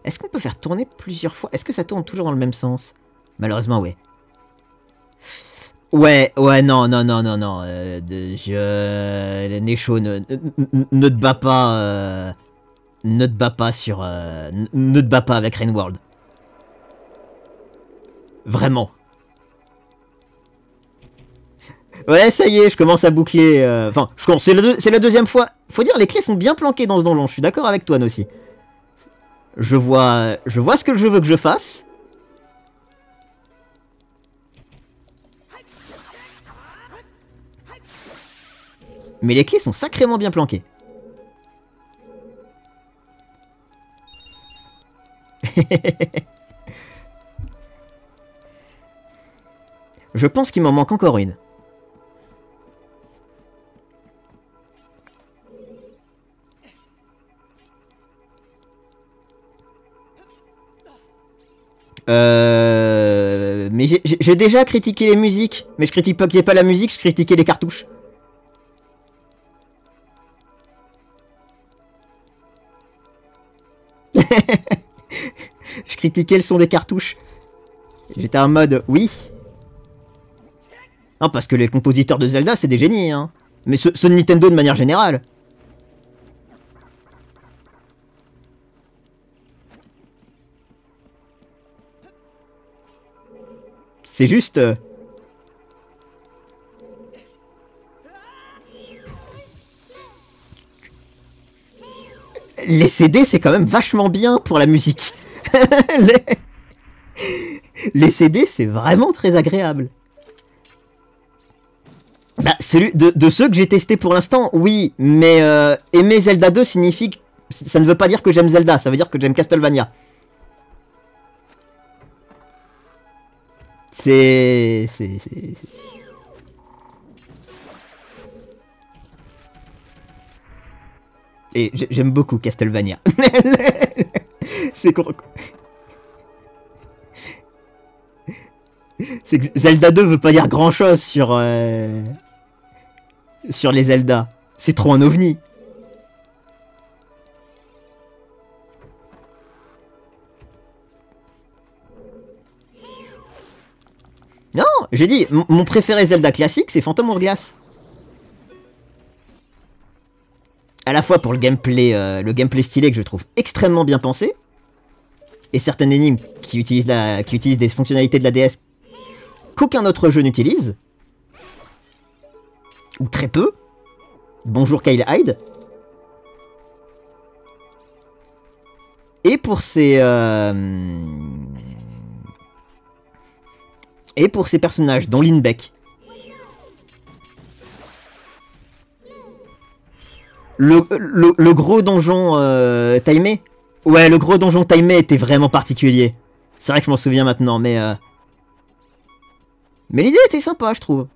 est-ce qu'on peut faire tourner plusieurs fois? Est-ce que ça tourne toujours dans le même sens? Malheureusement, oui. Ouais, ouais, non, non, non, non, non. Euh, de, je, Necho, ne, ne, te bats pas. Euh, ne te bats pas sur. Euh, ne te bats pas avec Rainworld. Vraiment. Ouais, ça y est, je commence à boucler. Enfin, je commence. C'est la, la, deuxième fois. Faut dire, les clés sont bien planquées dans ce donjon. Je suis d'accord avec toi, aussi. Je vois, je vois ce que je veux que je fasse. Mais les clés sont sacrément bien planquées. Je pense qu'il m'en manque encore une. Euh... Mais j'ai déjà critiqué les musiques. Mais je critique pas qu'il n'y ait pas la musique, je critiquais les cartouches. je critiquais le son des cartouches. J'étais en mode, oui. Non, parce que les compositeurs de Zelda, c'est des génies, hein. Mais ce, ce Nintendo de manière générale. C'est juste... Euh, les CD, c'est quand même vachement bien pour la musique. les... CD, c'est vraiment très agréable. Bah, celui de, ceux que j'ai testés pour l'instant, oui, mais euh, aimer Zelda 2 signifie ça ne veut pas dire que j'aime Zelda, ça veut dire que j'aime Castlevania. C'est... C'est... Et j'aime beaucoup Castlevania. c'est C'est que Zelda 2 veut pas dire grand chose sur. Euh, sur les Zelda. C'est trop un ovni. Non, j'ai dit, mon préféré Zelda classique, c'est Phantom Hourglass. à la fois pour le gameplay, euh, le gameplay stylé que je trouve extrêmement bien pensé, et certaines énigmes qui utilisent, qui utilisent des fonctionnalités de la DS qu'aucun autre jeu n'utilise, ou très peu. Bonjour Kyle Hyde. Et pour ces... Euh, et pour ces personnages, dont Lindbeck, Le, gros donjon euh, timé Ouais, le gros donjon timé était vraiment particulier. C'est vrai que je m'en souviens maintenant, mais... Euh... Mais l'idée était sympa, je trouve.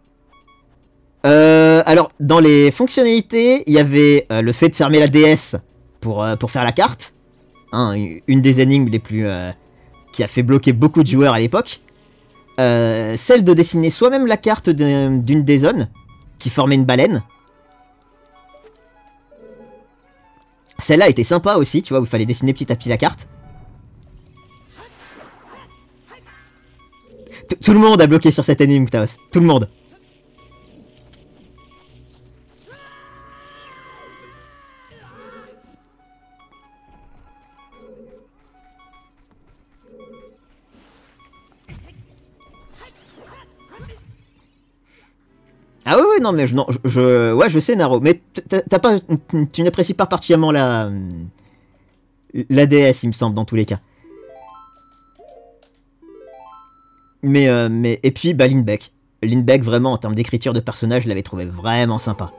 Euh, alors, dans les fonctionnalités, il y avait euh, le fait de fermer la DS pour, euh, pour faire la carte. Hein, une des énigmes les plus... qui a fait bloquer beaucoup de joueurs à l'époque. Euh, celle de dessiner soi-même la carte d'une des zones, qui formait une baleine. Celle-là était sympa aussi, tu vois, où il fallait dessiner petit à petit la carte. Tout le monde a bloqué sur cette énigme, Taos. Tout le monde. Ah oui, oui, non, mais je, non, je, je- ouais, je sais, Naro, mais t'as pas, tu n'apprécies pas particulièrement la, la DS, il me semble, dans tous les cas. Mais, euh, mais, et puis, bah, Lindbeck. Lindbeck, vraiment, en termes d'écriture de personnage, je l'avais trouvé vraiment sympa.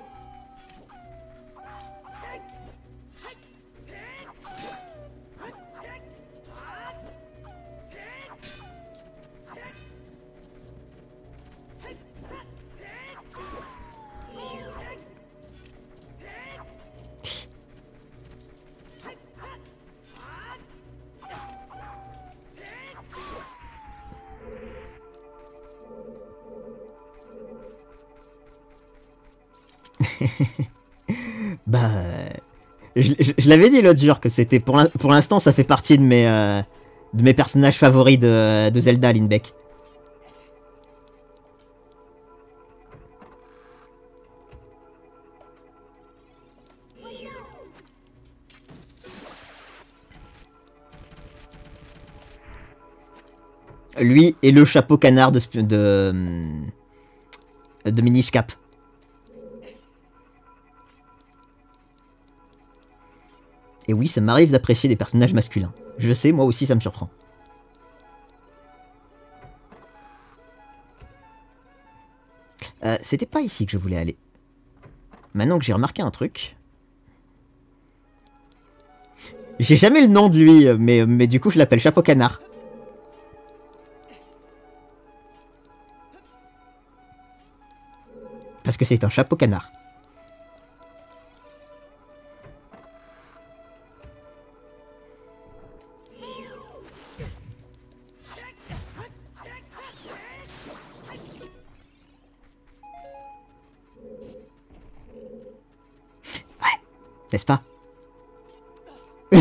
Bah, euh, je, l'avais dit l'autre jour que c'était pour pour l'instant ça fait partie de mes euh, de mes personnages favoris de, de Zelda Lindbeck. Lui et le chapeau canard de de hum, de Minish Cap. Et oui, ça m'arrive d'apprécier des personnages masculins. Je sais, moi aussi, ça me surprend. Euh, C'était pas ici que je voulais aller. Maintenant que j'ai remarqué un truc. J'ai jamais le nom de lui, mais, mais du coup je l'appelle Chapeau Canard. Parce que c'est un chapeau canard. N'est-ce pas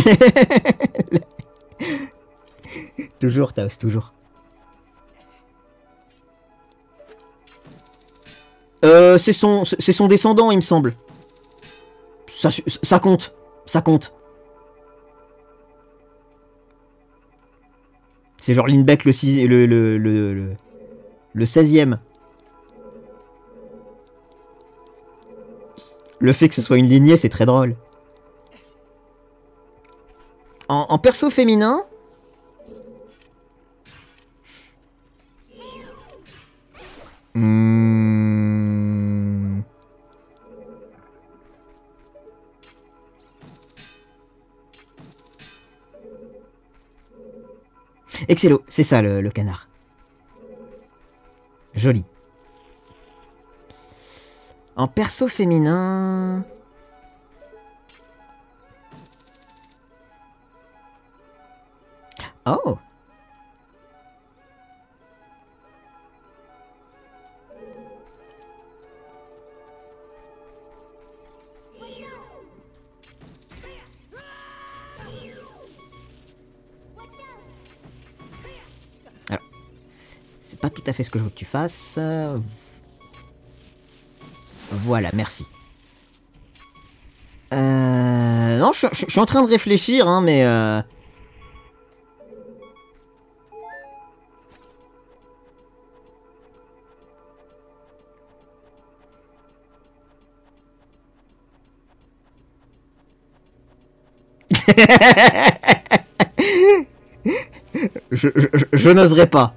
Toujours, Taos, toujours. Euh, c'est son, c'est son descendant, il me semble. Ça, compte, ça compte. C'est genre Lindbeck le, le, le, le, le 16ème. Le fait que ce soit une lignée, c'est très drôle. En, perso féminin. Hmm. Excello, c'est ça le canard. Joli. En perso féminin. Oh c'est pas tout à fait ce que je veux que tu fasses. Voilà, merci. Euh... Non, je, suis en train de réfléchir, hein, mais... Euh... je je, je- je n'oserais pas.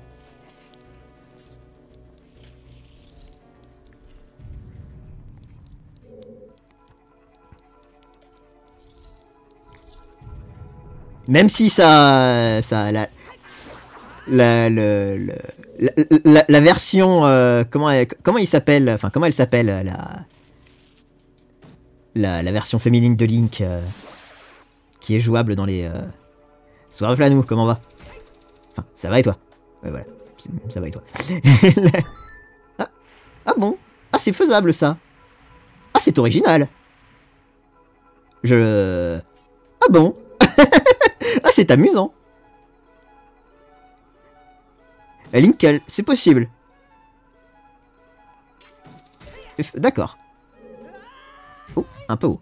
Même si ça, ça la, la, la, version euh, comment elle- comment il s'appelle enfin comment elle s'appelle la, la version féminine de Link euh, qui est jouable dans les euh... Soir comment va? Enfin, ça va et toi? Ouais voilà, ça va et toi. Ah, ah bon? Ah c'est faisable ça. Ah c'est original. Je Ah bon? Ah c'est amusant Linkel, c'est possible. D'accord. Oh, un peu haut.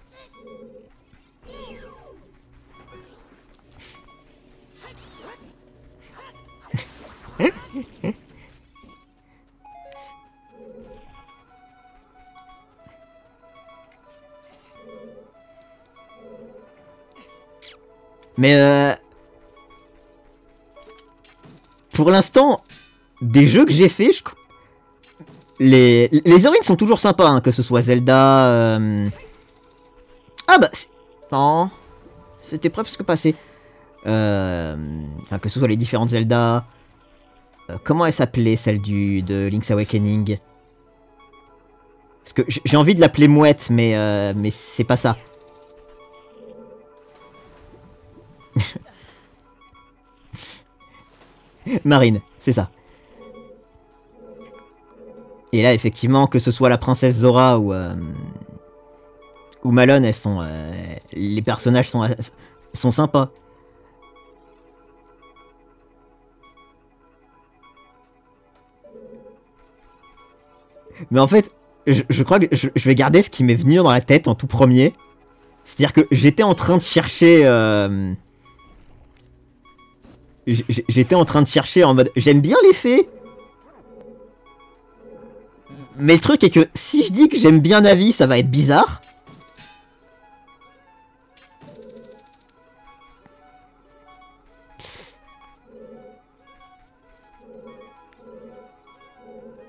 Mais euh... Pour l'instant, des jeux que j'ai fait, je... les, les sont toujours sympas, hein, que ce soit Zelda. euh, Ah bah. Non. C'était presque passé. Euh, Enfin, que ce soit les différentes Zelda. Euh, comment elle s'appelait, celle du, de Link's Awakening? Parce que j'ai envie de l'appeler Mouette, mais, mais c'est pas ça. Marine, c'est ça. Et là, effectivement, que ce soit la princesse Zora ou, euh, ou Malone, elles sont, euh, les personnages sont, sympas. Mais en fait, je, je crois que je, vais garder ce qui m'est venu dans la tête en tout premier. C'est-à-dire que j'étais en train de chercher... euh, J'étais en train de chercher en mode... J'aime bien les. Mais le truc est que si je dis que j'aime bien Navi, ça va être bizarre.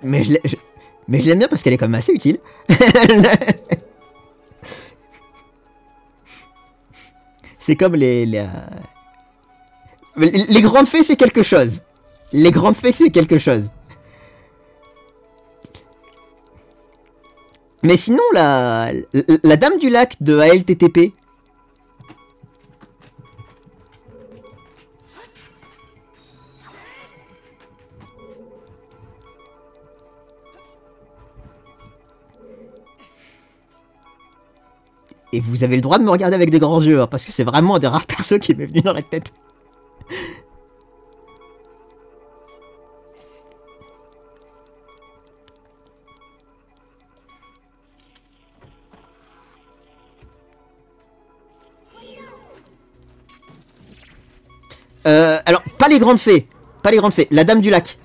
Mais je je- mais je l'aime bien parce qu'elle est quand même assez utile. c'est comme les, les, euh, les- grandes fées, c'est quelque chose. Les grandes fées, c'est quelque chose. Mais sinon, la, la, dame du lac de ALTTP. Et vous avez le droit de me regarder avec des grands yeux, hein, parce que c'est vraiment des rares persos qui m'est venu dans la tête. Euh, alors, pas les grandes fées. Pas les grandes fées. La dame du lac.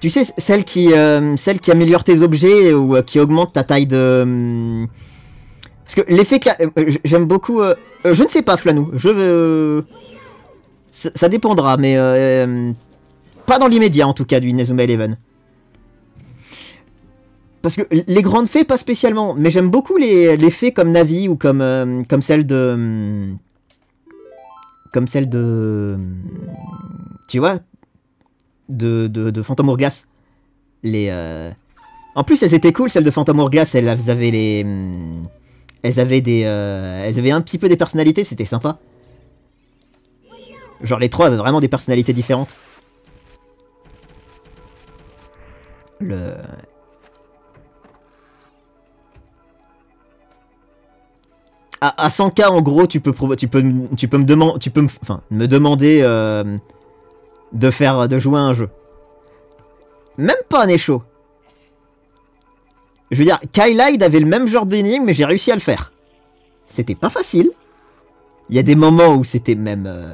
Tu sais, celle qui, euh, celle qui améliore tes objets ou euh, qui augmente ta taille de... Parce que l'effet... cla- euh, J'aime beaucoup... euh, euh, je ne sais pas, Flanou. Je veux... Ça, dépendra, mais... pas dans l'immédiat, en tout cas, du Inazuma Eleven. Parce que les grandes fées, pas spécialement. Mais j'aime beaucoup les, les comme Navi ou comme, celle de... Comme celle de... Tu vois de, de, de Phantom Hourglass. Les, En plus, elles étaient cool, celles de Phantom Hourglass. Elles avaient les... Elles avaient des... euh, Elles avaient un petit peu des personnalités, c'était sympa. Genre les trois avaient vraiment des personnalités différentes. Le... À, à 100k en gros, tu peux, tu tu peux me demander, tu peux enfin, me demander euh, de faire, de jouer à un jeu. Même pas un écho. Je veux dire, Kylide avait le même genre d'énigme, mais j'ai réussi à le faire. C'était pas facile. Il y a des moments où c'était même, euh,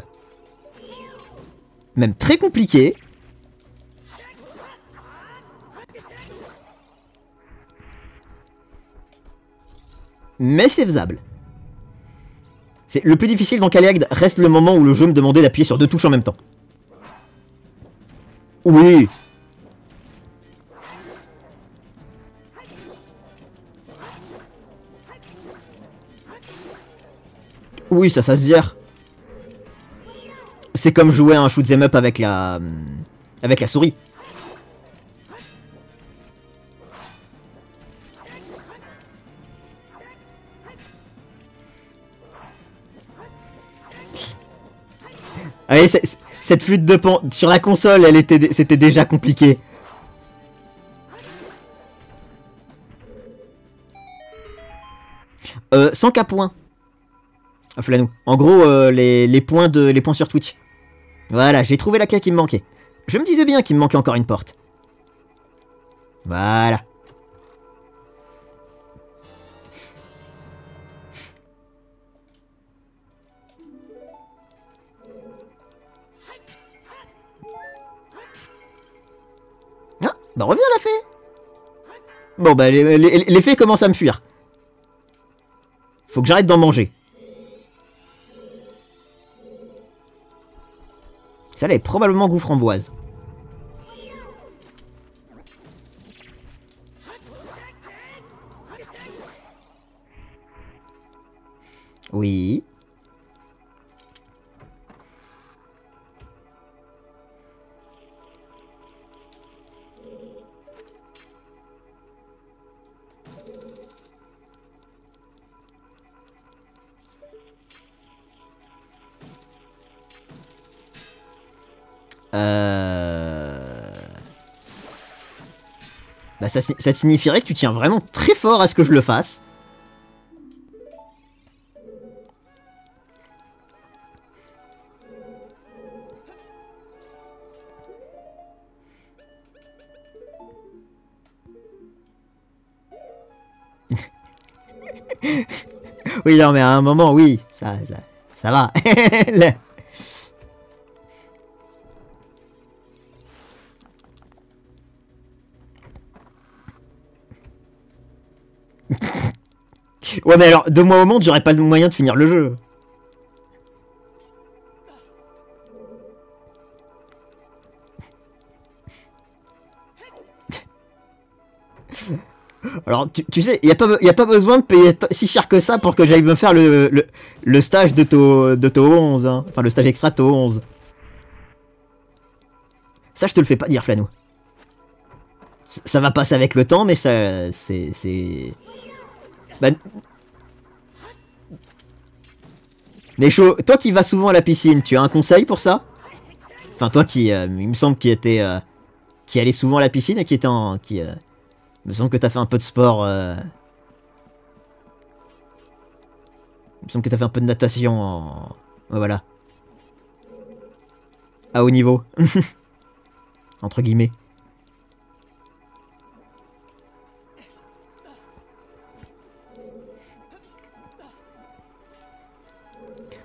même très compliqué. Mais c'est faisable. Le plus difficile dans Caléag reste le moment où le jeu me demandait d'appuyer sur deux touches en même temps. Oui. Oui, ça, ça se gère. c'est comme jouer à un shoot 'em up avec la avec la souris. Allez, cette flûte de pan sur la console, elle était, c'était déjà compliqué. Euh, 100k points. Ah, Flanou. En gros, euh, les, points sur Twitch. Voilà, j'ai trouvé la clé qui me manquait. Je me disais bien qu'il me manquait encore une porte. Voilà. Ah, bah reviens la fée Bon bah les fées commencent à me fuir. Faut que j'arrête d'en manger. Ça est probablement goût framboise. Oui. Euh... Bah ça, signifierait que tu tiens vraiment très fort à ce que je le fasse. oui, non, mais à un moment, oui, ça, ça va. ouais, mais alors, de moi au monde, j'aurais pas le moyen de finir le jeu. Alors, tu, sais, il n'y a, pas, a pas besoin de payer si cher que ça pour que j'aille me faire le, le, stage de To, de 11. Hein. Enfin, le stage extra To 11. Ça, je te le fais pas dire, Flanou. Ça va passer avec le temps, mais ça... C'est... Bah... Mais chaud, toi qui vas souvent à la piscine, tu as un conseil pour ça? Enfin, toi qui, euh, il me semble, qui était... Euh, qui allait souvent à la piscine et qui était en... Qui, euh, il me semble que t'as fait un peu de sport... Il me semble que t'as fait un peu de natation en... Voilà. À haut niveau. Entre guillemets.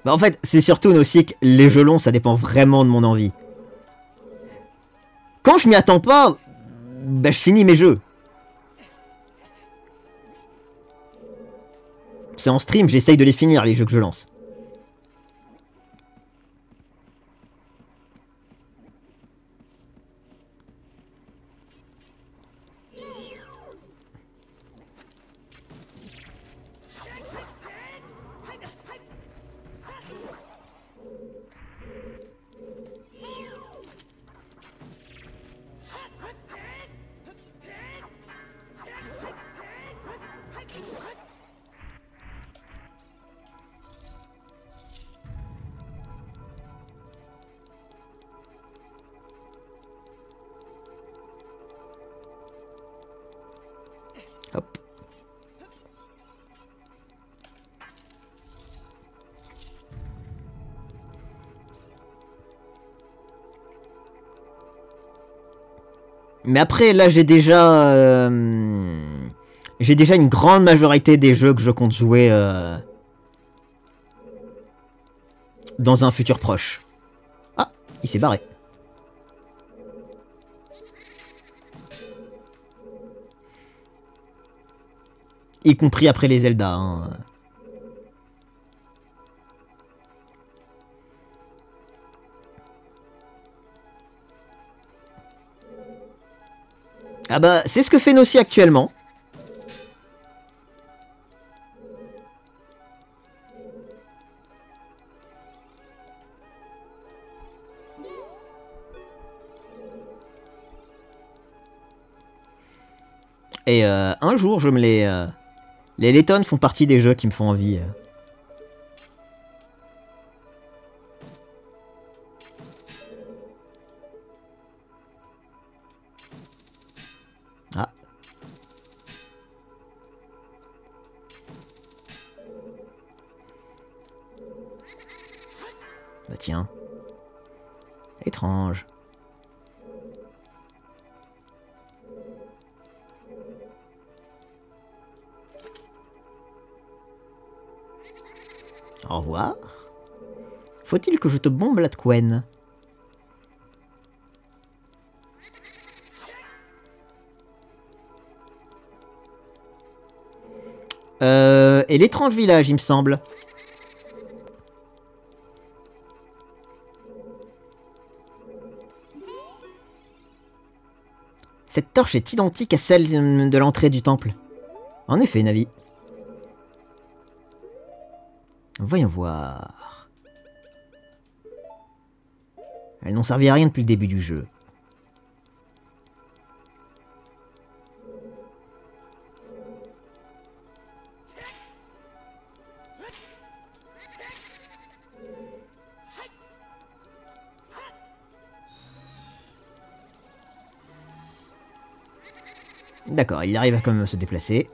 Bah en fait, c'est surtout aussi que les jeux longs, ça dépend vraiment de mon envie. Quand je m'y attends pas, bah je finis mes jeux. C'est en stream, j'essaye de les finir, les jeux que je lance. Mais après, là, j'ai déjà... Euh, j'ai déjà une grande majorité des jeux que je compte jouer... Euh, dans un futur proche. Ah, il s'est barré. y compris après les Zelda. Hein. Ah bah, c'est ce que fait Nossi actuellement. Et euh, un jour, je me l'ai... Euh, les Letton font partie des jeux qui me font envie. euh. Ah. Bah tiens. Étrange. Au revoir. Faut-il que je te bombe la Tquen Euh, et l'étrange village, il me semble. Cette torche est identique à celle de l'entrée du temple. En effet, Navi. Voyons voir. Elles n'ont servi à rien depuis le début du jeu. D'accord, il arrive à quand même se déplacer.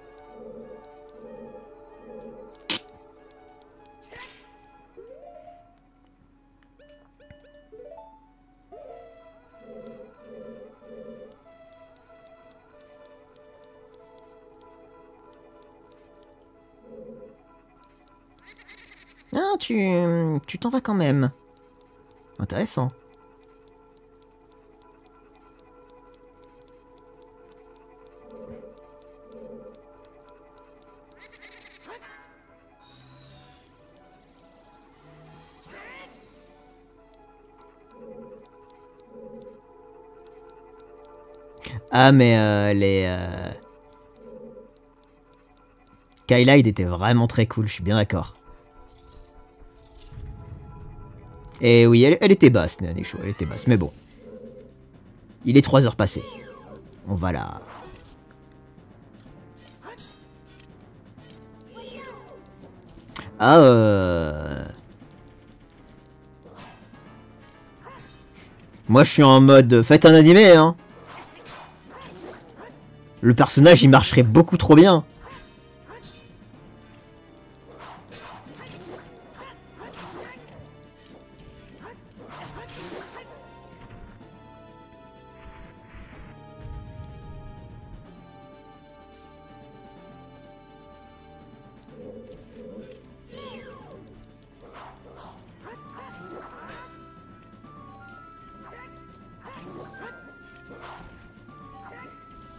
T'en quand même. Intéressant. Ah, mais euh, les... Euh... Kylide était vraiment très cool, je suis bien d'accord. Et oui, elle, était basse, Néanécho, elle était basse, mais bon. Il est 3 heures passées. On va là. Ah, euh... Moi, je suis en mode... Faites un animé, hein Le personnage, il marcherait beaucoup trop bien.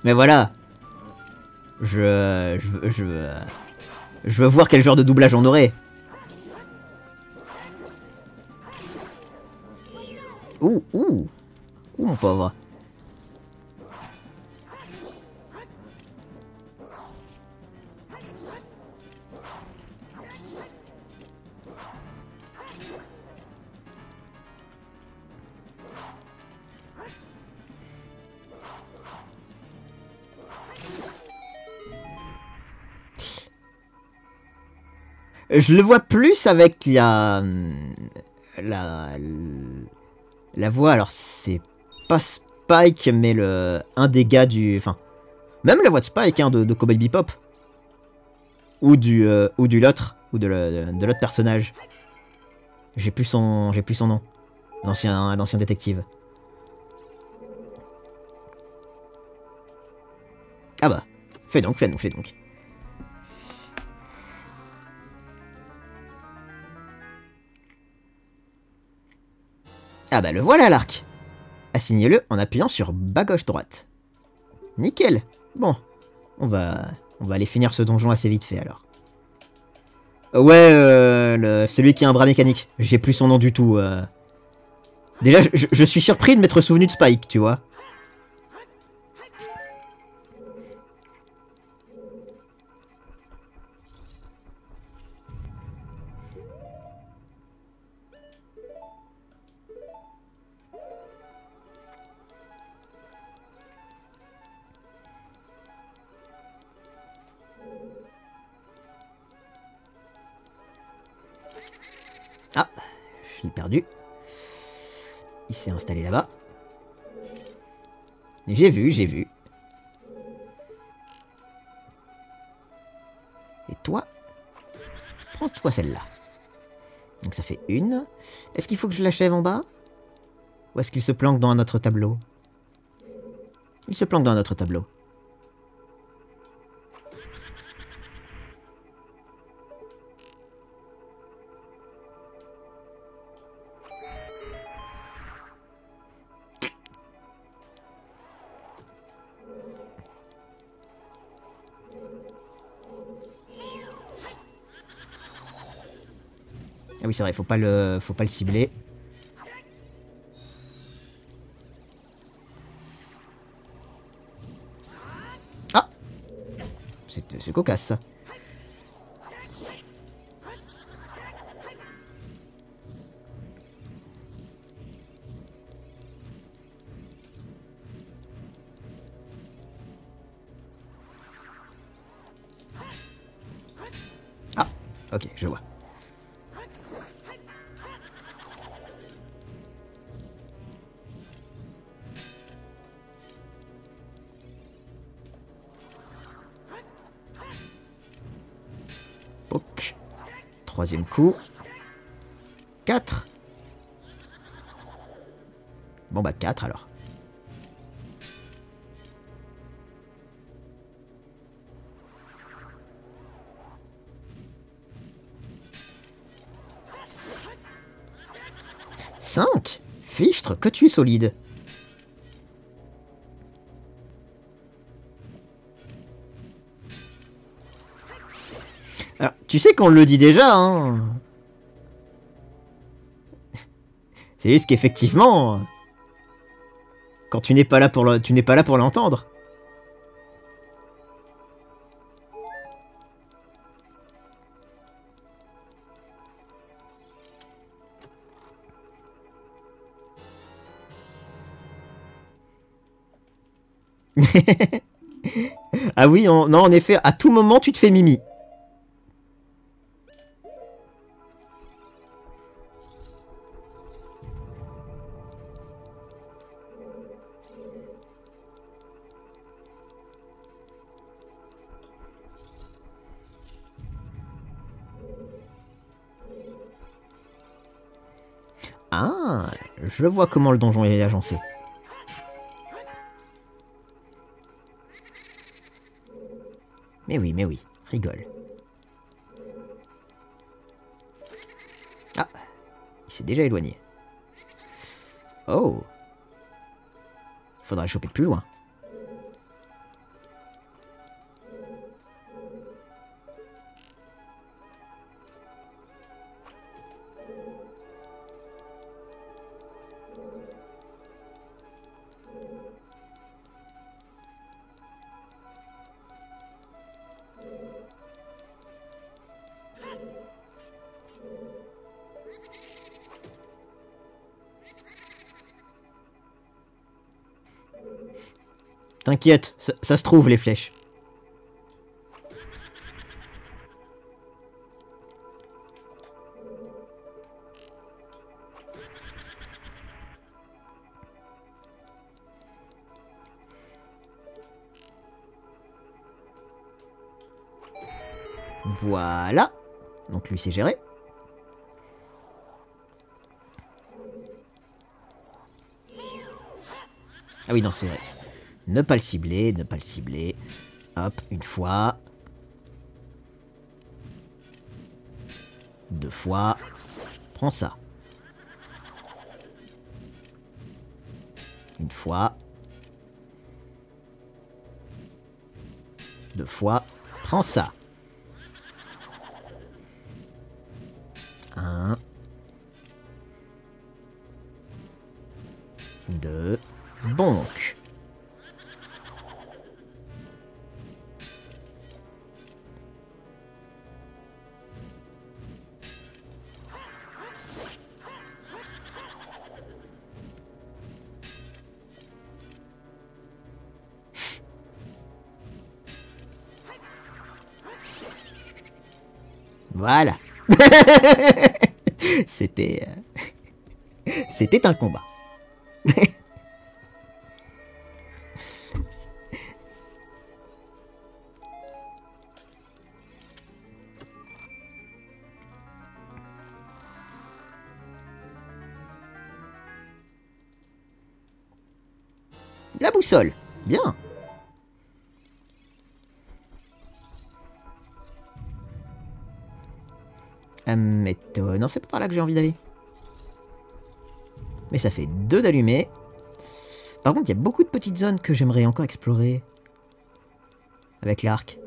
Mais voilà. Je, je, veux- je, je veux voir quel genre de doublage on aurait. Ouh, ouh. Ouh, mon pauvre. Je le vois plus avec la. La. Voix, alors c'est pas Spike, mais le. Un des gars du. Enfin. Même la voix de Spike, hein, de, de Cowboy Bebop. Ou du. euh, ou du l'autre. Ou de, l'autre personnage. J'ai plus son. J'ai plus son nom. L'ancien détective. Ah bah. Fais donc, fais donc, fais donc. Ah bah le voilà l'arc Assignez-le en appuyant sur bas gauche droite. Nickel Bon, on va, on va aller finir ce donjon assez vite fait alors. Euh, Ouais, euh, celui qui a un bras mécanique. J'ai plus son nom du tout. euh. Déjà, je- je suis surpris de m'être souvenu de Spike, tu vois. J'ai vu, j'ai vu. Et toi? Prends-toi celle-là. Donc ça fait une. Est-ce qu'il faut que je l'achève en bas? Ou est-ce qu'il se planque dans un autre tableau? Il se planque dans un autre tableau. C'est vrai, faut pas le, faut pas le cibler. Ah C'est cocasse, ça. Alors, tu sais qu'on le dit déjà, hein C'est juste qu'effectivement, quand tu n'es pas là pour tu n'es pas là pour l'entendre. Ah oui, on- non, en effet, à tout moment, tu te fais mimi. Ah, je vois comment le donjon est agencé. Mais oui, mais oui, rigole. Ah, il s'est déjà éloigné. Oh. Faudra choper plus loin. T'inquiète, ça, se trouve les flèches. Voilà. Donc lui c'est géré. Ah oui, non, c'est vrai. Ne pas le cibler, ne pas le cibler. Hop, une fois. Deux fois. Prends ça. Une fois. Deux fois. Prends ça. C'était un combat. La boussole. Bien. Euh, non, c'est pas par là que j'ai envie d'aller. Mais ça fait deux d'allumés. Par contre, il y a beaucoup de petites zones que j'aimerais encore explorer. Avec l'arc.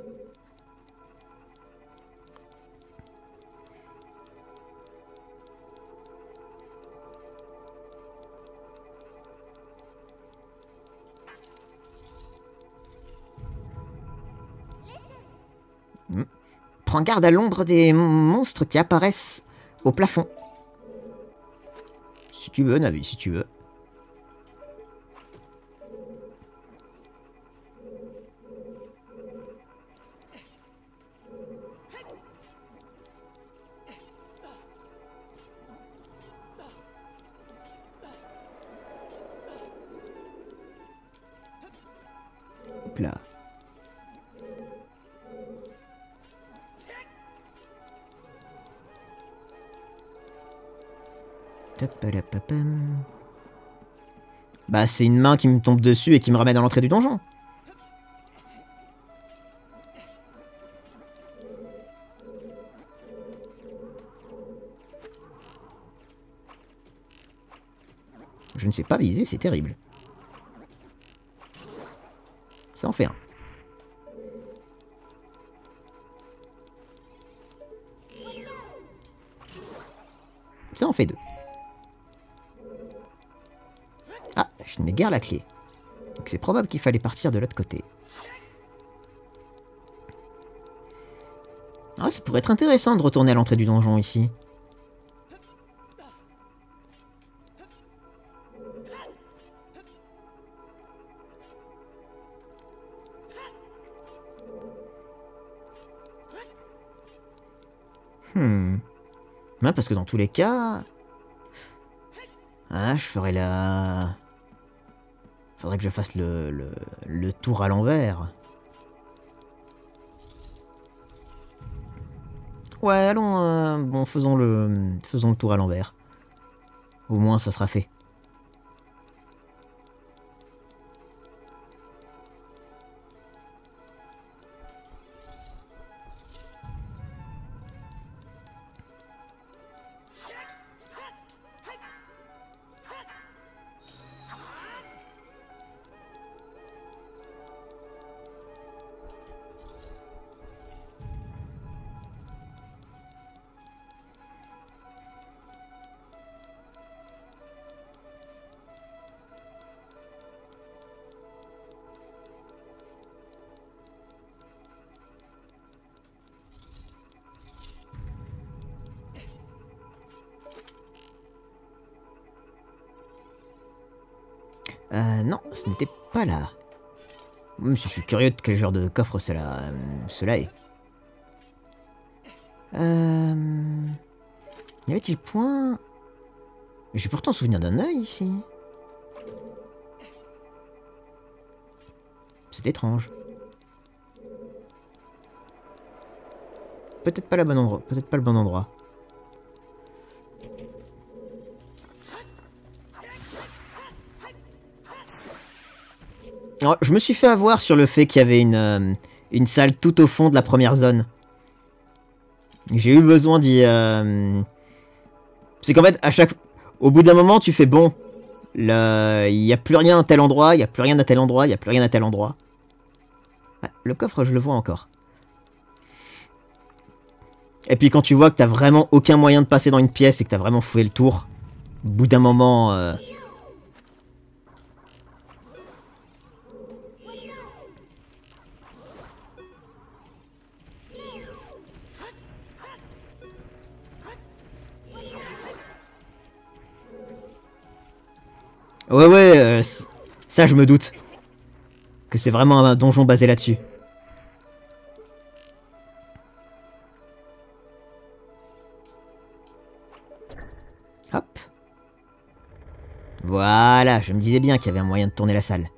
Hmm. Prends garde à l'ombre des monstres qui apparaissent au plafond. Tu veux, Navi, si tu veux. C'est une main qui me tombe dessus et qui me ramène à l'entrée du donjon. Je ne sais pas viser, c'est terrible. Ça en fait un. Ça en fait deux. Je n'ai guère la clé. Donc c'est probable qu'il fallait partir de l'autre côté. Ah, ça pourrait être intéressant de retourner à l'entrée du donjon ici. Hmm. Ouais, parce que dans tous les cas... Ah, je ferai la... Faudrait que je fasse le, le, tour à l'envers. Ouais, allons, euh, bon, faisons le, faisons le tour à l'envers. Au moins, ça sera fait. Là. Même si je suis curieux de quel genre de coffre cela, euh, cela est. Euh... Y avait-il point... J'ai pourtant souvenir d'un œil ici. C'est étrange. Peut-être pas, la bonne. Peut-être pas le bon endroit. Je me suis fait avoir sur le fait qu'il y avait une, euh, une salle tout au fond de la première zone. J'ai eu besoin d'y... Euh, c'est qu'en fait, à chaque... Au bout d'un moment, tu fais bon. Il n'y a plus rien à tel endroit, il n'y a plus rien à tel endroit, il n'y a plus rien à tel endroit. Ah, le coffre, je le vois encore. Et puis quand tu vois que t'as vraiment aucun moyen de passer dans une pièce et que t'as vraiment foué le tour, au bout d'un moment... Euh, Ouais, ouais, euh, ça je me doute. Que c'est vraiment un donjon basé là-dessus. Hop. Voilà, je me disais bien qu'il y avait un moyen de tourner la salle.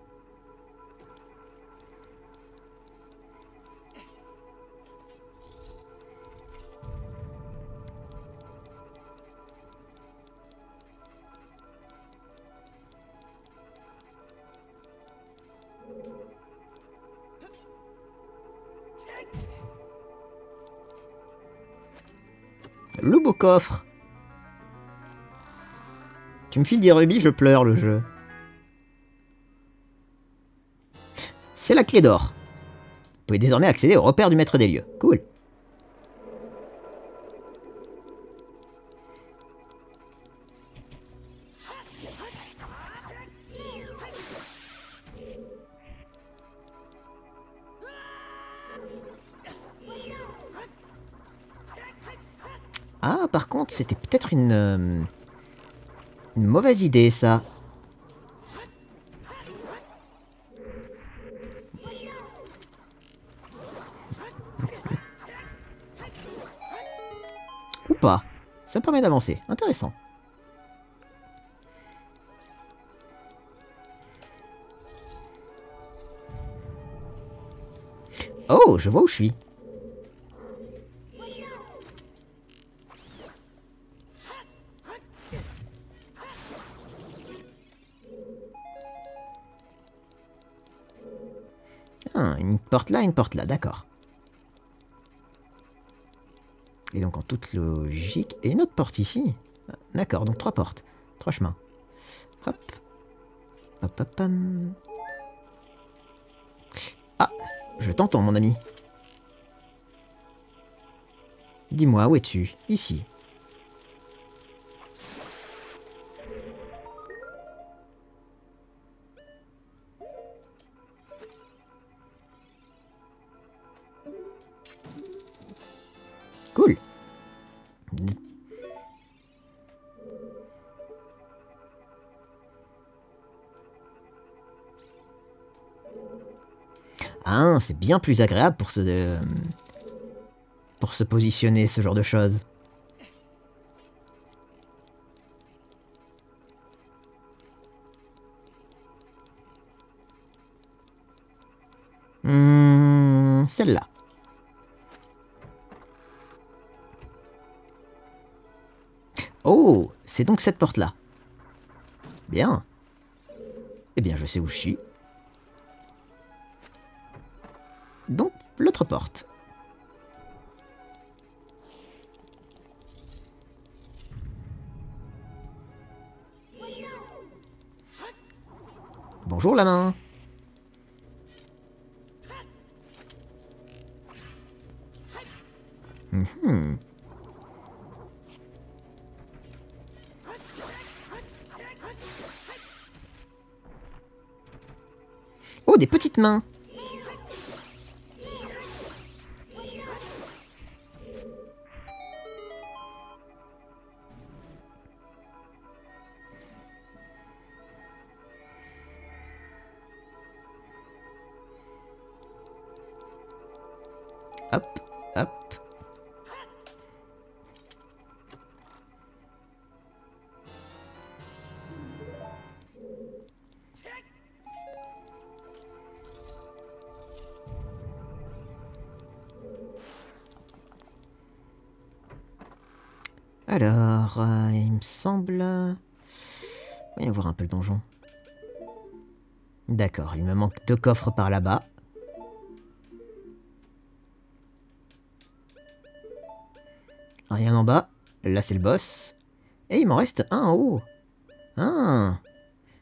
Le beau coffre Tu me files des rubis, je pleure le jeu. C'est la clé d'or. Vous pouvez désormais accéder au repère du maître des lieux. Cool. C'était peut-être une... euh, Une mauvaise idée, ça. Ou pas. Ça permet d'avancer. Intéressant. Oh, je vois où je suis. Porte là, une porte là, d'accord. Et donc en toute logique... Et une autre porte ici D'accord, donc trois portes. Trois chemins. Hop. Hop, hop, hum. Ah, je t'entends mon ami. Dis-moi, où es-tu? Ici. C'est bien plus agréable pour se... euh, pour se positionner, ce genre de choses. Hmm, celle-là. Oh, c'est donc cette porte-là. Bien. Eh bien, je sais où je suis. Bonjour la main. Mhm. Oh, des petites mains. Donjon. D'accord, il me manque deux coffres par là-bas. Rien en bas. Là, c'est le boss. Et il m'en reste un en haut. Ah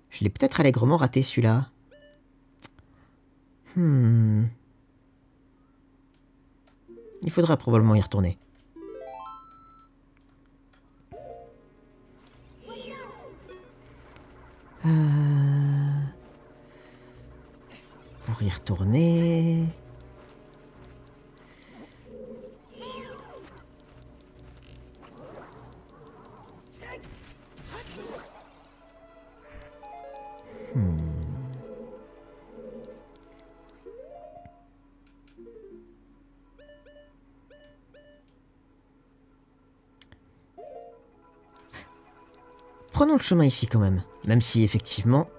Je l'ai peut-être allègrement raté, celui-là. Hmm... Il faudra probablement y retourner. Euh, chemin ici quand même. Même si, effectivement,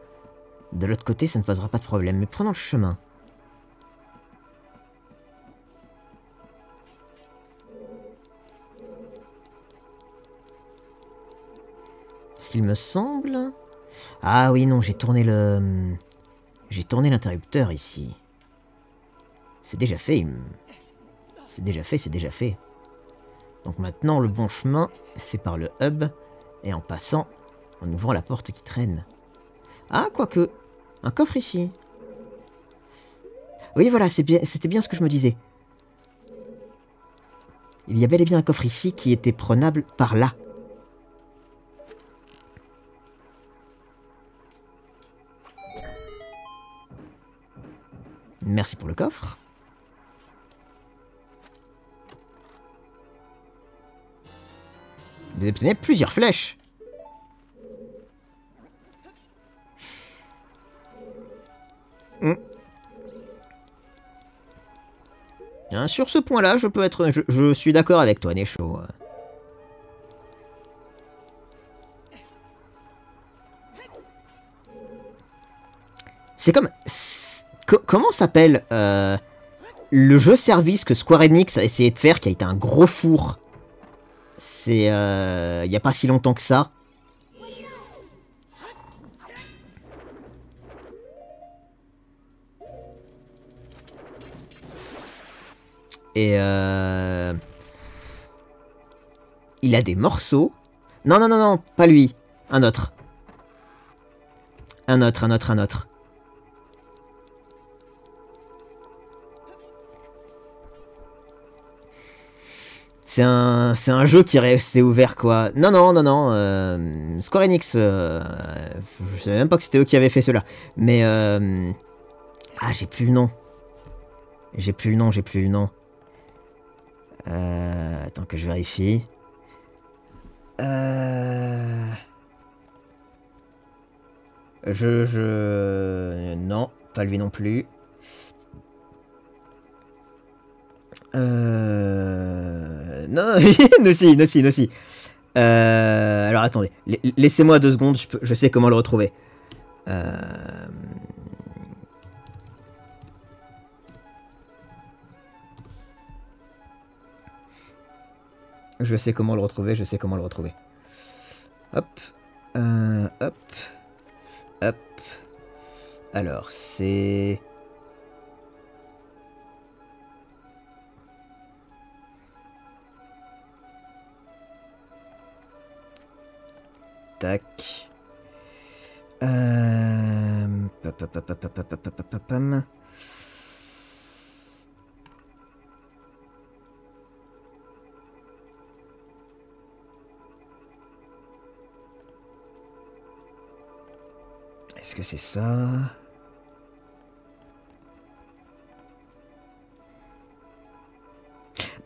de l'autre côté, ça ne posera pas de problème. Mais prenons le chemin. Ce qu'il me semble... Ah oui, non, j'ai tourné le... J'ai tourné l'interrupteur ici. C'est déjà fait. C'est déjà fait, c'est déjà fait. Donc maintenant, le bon chemin, c'est par le hub, et en passant, en ouvrant la porte qui traîne. Ah, quoique, un coffre ici. Oui, voilà, c'était bien, ce que je me disais. Il y a bel et bien un coffre ici qui était prenable par là. Merci pour le coffre. Vous obtenez plusieurs flèches. Sur ce point-là, je peux être... Je, suis d'accord avec toi, Necho. C'est comme... comment s'appelle euh, le jeu service que Square Enix a essayé de faire, qui a été un gros four? C'est... Euh, il n'y a pas si longtemps que ça. Et euh... Il a des morceaux. Non, non, non, non, pas lui. Un autre. Un autre, un autre, un autre. c'est un, c'est un jeu qui restait ouvert, quoi. Non, non, non, non. Euh, Square Enix, euh, je savais même pas que c'était eux qui avaient fait cela. Mais, ah, j'ai plus le nom. J'ai plus le nom, j'ai plus le nom. Attends que je vérifie. Je, je, non, pas lui non plus. Euh... Non, non, si, non, si, non, si. Euh... Alors attendez, laissez-moi deux secondes, je, sais comment le retrouver. Euh... Je sais comment le retrouver, je sais comment le retrouver. Hop, euh, hop, hop. Alors, c'est... Tac. Est-ce que c'est ça?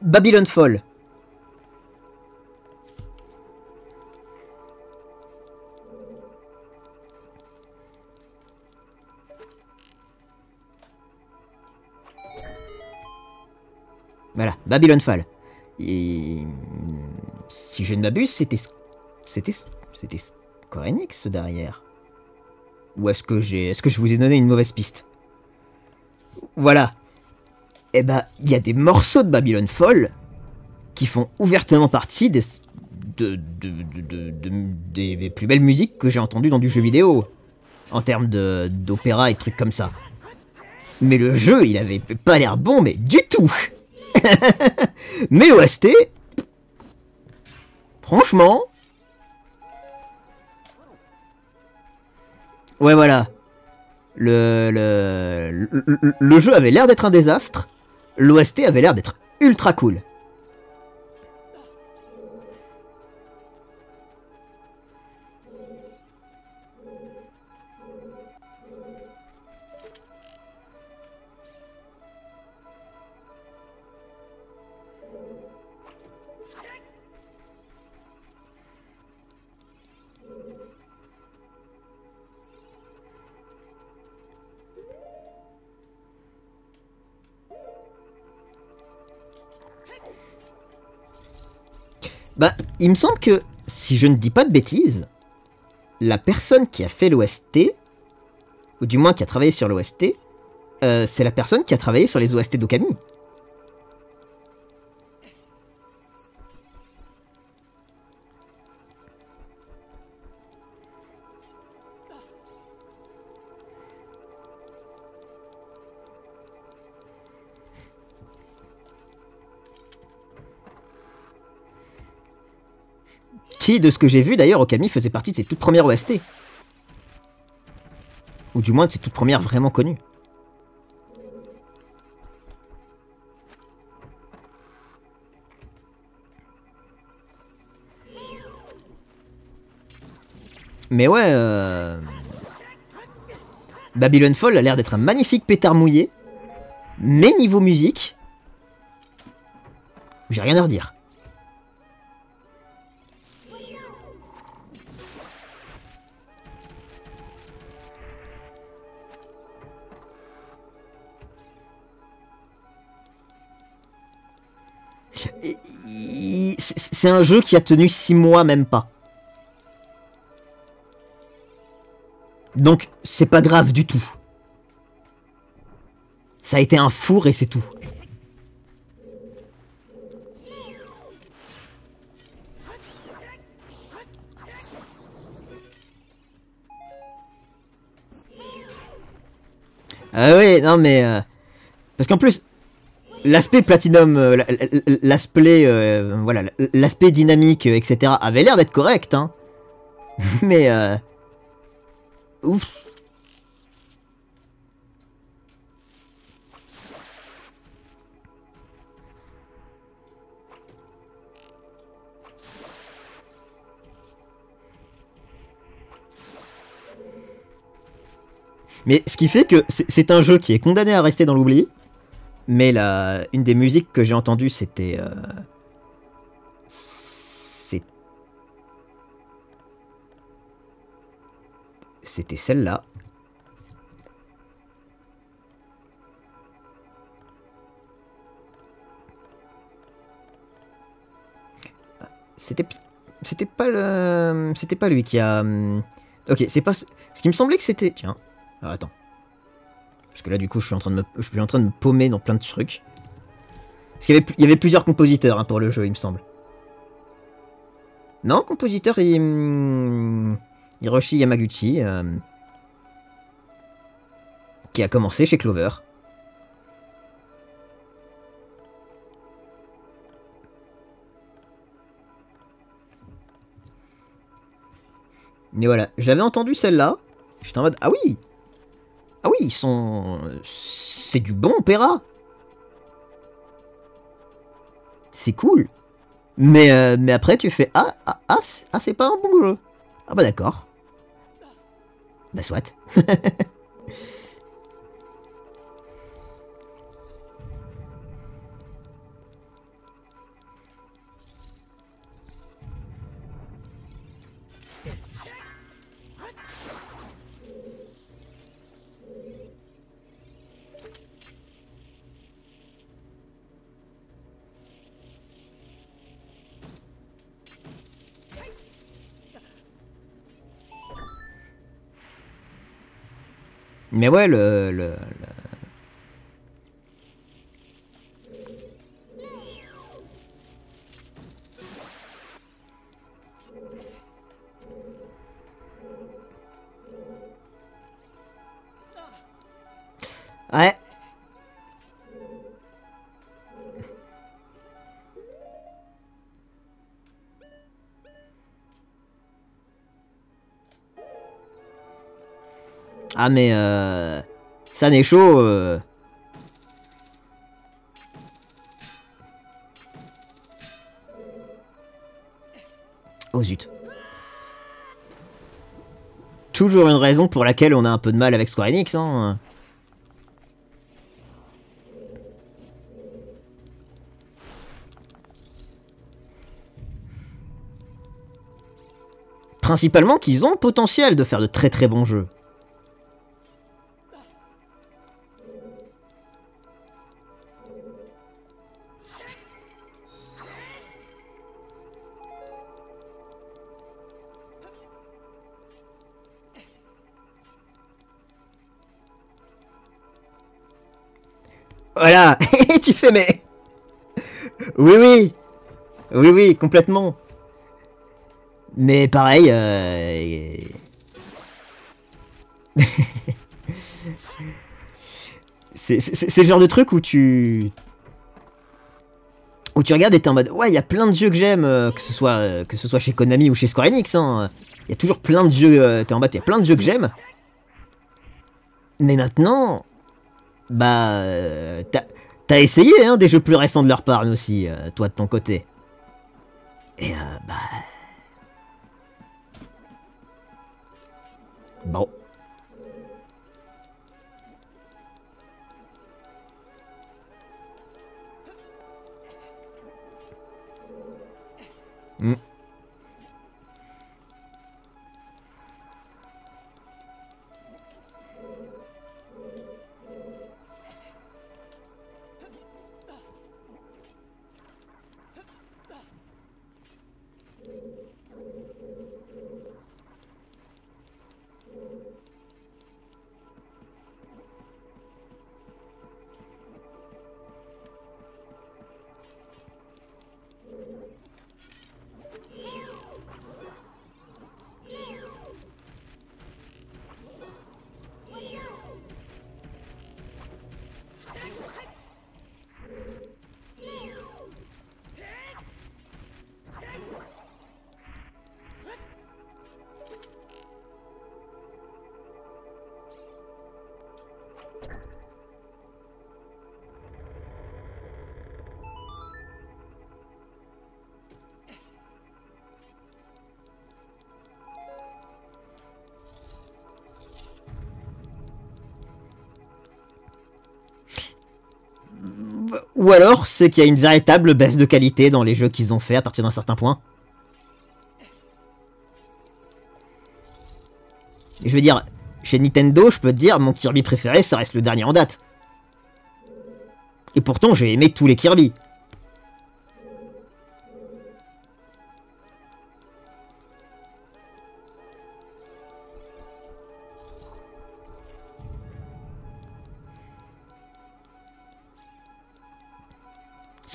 Babylon Fall. Voilà, Babylon Fall. Et si je ne m'abuse, c'était c'était c'était Square Enix derrière. Ou est-ce que j'ai est-ce que je vous ai donné une mauvaise piste Voilà. Eh ben, il y a des morceaux de Babylon Fall qui font ouvertement partie des de, des plus belles musiques que j'ai entendues dans du jeu vidéo en termes d'opéra et trucs comme ça. Mais le jeu, il avait pas l'air bon, mais du tout Mais l'OST, franchement, ouais voilà, le, le, le jeu avait l'air d'être un désastre, l'OST avait l'air d'être ultra cool. Bah, il me semble que, si je ne dis pas de bêtises, la personne qui a fait l'OST, ou du moins qui a travaillé sur l'OST, euh, c'est la personne qui a travaillé sur les OST d'Okami. De ce que j'ai vu d'ailleurs, Okami faisait partie de ses toutes premières OST. Ou du moins de ses toutes premières vraiment connues. Mais ouais, euh... Babylon Fall a l'air d'être un magnifique pétard mouillé. Mais niveau musique, j'ai rien à redire. C'est un jeu qui a tenu 6 mois, même pas. Donc, c'est pas grave du tout. Ça a été un four et c'est tout. Ah oui, non mais... Euh, parce qu'en plus, l'aspect platinum, euh, l'aspect euh, voilà, l'aspect dynamique, etc. avait l'air d'être correct, hein. mais... Ouf. Mais ce qui fait que c'est un jeu qui est condamné à rester dans l'oubli. Mais la, une des musiques que j'ai entendues, c'était... Euh, c'était celle-là. C'était c'était pas le c'était pas lui qui a hum, OK, c'est pas ce qui me semblait que c'était tiens. Alors attends. Parce que là du coup, je suis en train de me paumer dans plein de trucs. Parce qu'il y avait y avait plusieurs compositeurs hein, pour le jeu, il me semble. Non, compositeur hum, Hiroshi Yamaguchi, euh, qui a commencé chez Clover. Mais voilà, j'avais entendu celle-là. J'étais en mode, ah oui Ah oui, ils sont... C'est du bon opéra C'est cool mais, euh, mais après, tu fais, ah, ah, ah, ah c'est pas un bon jeu. Ah bah d'accord. Bah soit. Mais ouais, le, le, Ouais. Ah mais euh, ça n'est chaud. Euh... Oh zut. Toujours une raison pour laquelle on a un peu de mal avec Square Enix, hein Principalement qu'ils ont le potentiel de faire de très très bons jeux. Tu fais mais... Oui, oui. Oui, oui, complètement. Mais pareil... Euh... c'est le genre de truc où tu où tu regardes et t'es en mode ouais il y a plein de jeux que j'aime euh, que ce soit euh, que ce soit chez Konami ou chez Square Enix hein. il y a toujours plein de jeux euh, t'es en mode il y a plein de jeux que j'aime. Mais maintenant bah t'as essayé hein, des jeux plus récents de leur part aussi toi de ton côté. Et bah. Bon. Mm. Ou alors, c'est qu'il y a une véritable baisse de qualité dans les jeux qu'ils ont fait à partir d'un certain point. je veux dire, chez Nintendo, je peux te dire, mon Kirby préféré, ça reste le dernier en date. Et pourtant, j'ai aimé tous les Kirby.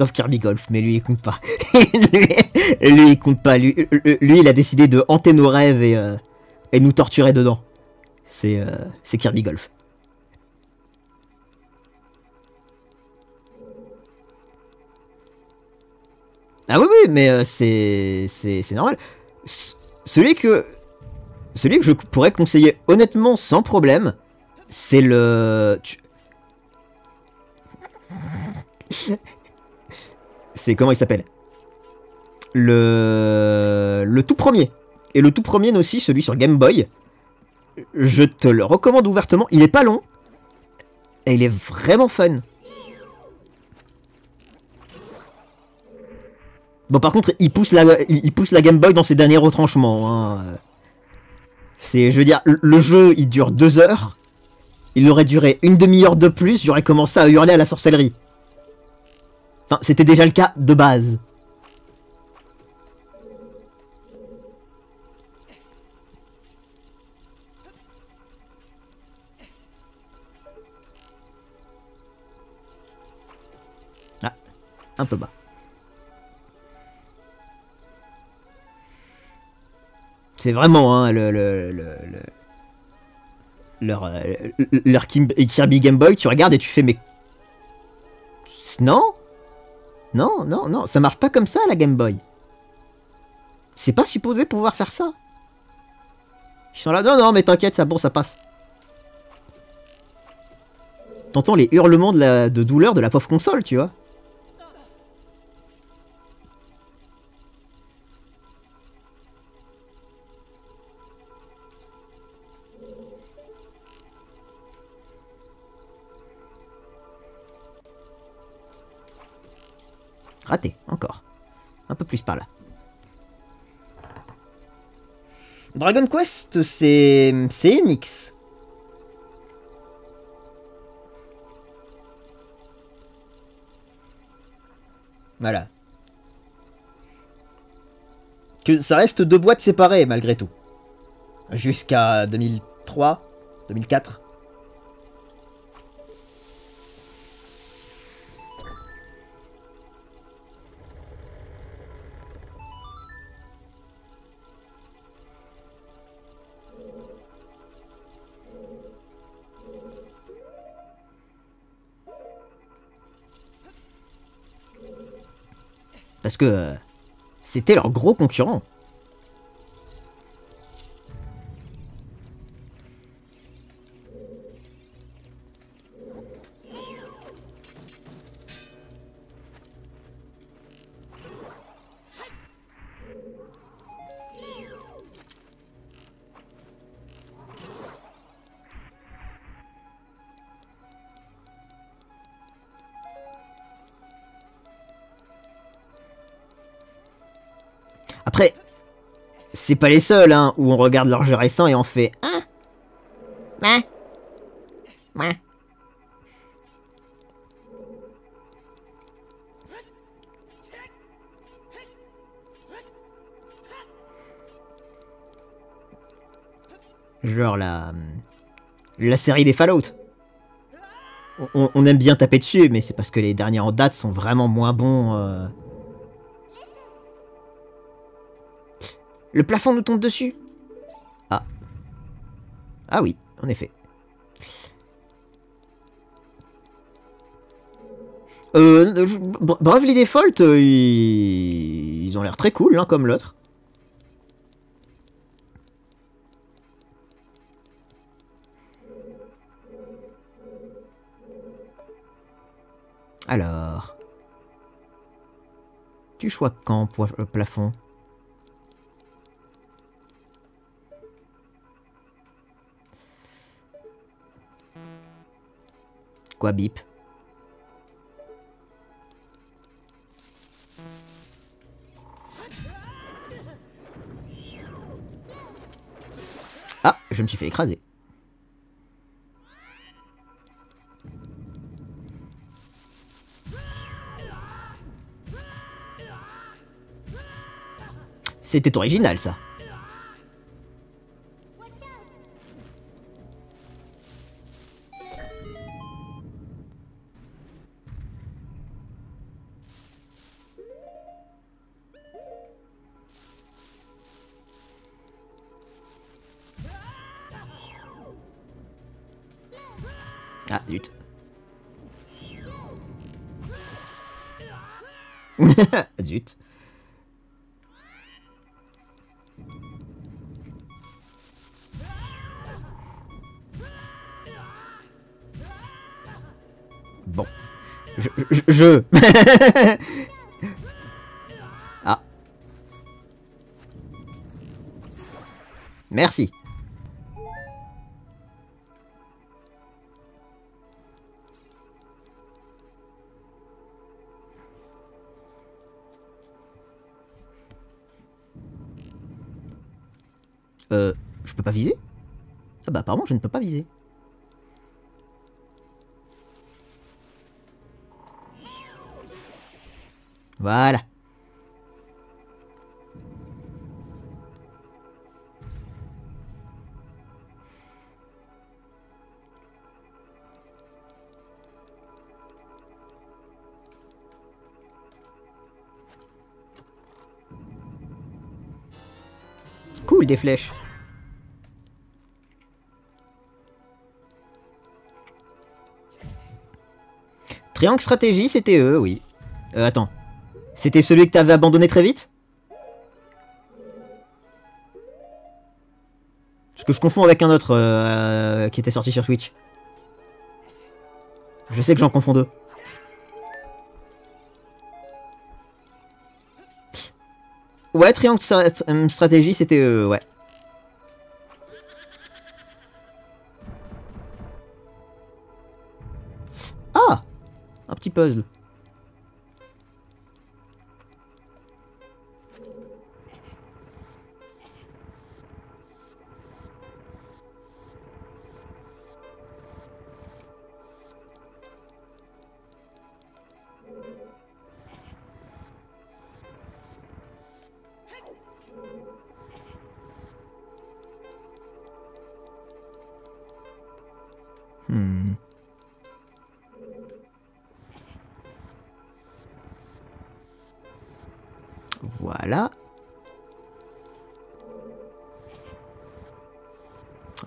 Sauf Kirby Golf, mais lui il compte pas. lui, il compte pas. Lui, lui, il a décidé de hanter nos rêves et, euh, nous torturer dedans. C'est euh, Kirby Golf. Ah oui, oui, mais euh, c'est normal. celui que celui que je pourrais conseiller honnêtement sans problème, c'est le c'est comment il s'appelle le... le tout premier. Et le tout premier aussi, celui sur Game Boy. Je te le recommande ouvertement. Il est pas long. Et il est vraiment fun. Bon, par contre, il pousse la, Game Boy dans ses derniers retranchements. Hein. C'est, je veux dire, le jeu, il dure deux heures. Il aurait duré une demi-heure de plus, j'aurais commencé à hurler à la sorcellerie. Enfin, c'était déjà le cas de base. Ah, un peu bas. C'est vraiment hein, le, le, le, leur, euh, leur Kirby Game Boy, tu regardes et tu fais mais... Non? Non, non, non, ça marche pas comme ça la Game Boy. C'est pas supposé pouvoir faire ça. Ils sont là, non, non, mais t'inquiète, ça bon, ça passe. T'entends les hurlements de, la, de douleur de la pauvre console, tu vois. Raté, encore. Un peu plus par là. Dragon Quest, c'est... c'est Enix. Voilà. Que ça reste deux boîtes séparées malgré tout. Jusqu'à 2003, 2004. Parce que euh, c'était leur gros concurrent. C'est pas les seuls hein, où on regarde leur jeu récent et on fait Hein? Ouais. Ouais. genre la la série des Fallout. On, on aime bien taper dessus, mais c'est parce que les derniers en date sont vraiment moins bons. euh. Le plafond nous tombe dessus. Ah. Ah oui, en effet. Euh, je- Bra- Bravely Default, euh, ils... ont l'air très cool, l'un comme l'autre. Alors... Tu choix quand, euh, plafond? Quoi, bip Ah, je me suis fait écraser. C'était original, ça. ah. Merci. Euh, je peux pas viser? Ah bah apparemment je ne peux pas viser. Voilà. Cool des flèches. Triangle stratégie, c'était eux, oui. Euh, attends. C'était celui que t'avais abandonné très vite? Parce que je confonds avec un autre euh, qui était sorti sur Switch. Je sais que j'en confonds deux. Ouais, Triangle euh, Stratégie, c'était eux, ouais. Ah Un petit puzzle. Hmm. Voilà.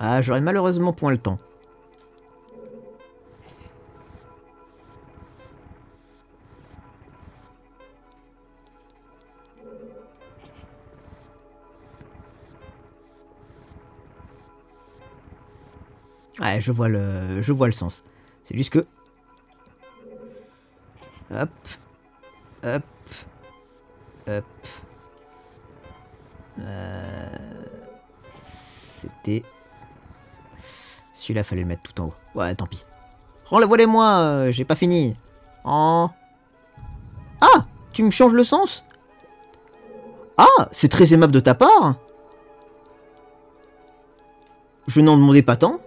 Ah, j'aurais malheureusement point le temps. Ouais, je vois le, je vois le sens. C'est juste que... Hop. Hop. Hop. Euh, C'était... Celui-là, fallait le mettre tout en haut. Ouais, tant pis. Renvoie-les-moi, euh, j'ai pas fini. En... Ah Tu me changes le sens? Ah C'est très aimable de ta part Je n'en demandais pas tant.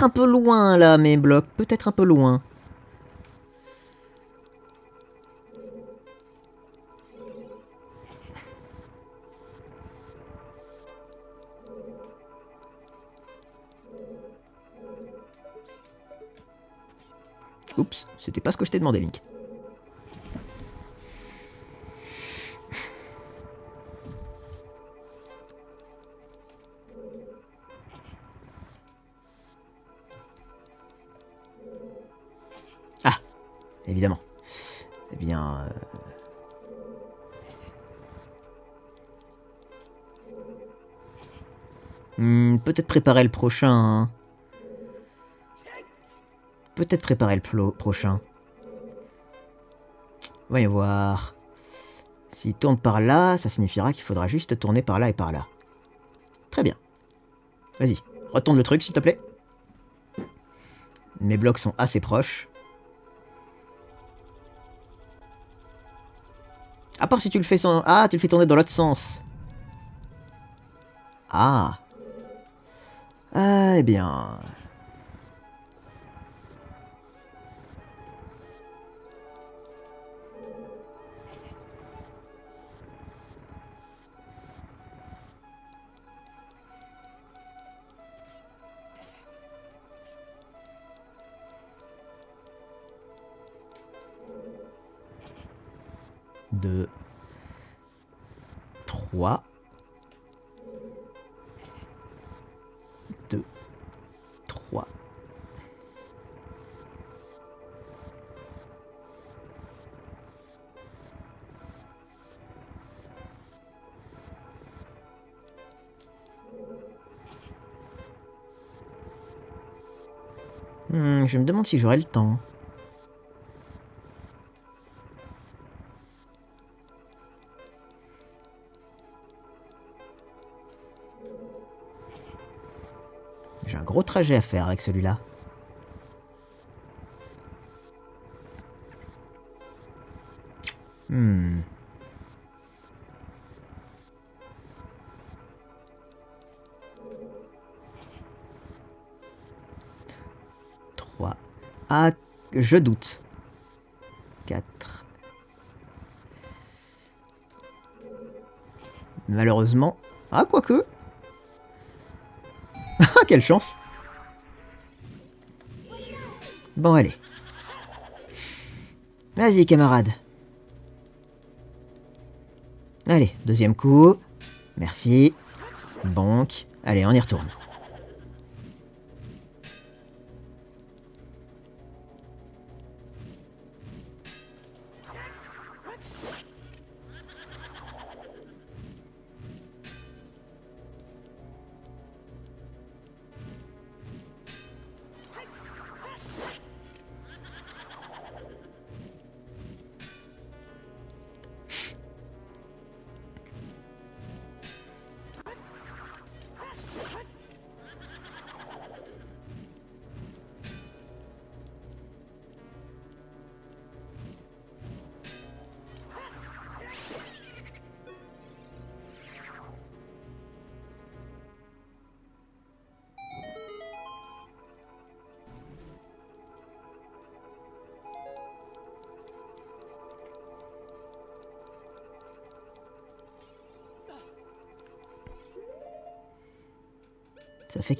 Peut-être un peu loin là mes blocs, peut-être un peu loin. Oups, c'était pas ce que je t'ai demandé Link. Préparer le prochain. Hein. Peut-être préparer le prochain. Voyons voir. S'il tourne par là, ça signifiera qu'il faudra juste tourner par là et par là. Très bien. Vas-y, retourne le truc s'il te plaît. Mes blocs sont assez proches. À part si tu le fais sans... Ah, tu le fais tourner dans l'autre sens. Ah. Ah, eh bien... Deux. 3. Hmm, je me demande si j'aurai le temps. gros trajet à faire avec celui-là. Hmm. Ah, je doute. Quatre. Malheureusement. Ah, quoique. Ah, quelle chance Bon, allez. Vas-y, camarade. Allez, deuxième coup. Merci. Bonk. Allez, on y retourne.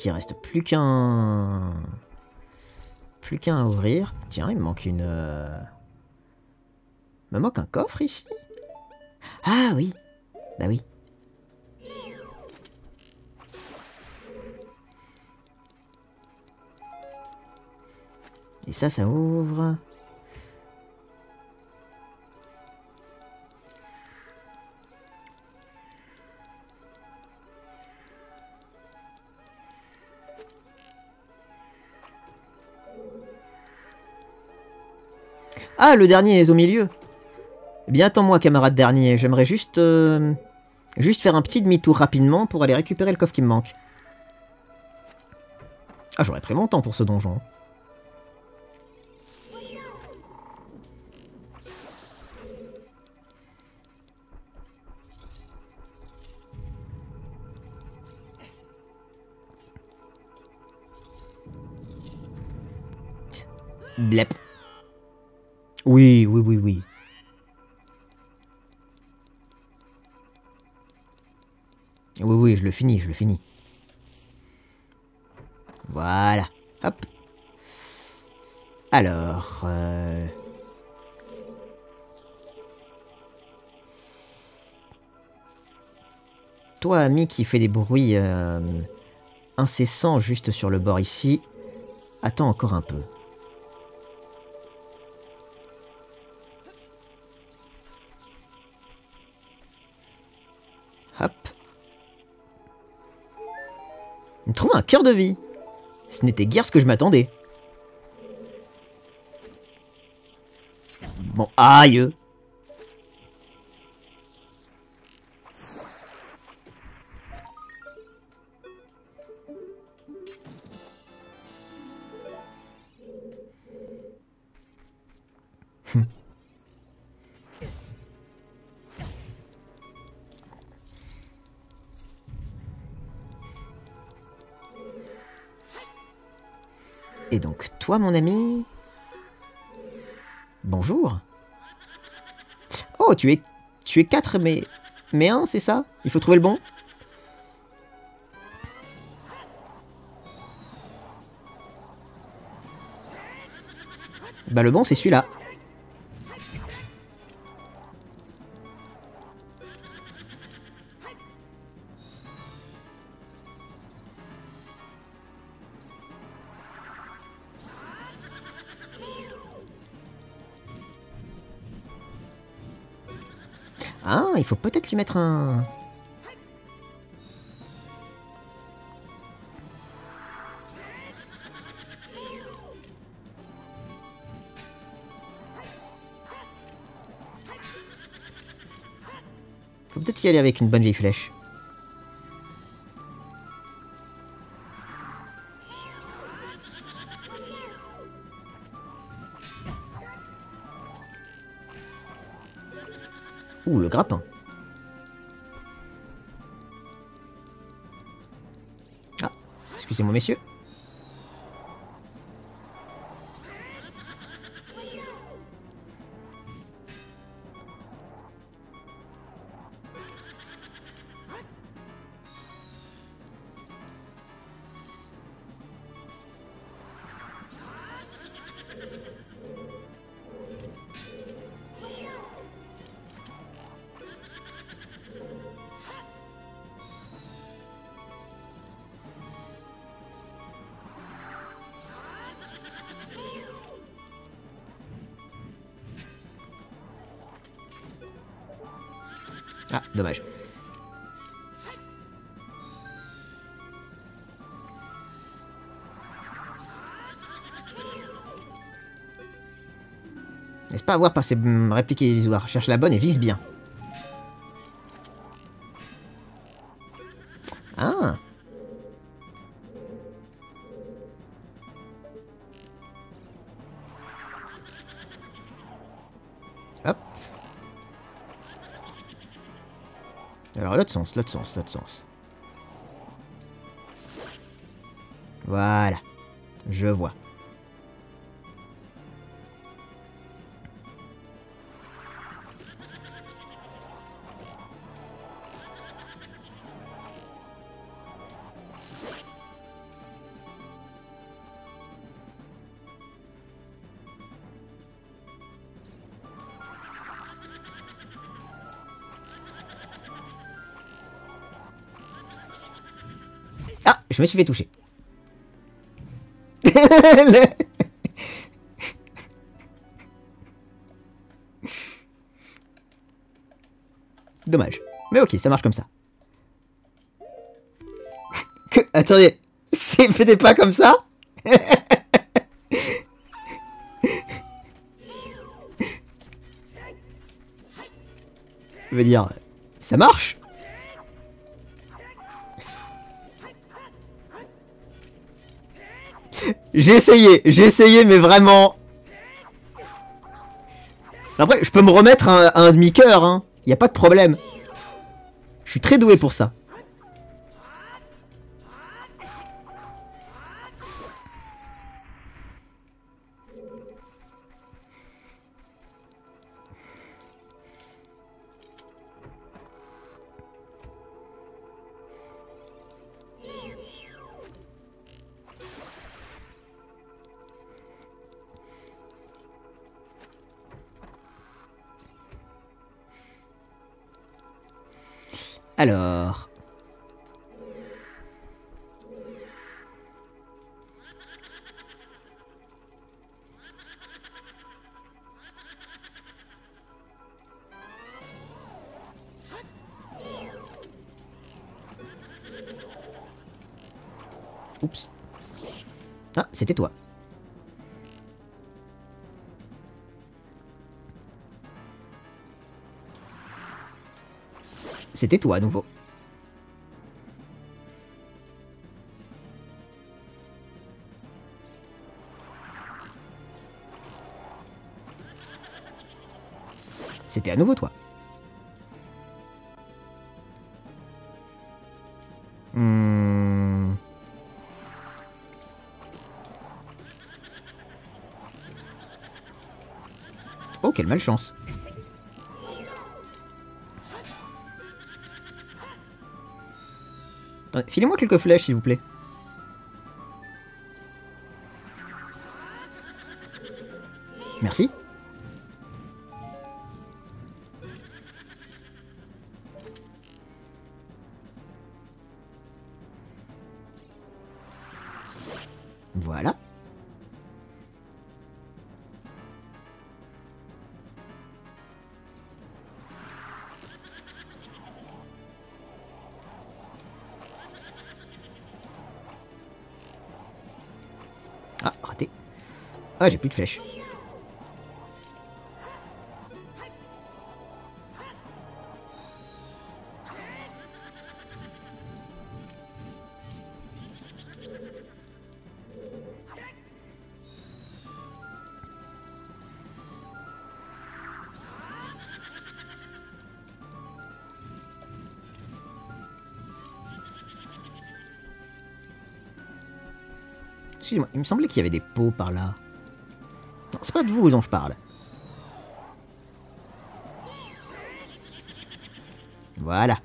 Qu'il reste plus qu'un... Plus qu'un à ouvrir. Tiens, il me manque une... Euh, il me manque un coffre ici Ah oui Bah oui. Et ça, ça ouvre... Ah, le dernier est au milieu. Eh bien, attends-moi, camarade dernier. J'aimerais juste... euh, Juste faire un petit demi-tour rapidement pour aller récupérer le coffre qui me manque. Ah, j'aurais pris mon temps pour ce donjon. Blep. Oui, oui, oui, oui. Oui, oui, je le finis, je le finis. Voilà. Hop. Alors... euh, Toi, ami qui fait des bruits euh, incessants juste sur le bord ici, attends encore un peu. Hop. Il me trouve un cœur de vie. Ce n'était guère ce que je m'attendais. Bon, aïe mon ami Bonjour. Oh, tu es... Tu es 4, mais... Mais 1, c'est ça? Il faut trouver le bon? Bah le bon, c'est celui-là. Faut peut-être lui mettre un... Faut peut-être y aller avec une bonne vieille flèche. Ouh, le grappin. Excusez-moi, messieurs. Dommage. N'est-ce pas avoir passé hum, répliquer illusoire Cherche la bonne et vise bien. L'autre sens, l'autre sens. Voilà. Je vois. je me suis fait toucher. Dommage. Mais ok, ça marche comme ça. Que... Attendez, c'était pas comme ça? Je veux dire, ça marche? J'ai essayé, j'ai essayé, mais vraiment... Après, je peux me remettre à un, demi-coeur, hein. Y a pas de problème. Je suis très doué pour ça. C'était toi à nouveau. C'était à nouveau toi. Hmm. Oh, quelle malchance. Filez-moi quelques flèches, s'il vous plaît. J'ai plus de flèches. Il me semblait qu'il y avait des pots par là. C'est pas de vous dont je parle. Voilà.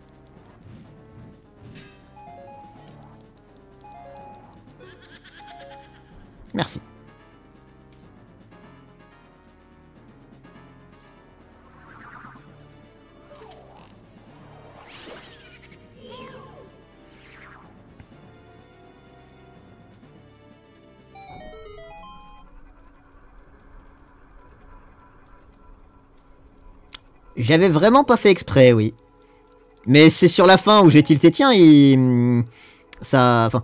J'avais vraiment pas fait exprès, oui. Mais c'est sur la fin où j'ai tilté, tiens, il... Ça... Enfin,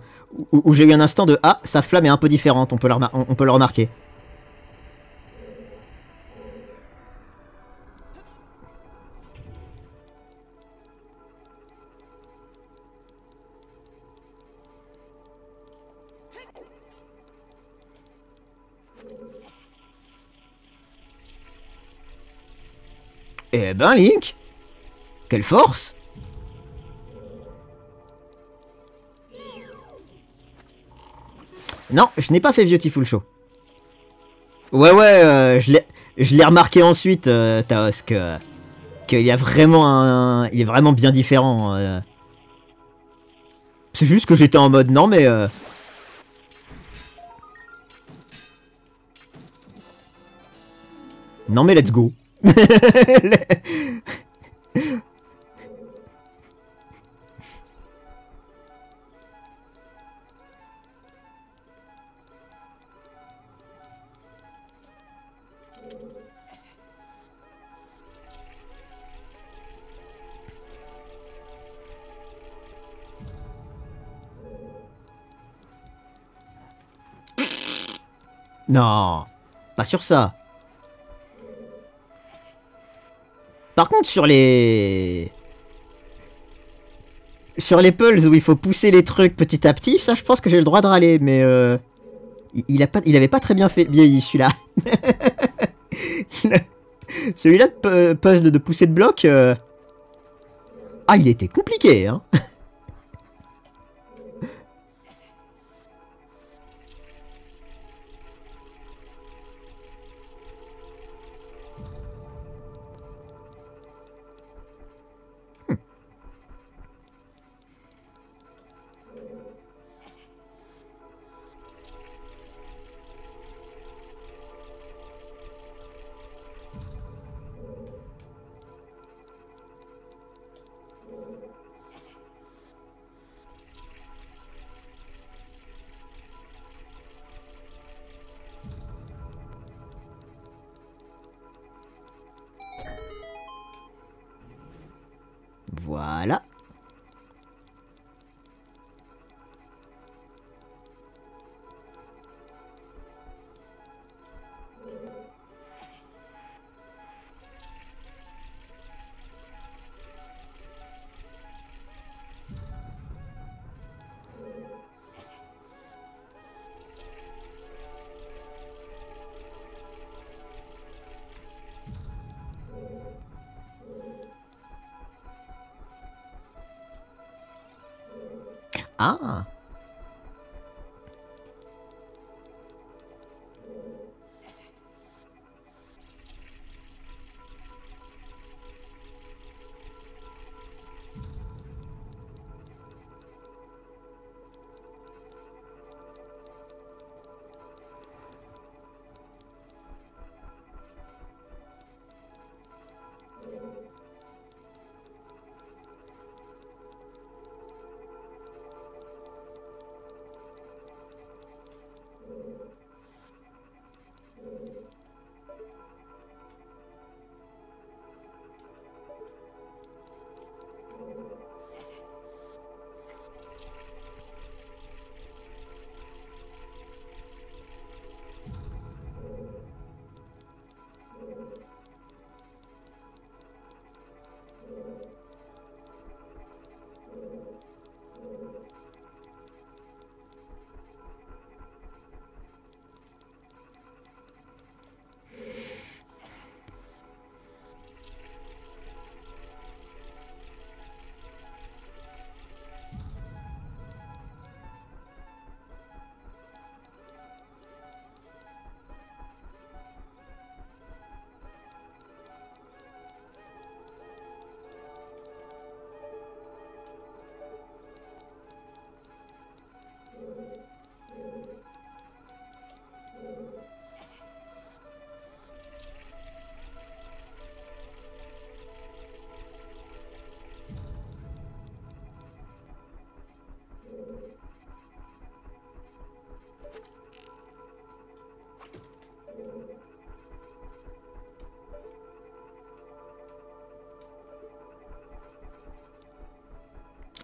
où, j'ai eu un instant de « Ah, sa flamme est un peu différente, on peut, on peut le remarquer ». Ben, Link? Quelle force Non, je n'ai pas fait Beautiful Show. Ouais, ouais, euh, je l'ai remarqué ensuite, euh, Taos, que qu'il y a vraiment un, il est vraiment bien différent. Euh. C'est juste que j'étais en mode non, mais non, mais let's go. Non, pas sur ça. Par contre, sur les... Sur les pulls où il faut pousser les trucs petit à petit, ça, je pense que j'ai le droit de râler, mais... Euh... Il, a pas, il avait pas très bien fait vieilli, celui-là. celui-là de puzzle de pousser de bloc... Euh, ah, il était compliqué, hein Ah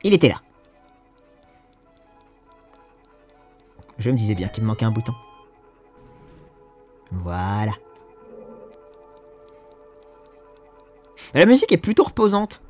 Il était là. Je me disais bien qu'il me manquait un bouton. Voilà. La musique est plutôt reposante.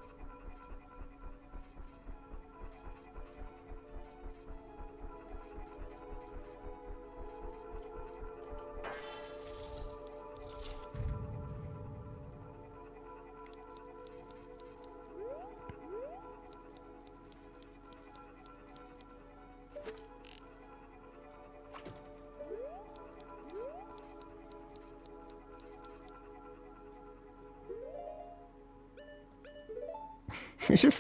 Je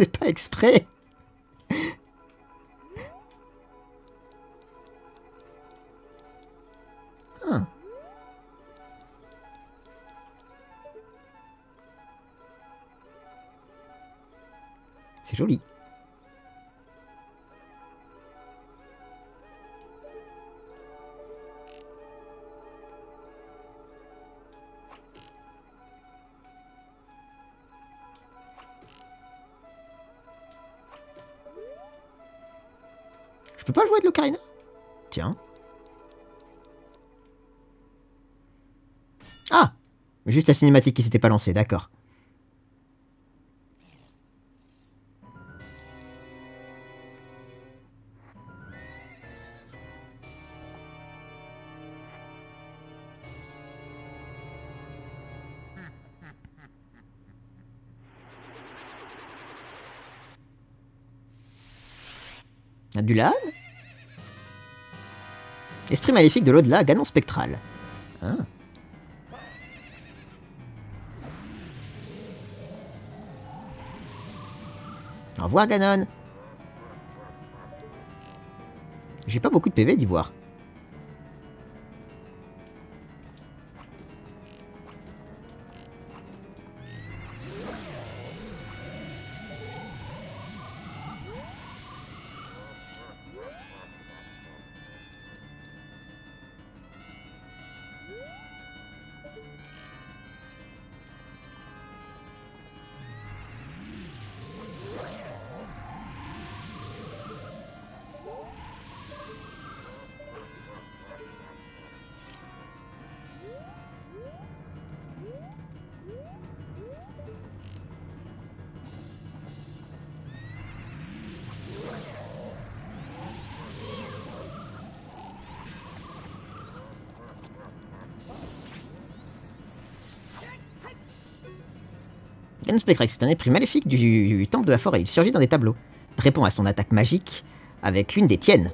jouer de l'ocarina Tiens. Ah Juste la cinématique qui s'était pas lancée, d'accord. Du lave Esprit maléfique de l'au-delà, Ganon spectral. Ah. Au revoir Ganon J'ai pas beaucoup de PV d'ivoire. Spectrex c'est un esprit maléfique du temple de la forêt. Il surgit dans des tableaux. Répond à son attaque magique avec l'une des tiennes.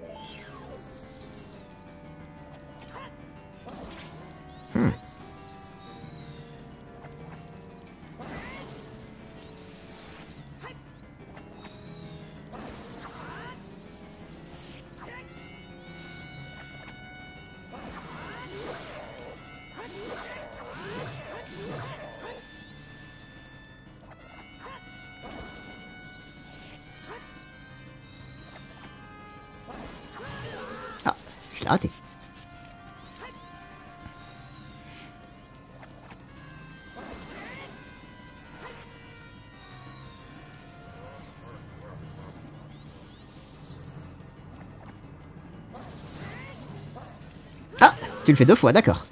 Tu le fais deux fois, d'accord.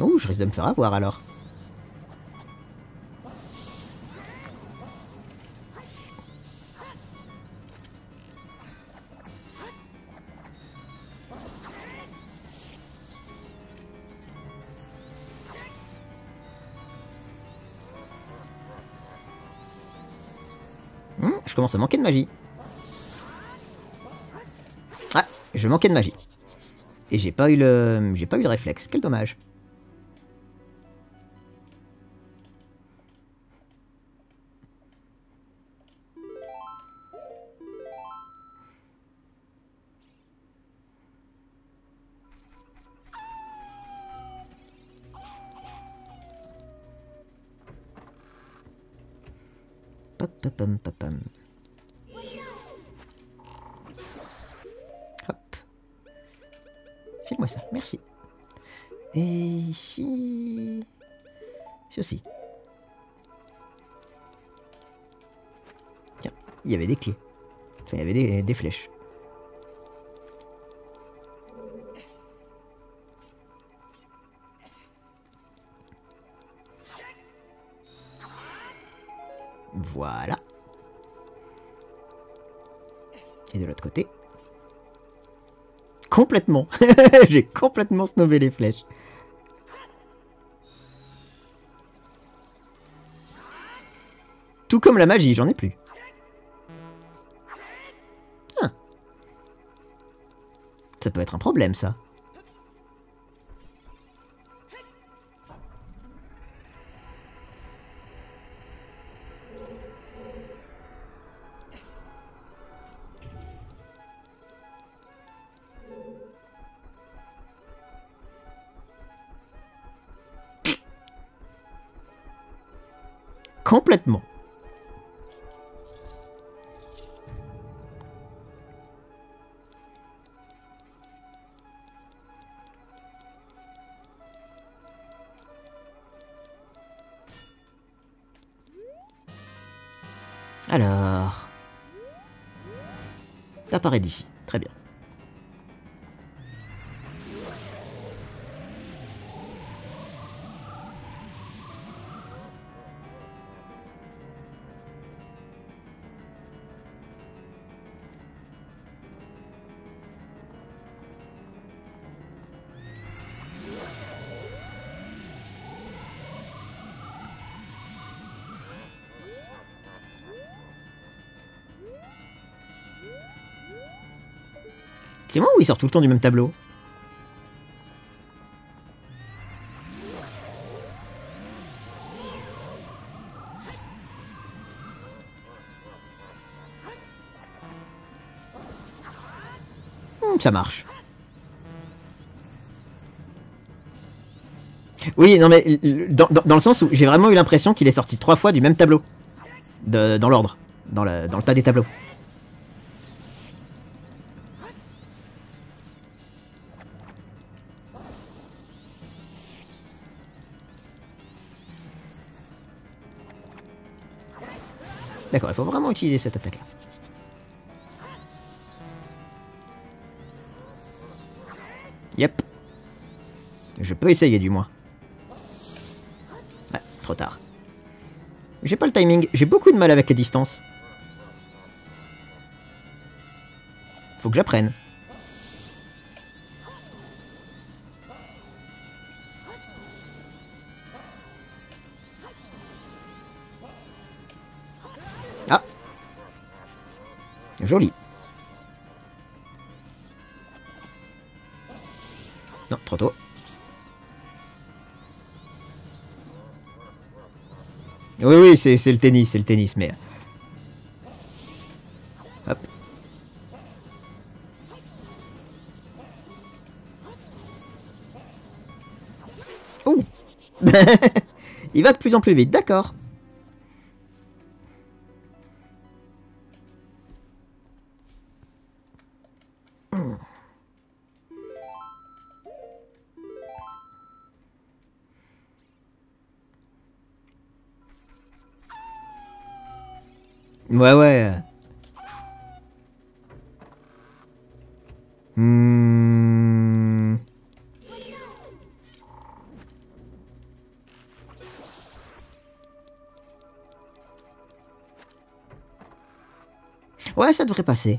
Ouh, je risque de me faire avoir alors. Hmm, je commence à manquer de magie. Je manquais de magie. Et j'ai pas eu le. J'ai pas eu le réflexe. Quel dommage. J'ai complètement snobé les flèches. Tout comme la magie, j'en ai plus. Ah. Ça peut être un problème, ça. C'est moi ou il sort tout le temps du même tableau Hmm, ça marche. Oui, non mais dans, le sens où j'ai vraiment eu l'impression qu'il est sorti trois fois du même tableau. Dans l'ordre, dans le tas des tableaux. D'accord, il faut vraiment utiliser cette attaque-là. Yep. Je peux essayer du moins. Ah, trop tard. J'ai pas le timing, j'ai beaucoup de mal avec les distances. Faut que j'apprenne. C'est le tennis, c'est le tennis, mais... Hop. Ouh Il va de plus en plus vite, d'accord. Ça devrait passer.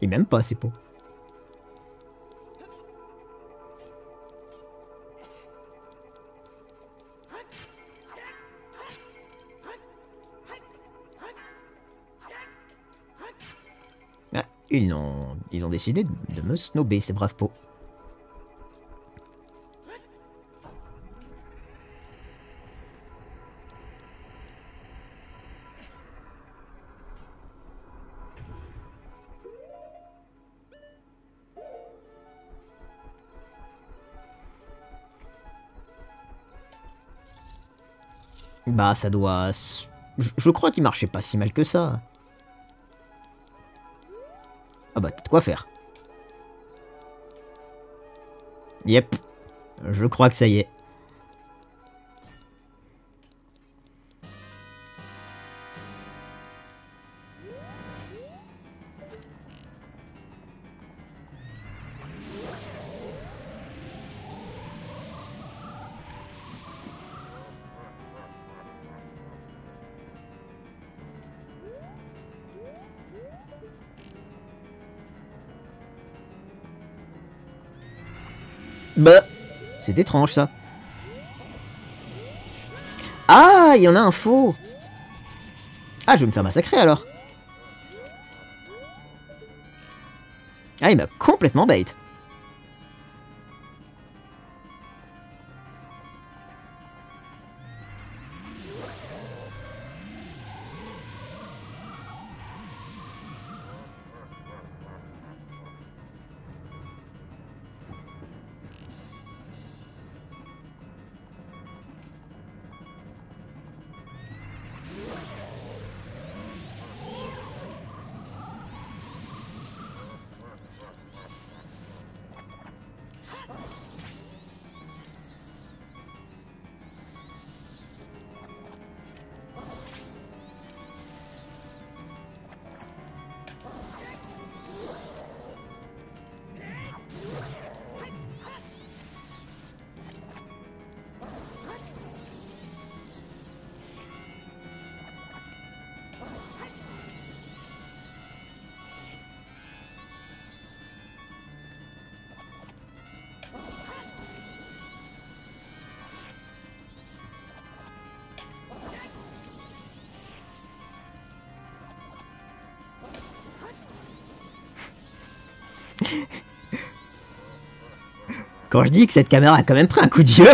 Et même pas, c'est pas. Ils ont décidé de me snober, ces braves pots. Bah, ça doit... Je, crois qu'il marchait pas si mal que ça. Ah bah, t'as de quoi faire. Yep. Je crois que ça y est. c'est étrange ça. Ah, il y en a un faux. Ah, je vais me faire massacrer alors. Ah, il m'a complètement bait. Quand je dis que cette caméra a quand même pris un coup de vieux.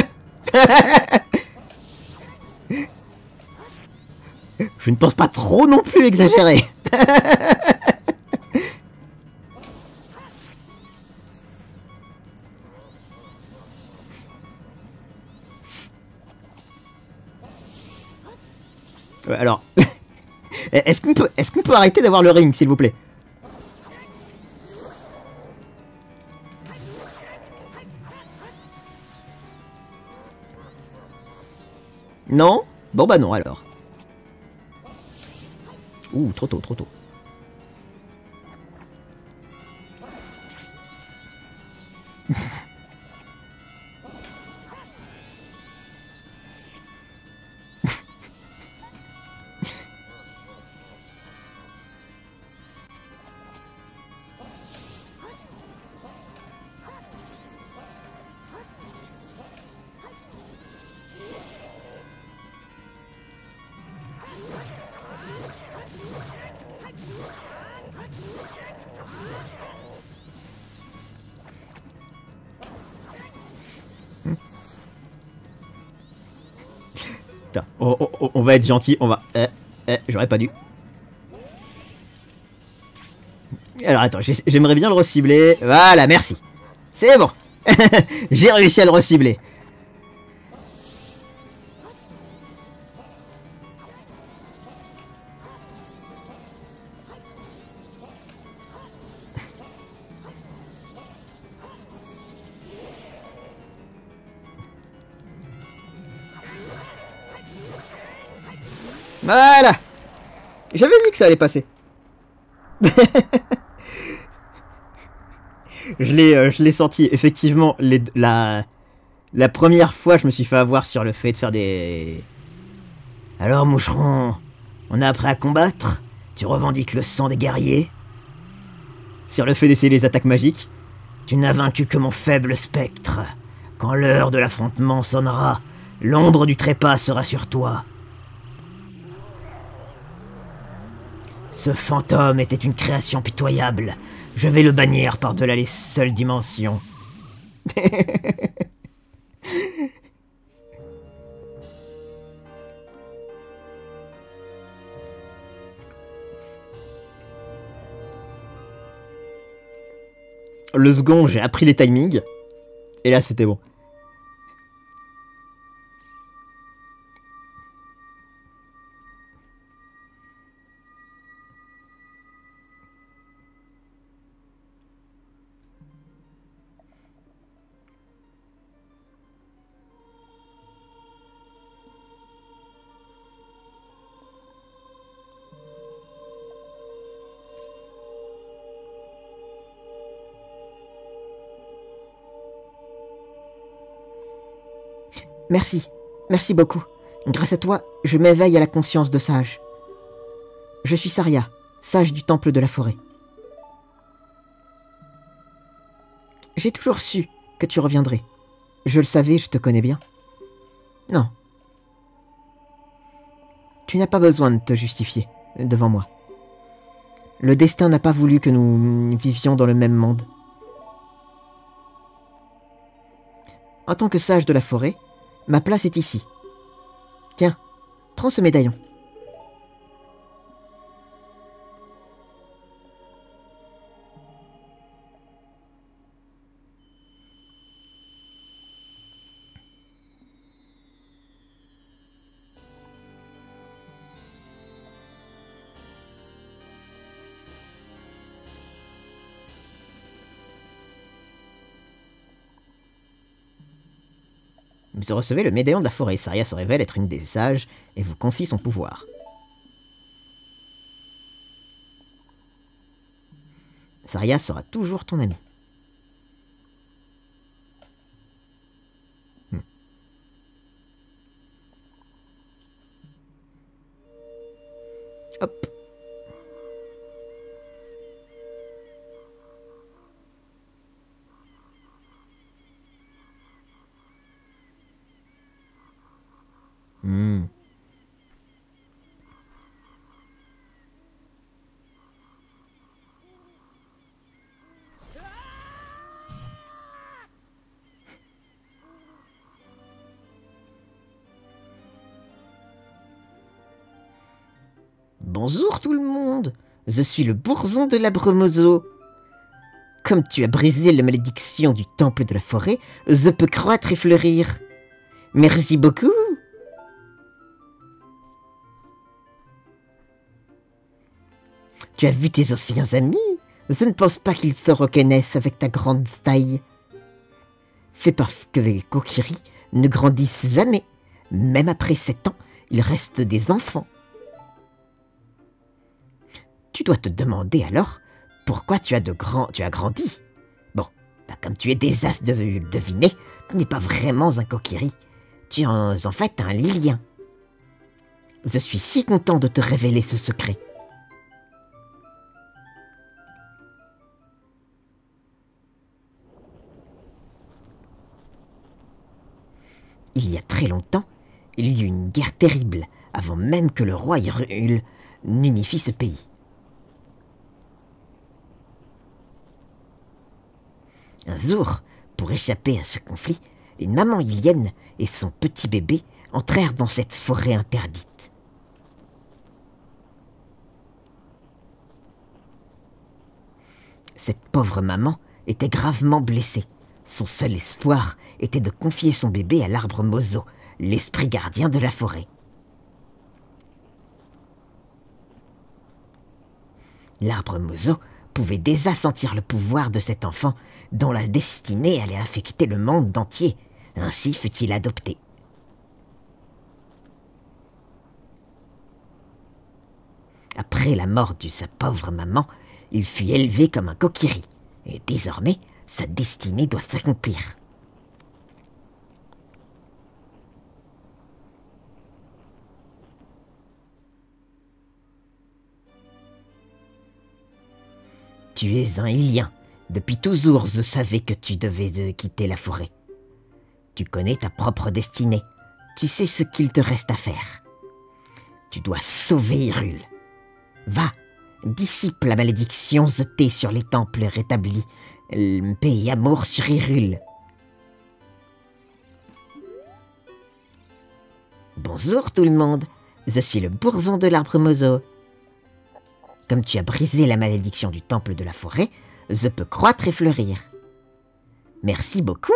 je ne pense pas trop non plus exagérer. alors, est-ce qu'on peut, est-ce qu'on peut arrêter d'avoir le ring, s'il vous plaît? Bon bah non alors. Ouh, trop tôt, trop tôt. Être gentil, on va... Eh, eh, j'aurais pas dû. Alors attends, j'aimerais bien le recibler. Voilà, merci. C'est bon. J'ai réussi à le recibler. Voilà J'avais dit que ça allait passer. je l'ai euh, je l'ai senti, effectivement, la, la première fois, je me suis fait avoir sur le fait de faire des... Alors, moucheron, on a appris à combattre? Tu revendiques le sang des guerriers? Sur le fait d'essayer les attaques magiques? Tu n'as vaincu que mon faible spectre. Quand l'heure de l'affrontement sonnera, l'ombre du trépas sera sur toi. Ce fantôme était une création pitoyable. Je vais le bannir par-delà les seules dimensions. le second, j'ai appris les timings. Et là, c'était bon. Merci, merci beaucoup. Grâce à toi, je m'éveille à la conscience de sage. Je suis Saria, sage du temple de la forêt. J'ai toujours su que tu reviendrais. Je le savais, je te connais bien. Non. Tu n'as pas besoin de te justifier devant moi. Le destin n'a pas voulu que nous vivions dans le même monde. En tant que sage de la forêt, Ma place est ici. Tiens, prends ce médaillon. Vous recevez le médaillon de la forêt. Saria se révèle être une des sages et vous confie son pouvoir. Saria sera toujours ton ami. Je suis le bourson de l'Abremozo. Comme tu as brisé la malédiction du temple de la forêt, je peux croître et fleurir. Merci beaucoup. Tu as vu tes anciens amis? Je ne pense pas qu'ils se reconnaissent avec ta grande taille. C'est parce que les coquilleries ne grandissent jamais. Même après sept ans, ils restent des enfants. Tu dois te demander alors pourquoi tu as, de grand, tu as grandi. Bon, bah, comme tu es désastre de deviner, tu n'es pas vraiment un coquillerie. Tu es en, en fait un lilien. Je suis si content de te révéler ce secret. Il y a très longtemps, il y eut une guerre terrible avant même que le roi Hyrule n'unifie ce pays. Un jour, pour échapper à ce conflit, une maman hylienne et son petit bébé entrèrent dans cette forêt interdite. Cette pauvre maman était gravement blessée. Son seul espoir était de confier son bébé à l'arbre Mozo, l'esprit gardien de la forêt. L'arbre Mozo pouvait déjà sentir le pouvoir de cet enfant dont la destinée allait affecter le monde entier. Ainsi fut-il adopté. Après la mort de sa pauvre maman, il fut élevé comme un coquillerie, et désormais sa destinée doit s'accomplir. Tu es un Ilien. Depuis toujours, je savais que tu devais quitter la forêt. Tu connais ta propre destinée. Tu sais ce qu'il te reste à faire. Tu dois sauver Hyrule. Va, dissipe la malédiction jetée sur les temples rétablis. Paix et amour sur Hyrule. Bonjour tout le monde, je suis le bourson de l'arbre Mozo. Comme tu as brisé la malédiction du temple de la forêt, je peux croître et fleurir. Merci beaucoup.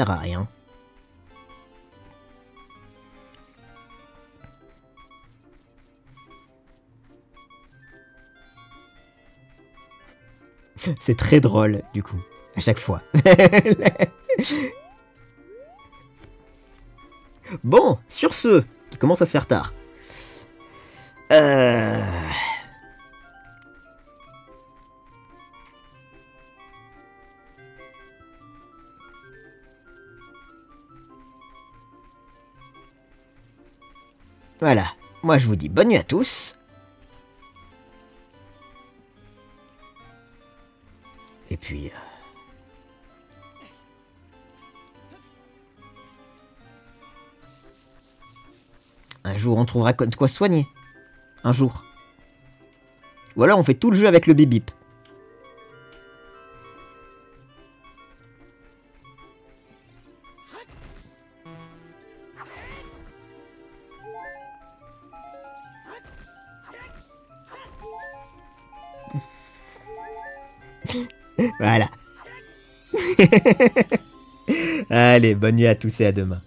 À rien. C'est très drôle, du coup, à chaque fois. bon, sur ce, il commence à se faire tard. Euh... Voilà, moi je vous dis bonne nuit à tous. Et puis... Euh, un jour on trouvera de quoi soigner. Un jour. Ou alors on fait tout le jeu avec le bip Allez, bonne nuit à tous et à demain.